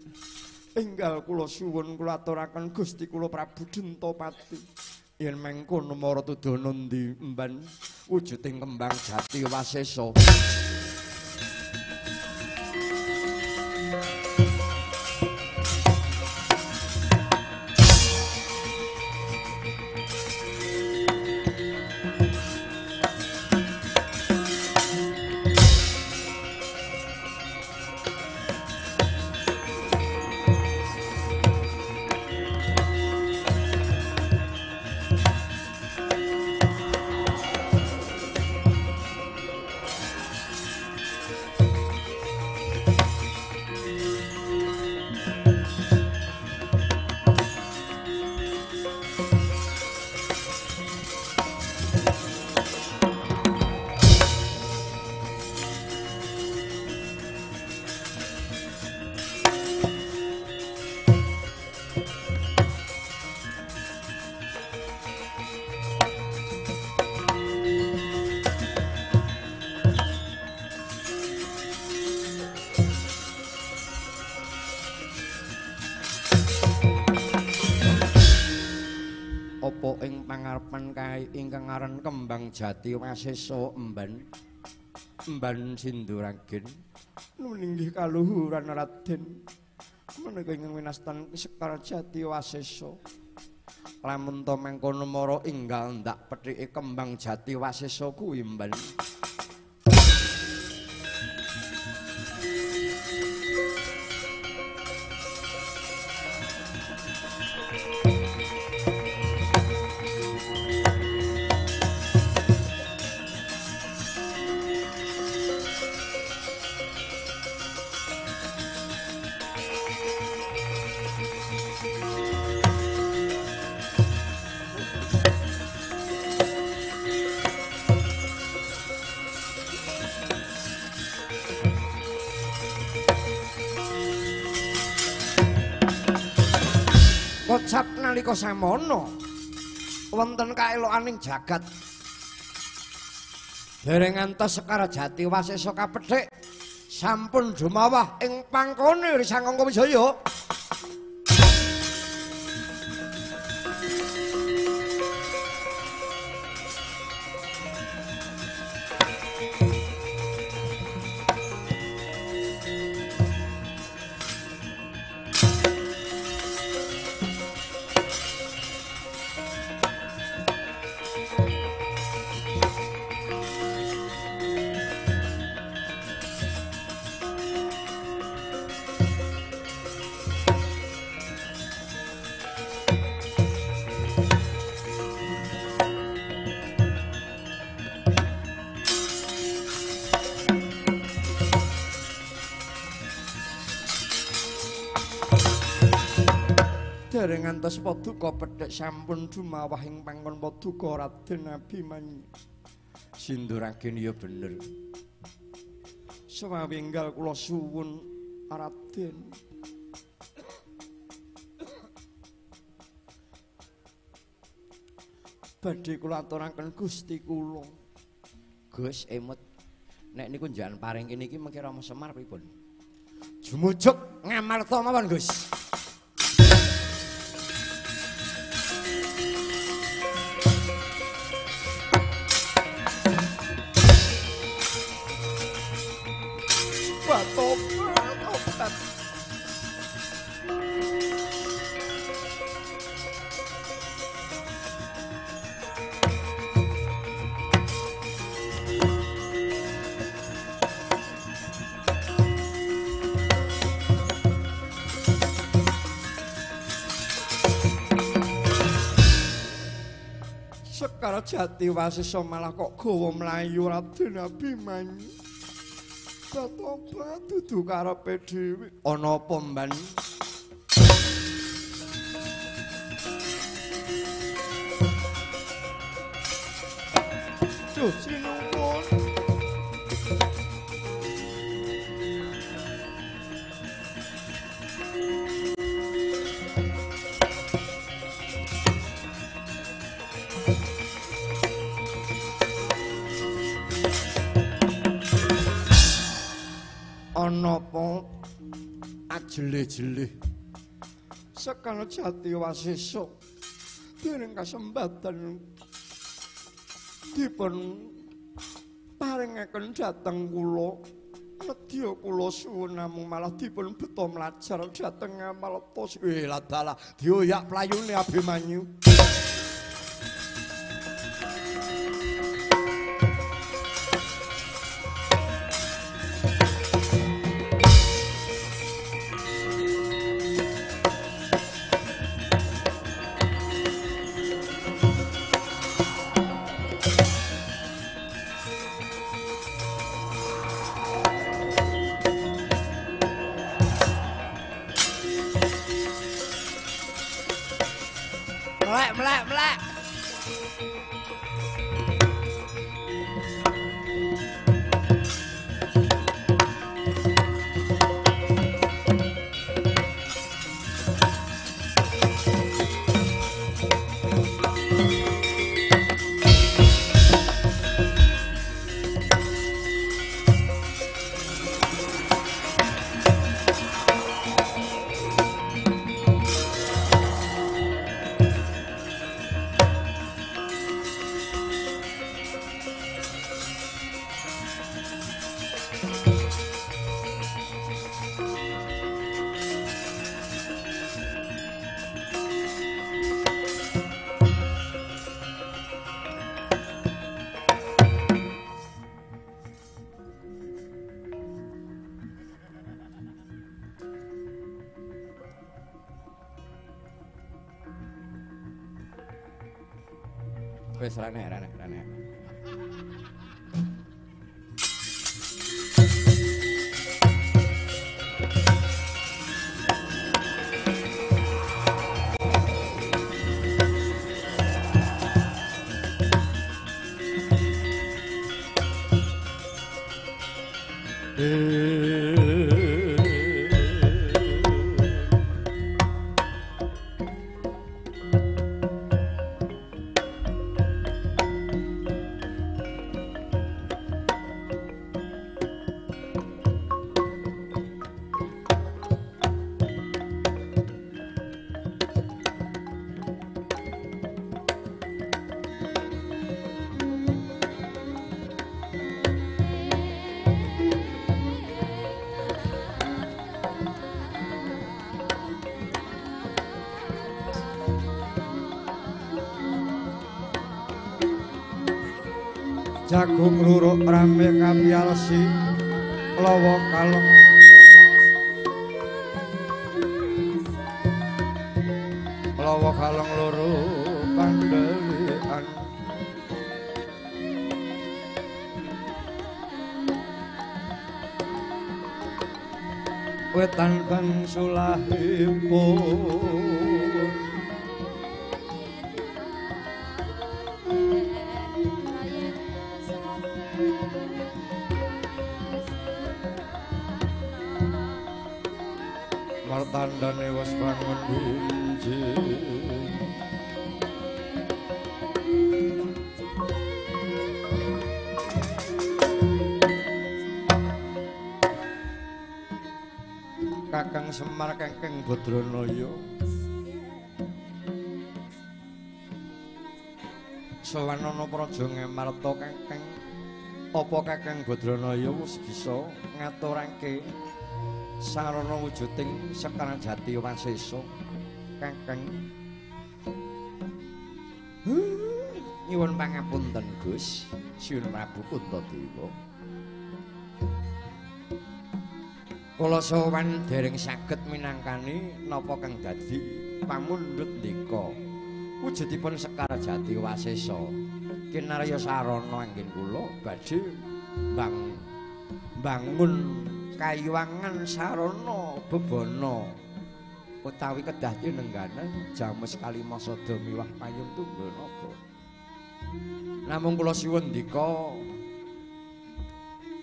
Enggal kula suwun kula aturaken Gusti kula Prabu Dentopati. Yen mengkono Maratudana ndi mban wujuding kembang Jati Wasesa. Kembang jati wasesa emban emban sinduragen. Nuninggih kaluhuran Raden. Menika ingkang winastan sekar jati wasesa. Lamun to mengkono mara inggal ndak pethike kembang jati wasesa kuwi emban kocap nalika samono wonten kaelokaning jagat. Dereng ngantos sekara jati wasesa kapethik sampun dumawah ing pangkone Risangangga Wijaya dereng ngantos paduka pedhek sampun dumawah ing panggon paduka Raden Abimanyu. Sinduraken ya bener. Sawinggal kula suwun Raden. Badhe kula aturaken Gusti kula. Gus emut nek niku njangan paring kene iki mengki Semar pripun? Jumujuk ngamarta mawon Gus. Batobat, obat. Sekar jati wasisa malah kok gawa mlayu Raden Abimanyu. Batobat dudu karepe dhewe. Ana apa mban? Duh, sinuwun. Apa ajele-jele sekal jati wasisa dening kasempatan dipun paringaken dhateng kula. Nedya kula suwun namung malah dipun beto mlajar dhateng amalta eh ladalah dioyak playune Abimanyu Jagung luruk rame kapialsi Badranaya Sawanana praja ngemarta Kakang apa Kakang Badranaya wis bisa ngaturake sarana wujuding Sekar Jati Wasesa Kakang Nyuwun pangapunten Gus Siun Prabu Kuntadewa Kula sowan dereng saged minangkani napa kang dadi pamundhut ndika. Wujudipun Sekar Jati Wasesa. Kinarya sarana anggen kula badhe bang bangun kayuwangan sarana bebana utawi kedah tinengganan james kalimasada miwah payung tunggul naga. Namung kula siwun ndika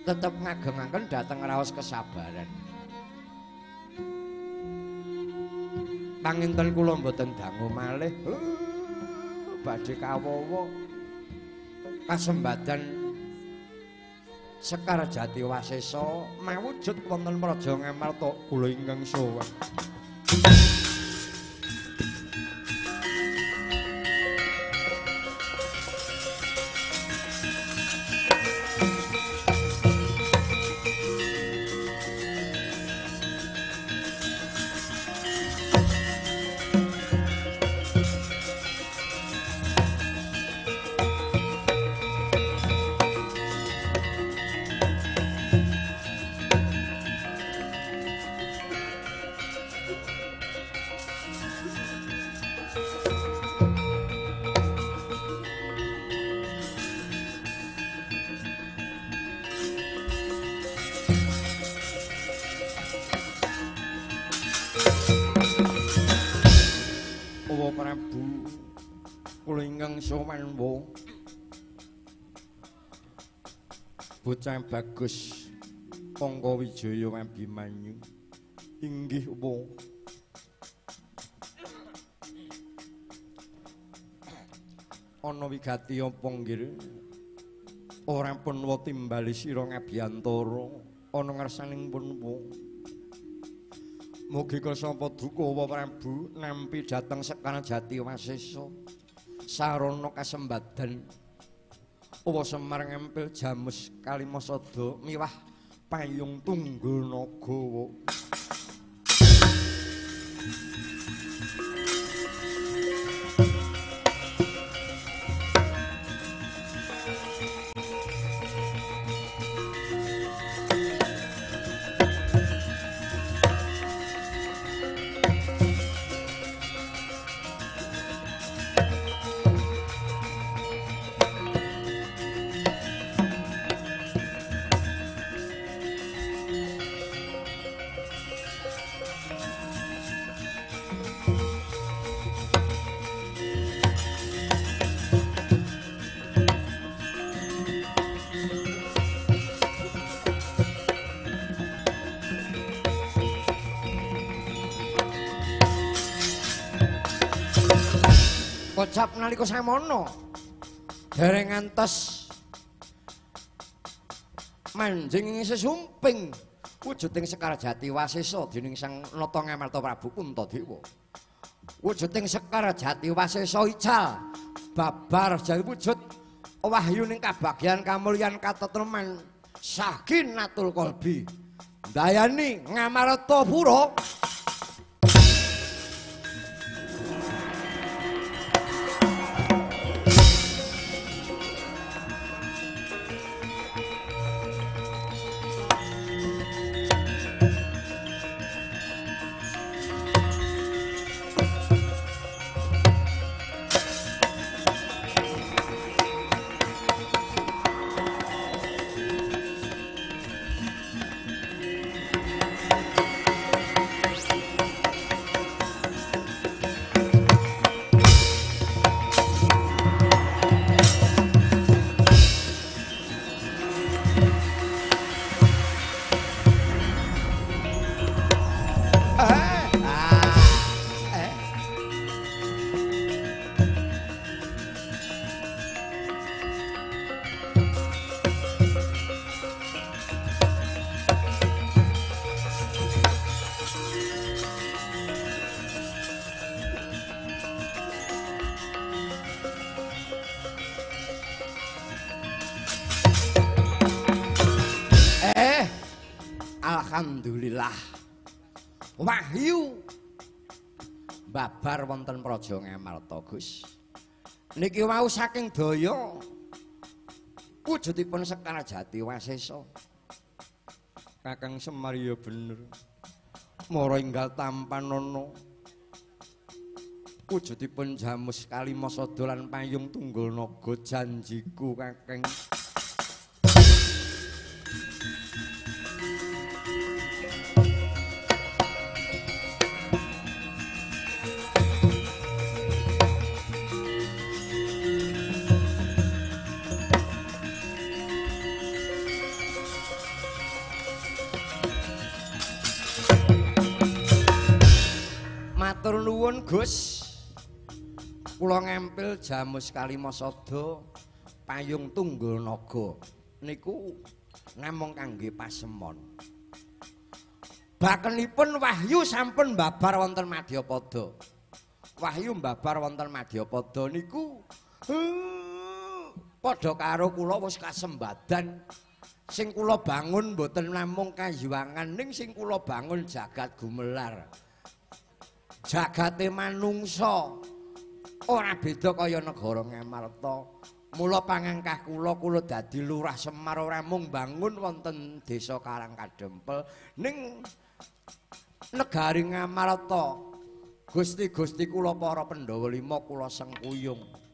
tetep ngagengaken dhateng raos kesabaran. Panginten kula mboten dangu malih. Badhe kawawa kasembadan Sekar Jati Wasesa mawujud wonten Praja Ngamarta kula ingkang sowan wa bocah bagus. Pangka Wijaya Abimanyu inggih wa ana wigati apa nggih ora pun wa timbali sira ngabiyantara ana ngarsaning pun wa Mugi kasapa duka wa Prabu nampi dhateng Sekar Jati Wasesa sarana kasembadan. Uwa Semar ngempil jamus kalimasada miwah payung tunggul naga nalika samono dereng ngantos manjing ing sesumping wujuding Sekar Jati Wasesa dening Sang Nata Ngamarta Prabu Kuntadewa wujuding Sekar Jati Wasesa ical babar jaya wujud wahyuning kabagyan kamulyan katetreman sakinatul qalbi dayani Ngamarta Pura Praja Ngamarta, Gus. Niki wau saking daya wujudipun Sekar Jati Wasesa. Kakang Semar ya bener. Mara enggal tampan ana. Wujudipun jamus kalimasa dolan payung tunggul naga janjiku Kakang. Nuwun Gus. Kula ngempil jamus Kalimasada payung tunggul naga. Niku namung kangge pasemon. Bakenipun wahyu sampun babar wonten Madyapada. Wahyu babar wonten Madyapada niku padha karo kula wis kasembadan sing kula bangun mboten namung kayuwangan ning sing kula bangun jagat gumelar. Jagate manungsa ora beda kaya negara Ngamarta. Mula pangangkah kula kula dadi lurah Semar ora mung bangun wonten desa Karangkadempel ning negari Ngamarta. Gusti-gusti kula para Pandhawa lima kula sengkuyung.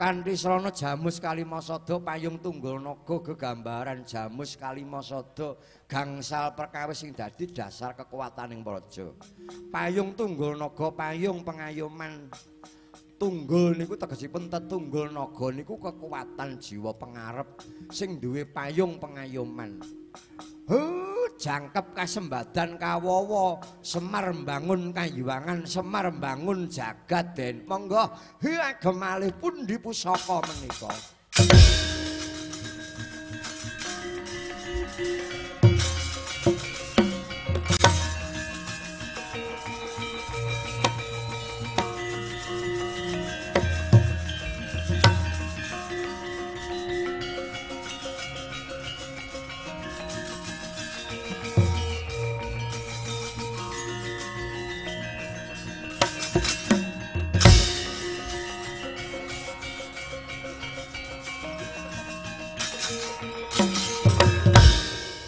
Kanthi srana jamus Kalimasada payung tunggul naga gegambaran jamus Kalimasada gangsal perkawis sing dadi dasar kekuwataning praja. Payung tunggul naga payung pengayoman. Tunggul niku tegesipun tetunggul naga niku kekuatan jiwa pengarep sing duwe payung pengayoman. Huh, jangkep kasembadan kawowo. Semar mbangun kayuwangan Semar mbangun jagat den. Monggo hi agem malih pundi pusaka menika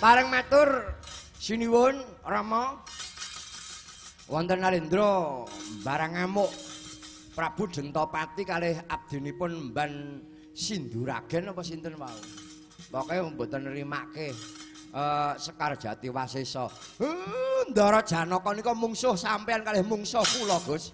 Pareng matur siniwun Rama wonten Narendra barang ngamuk Prabu Dentopati kalih abdinipun Mban Sinduragen apa sinten wau. Pokoke mboten nrimake eh Sekar Wasesa. Uh, Ndara Janaka nika mungsuh sampean kalih mungsuh kula, Gus.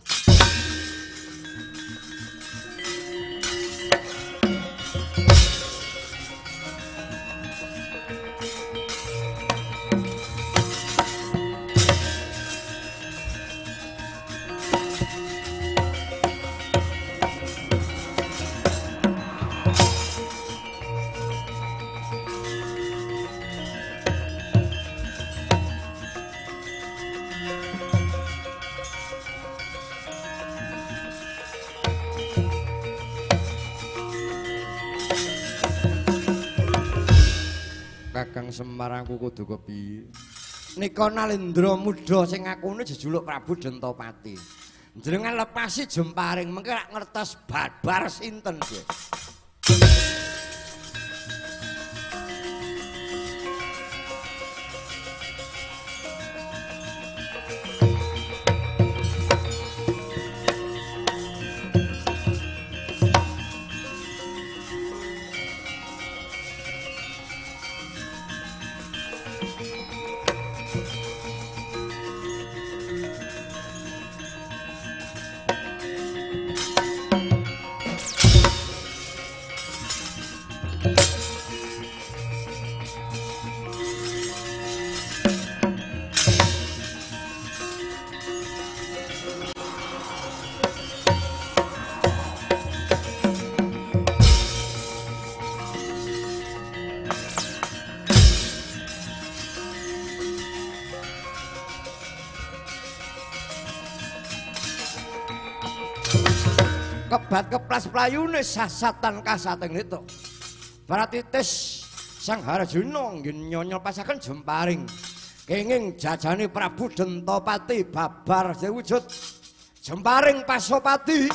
Kakang Semar aku kudu kepiye? Nika Nalendra muda sing ngakune jejuluk Prabu Dentopati. Jenengan lepasi jemparing mengke rak ngertos babar sinten, Gus. Keplas playune sasatan kasateng itu. Baratitis Sang Harjuna nggih nyonyol pasaken jemparing. kenging jajane Prabu Dentapati babar sewujud jemparing pasopati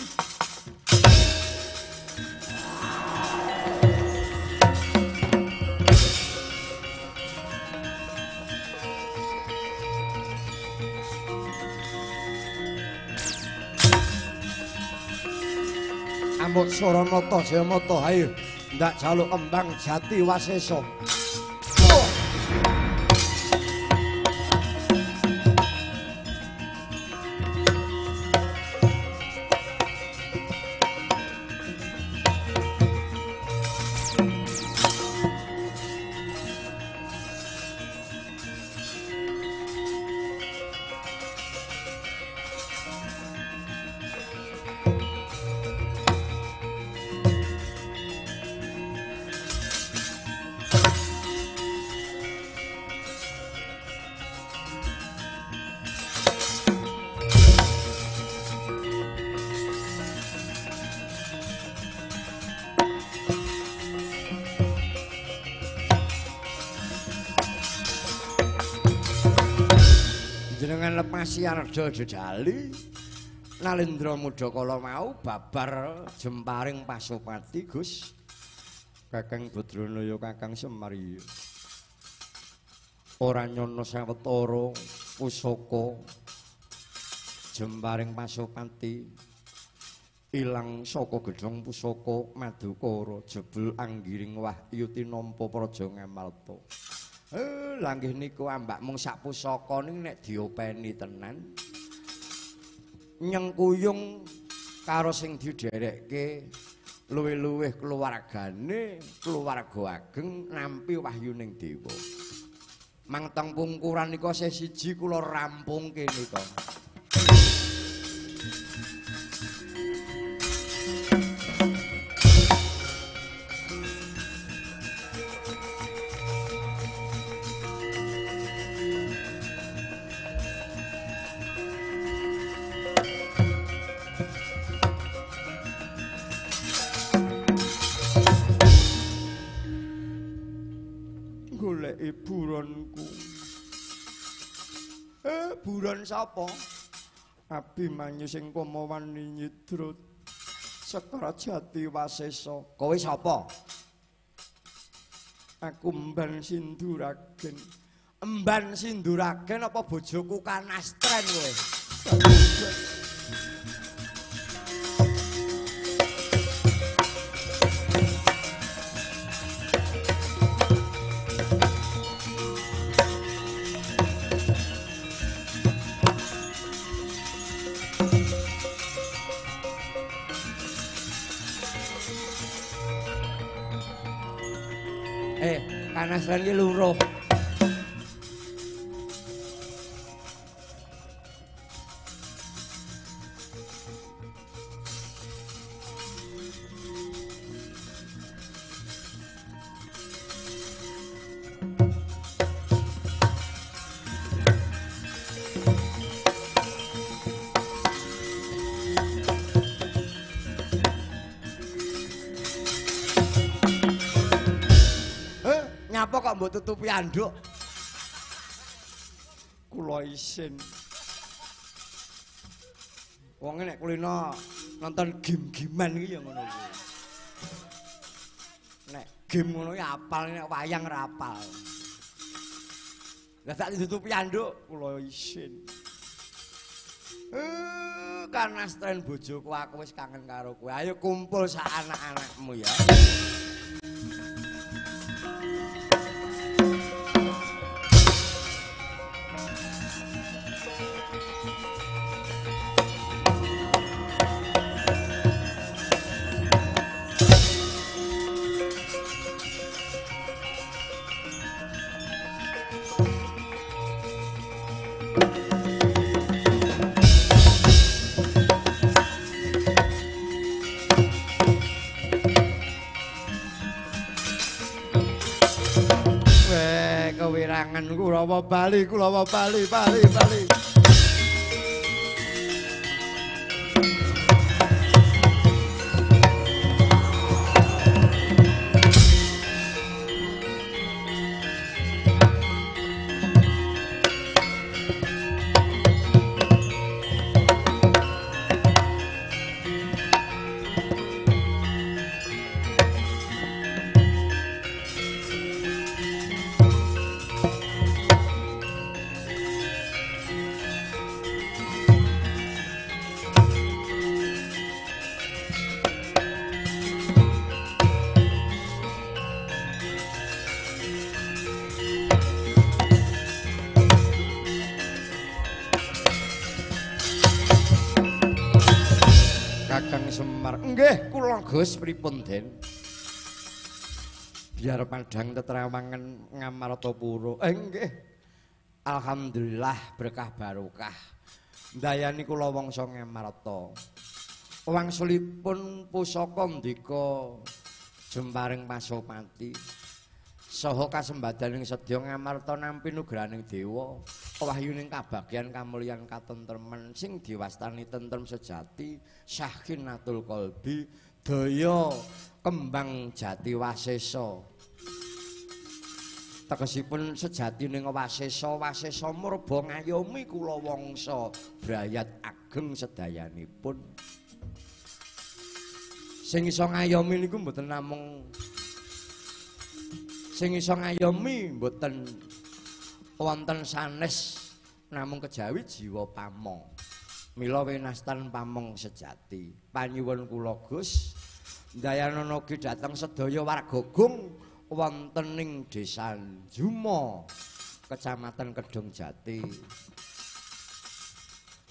Saranata Jayamata ayo ndak jaluk kembang jati wasesa arda jedali Nalendra Mudakala mau babar jemparing pasopati Gus. Kakang Badranaya Kakang Semari. Ora nyono sawetara pusaka. Jemparing pasopati ilang saka gedhong pusaka Madukara jebul anggiring wahyu tinampa praja ngamalta Eh, langgih niku ambak mung sak pusaka ning nek diopeni tenan. Nyengkuyung karo sing didherekke luwih-luwih keluargane, keluarga ageng nampi wahyuning dewa. Mangteng pungkuran nika sesiji kula rampungke nika. Buron sapa? Abimanyu sing pamawani nyidrut. Sekara jati wasesa. Kowe sapa? Aku Emban Sinduragen. Emban Sinduragen apa bojoku kanastren kowe? Ki luruh. Anduk? Kula isin. Wong nek kulino nonton game-giman iki ya ngono kuwi. Nek game ngono ya apal nek wayang ora apal. Lah tak ditutupi anduk kula isin. Eh, karena stren bojoku aku wis kangen karo kowe. Ayo kumpul sak anak-anakmu ya. Bali, Kurawa Bali, Bali, Bali. Gus pripun Den? Biar padhang tetrawangan Ngamartapura. Eh nggih. Alhamdulillah berkah barokah. Ndayani kula wangsa Ngamarta. Wangsulipun pusaka ndika jemparing Pasopati. Saha kasembadaning sedya ngamarta nampi nugraning dewa. Wahyuning kabagyan kamulyan katentremen sing diwastani tentrem sejati, sakinatul qalbi, daya kembang jati wasesa. Tegesipun sejatining wasesa, wasesa murba ngayomi kula wangsa brayat ageng sedayanipun. Sing iso ngayomi niku mboten namung sing iso ngayomi mboten wonten sanes namung kejawi jiwa pamong. Mila winastan pamong sejati. Panyuwun kula Gus, ndayanana ugi dhateng sedaya warga Gung wonten ing Desa Jumo, Kecamatan Kedung Jati.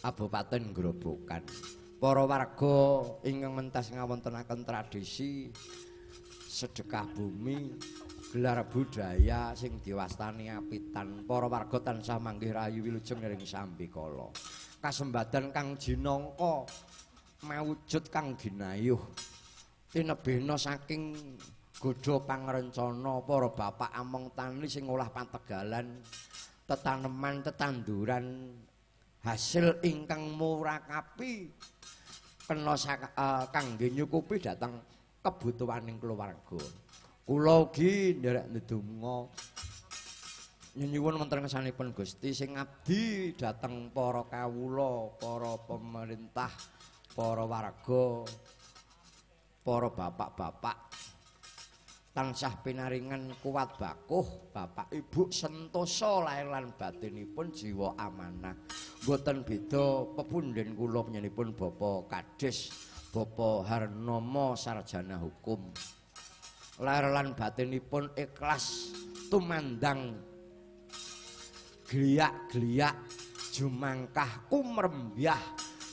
Kabupaten Grobogan. Para warga ingkang mentas ngawontenaken tradisi sedekah bumi gelar budaya sing diwastani apitan para warga tansah manggih rayu wilujeng ing sambikala kasembadan kang jinangka mawujud kang ginayuh tinebena saking godha pangrencana para bapak among tani sing olah pategalan tetaneman tetanduran hasil ingkang murakapi kena uh, kangge nyukupi dhateng kebutuhaning keluarga. Kula ugi nderek ndedonga nyuwun wonten ngesanipun Gusti sing abdi dhateng para kawula, para pemerintah, para warga, para bapak-bapak tansah pinaringan kuat bakuh, Bapak Ibu sentosa lahir lan batinipun jiwa amanah. Mboten beda pepunden kula panjenenganipun Bapak Kades, Bapak Harnomo sarjana hukum. lar lan batinipun ikhlas tumandang gliak-gliak jumangkah kumrembyah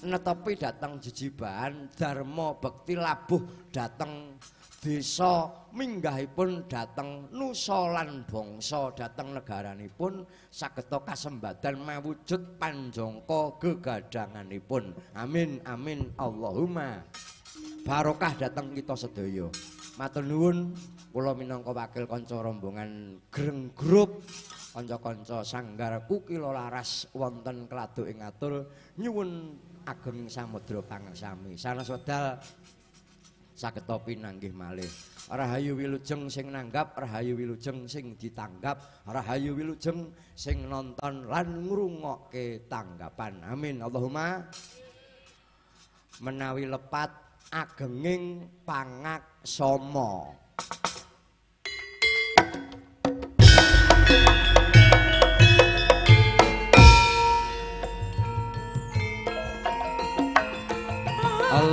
netepi dateng jejibahan dharma bekti labuh dateng desa minggahipun dateng nusa lan bangsa. Dateng negaranipun sageta kasembadan mawujud panjangka gegadanganipun. Amin amin Allahumma. Barokah dateng kita sedaya. Matur nuwun kula minangka wakil kanca rombongan Greng Grup kanca-kanca sanggar kukila laras wonten kladuk ing atur nyuwun ageng samudra pangersami. Sanes wedal sageta pinanggih malih. Rahayu wilujeng sing nanggap rahayu wilujeng sing ditanggap rahayu wilujeng sing nonton lan ngrungokke tanggapan. Amin. Allahumma menawi lepat agenging pangak somo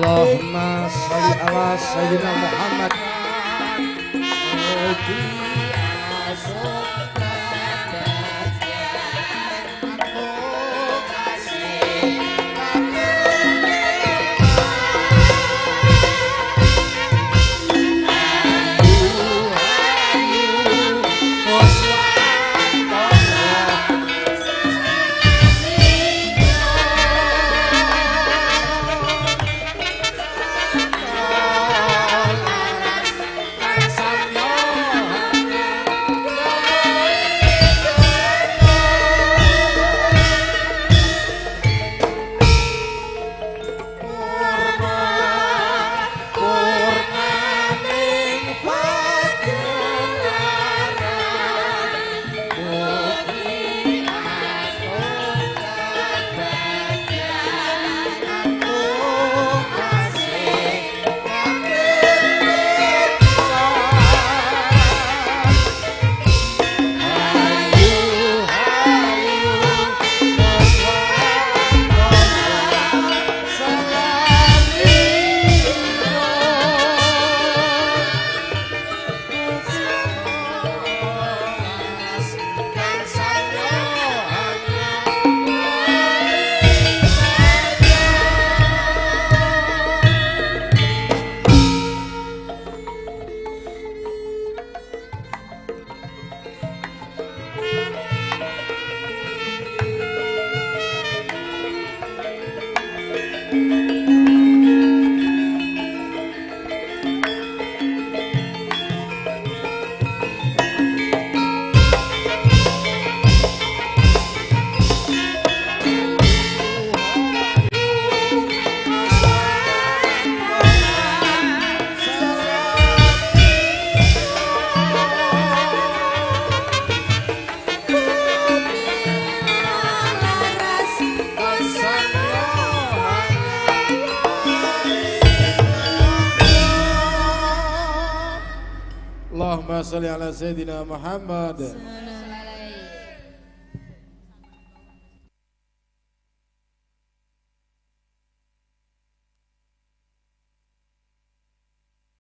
Allahumma sholli ala sayyidina Muhammad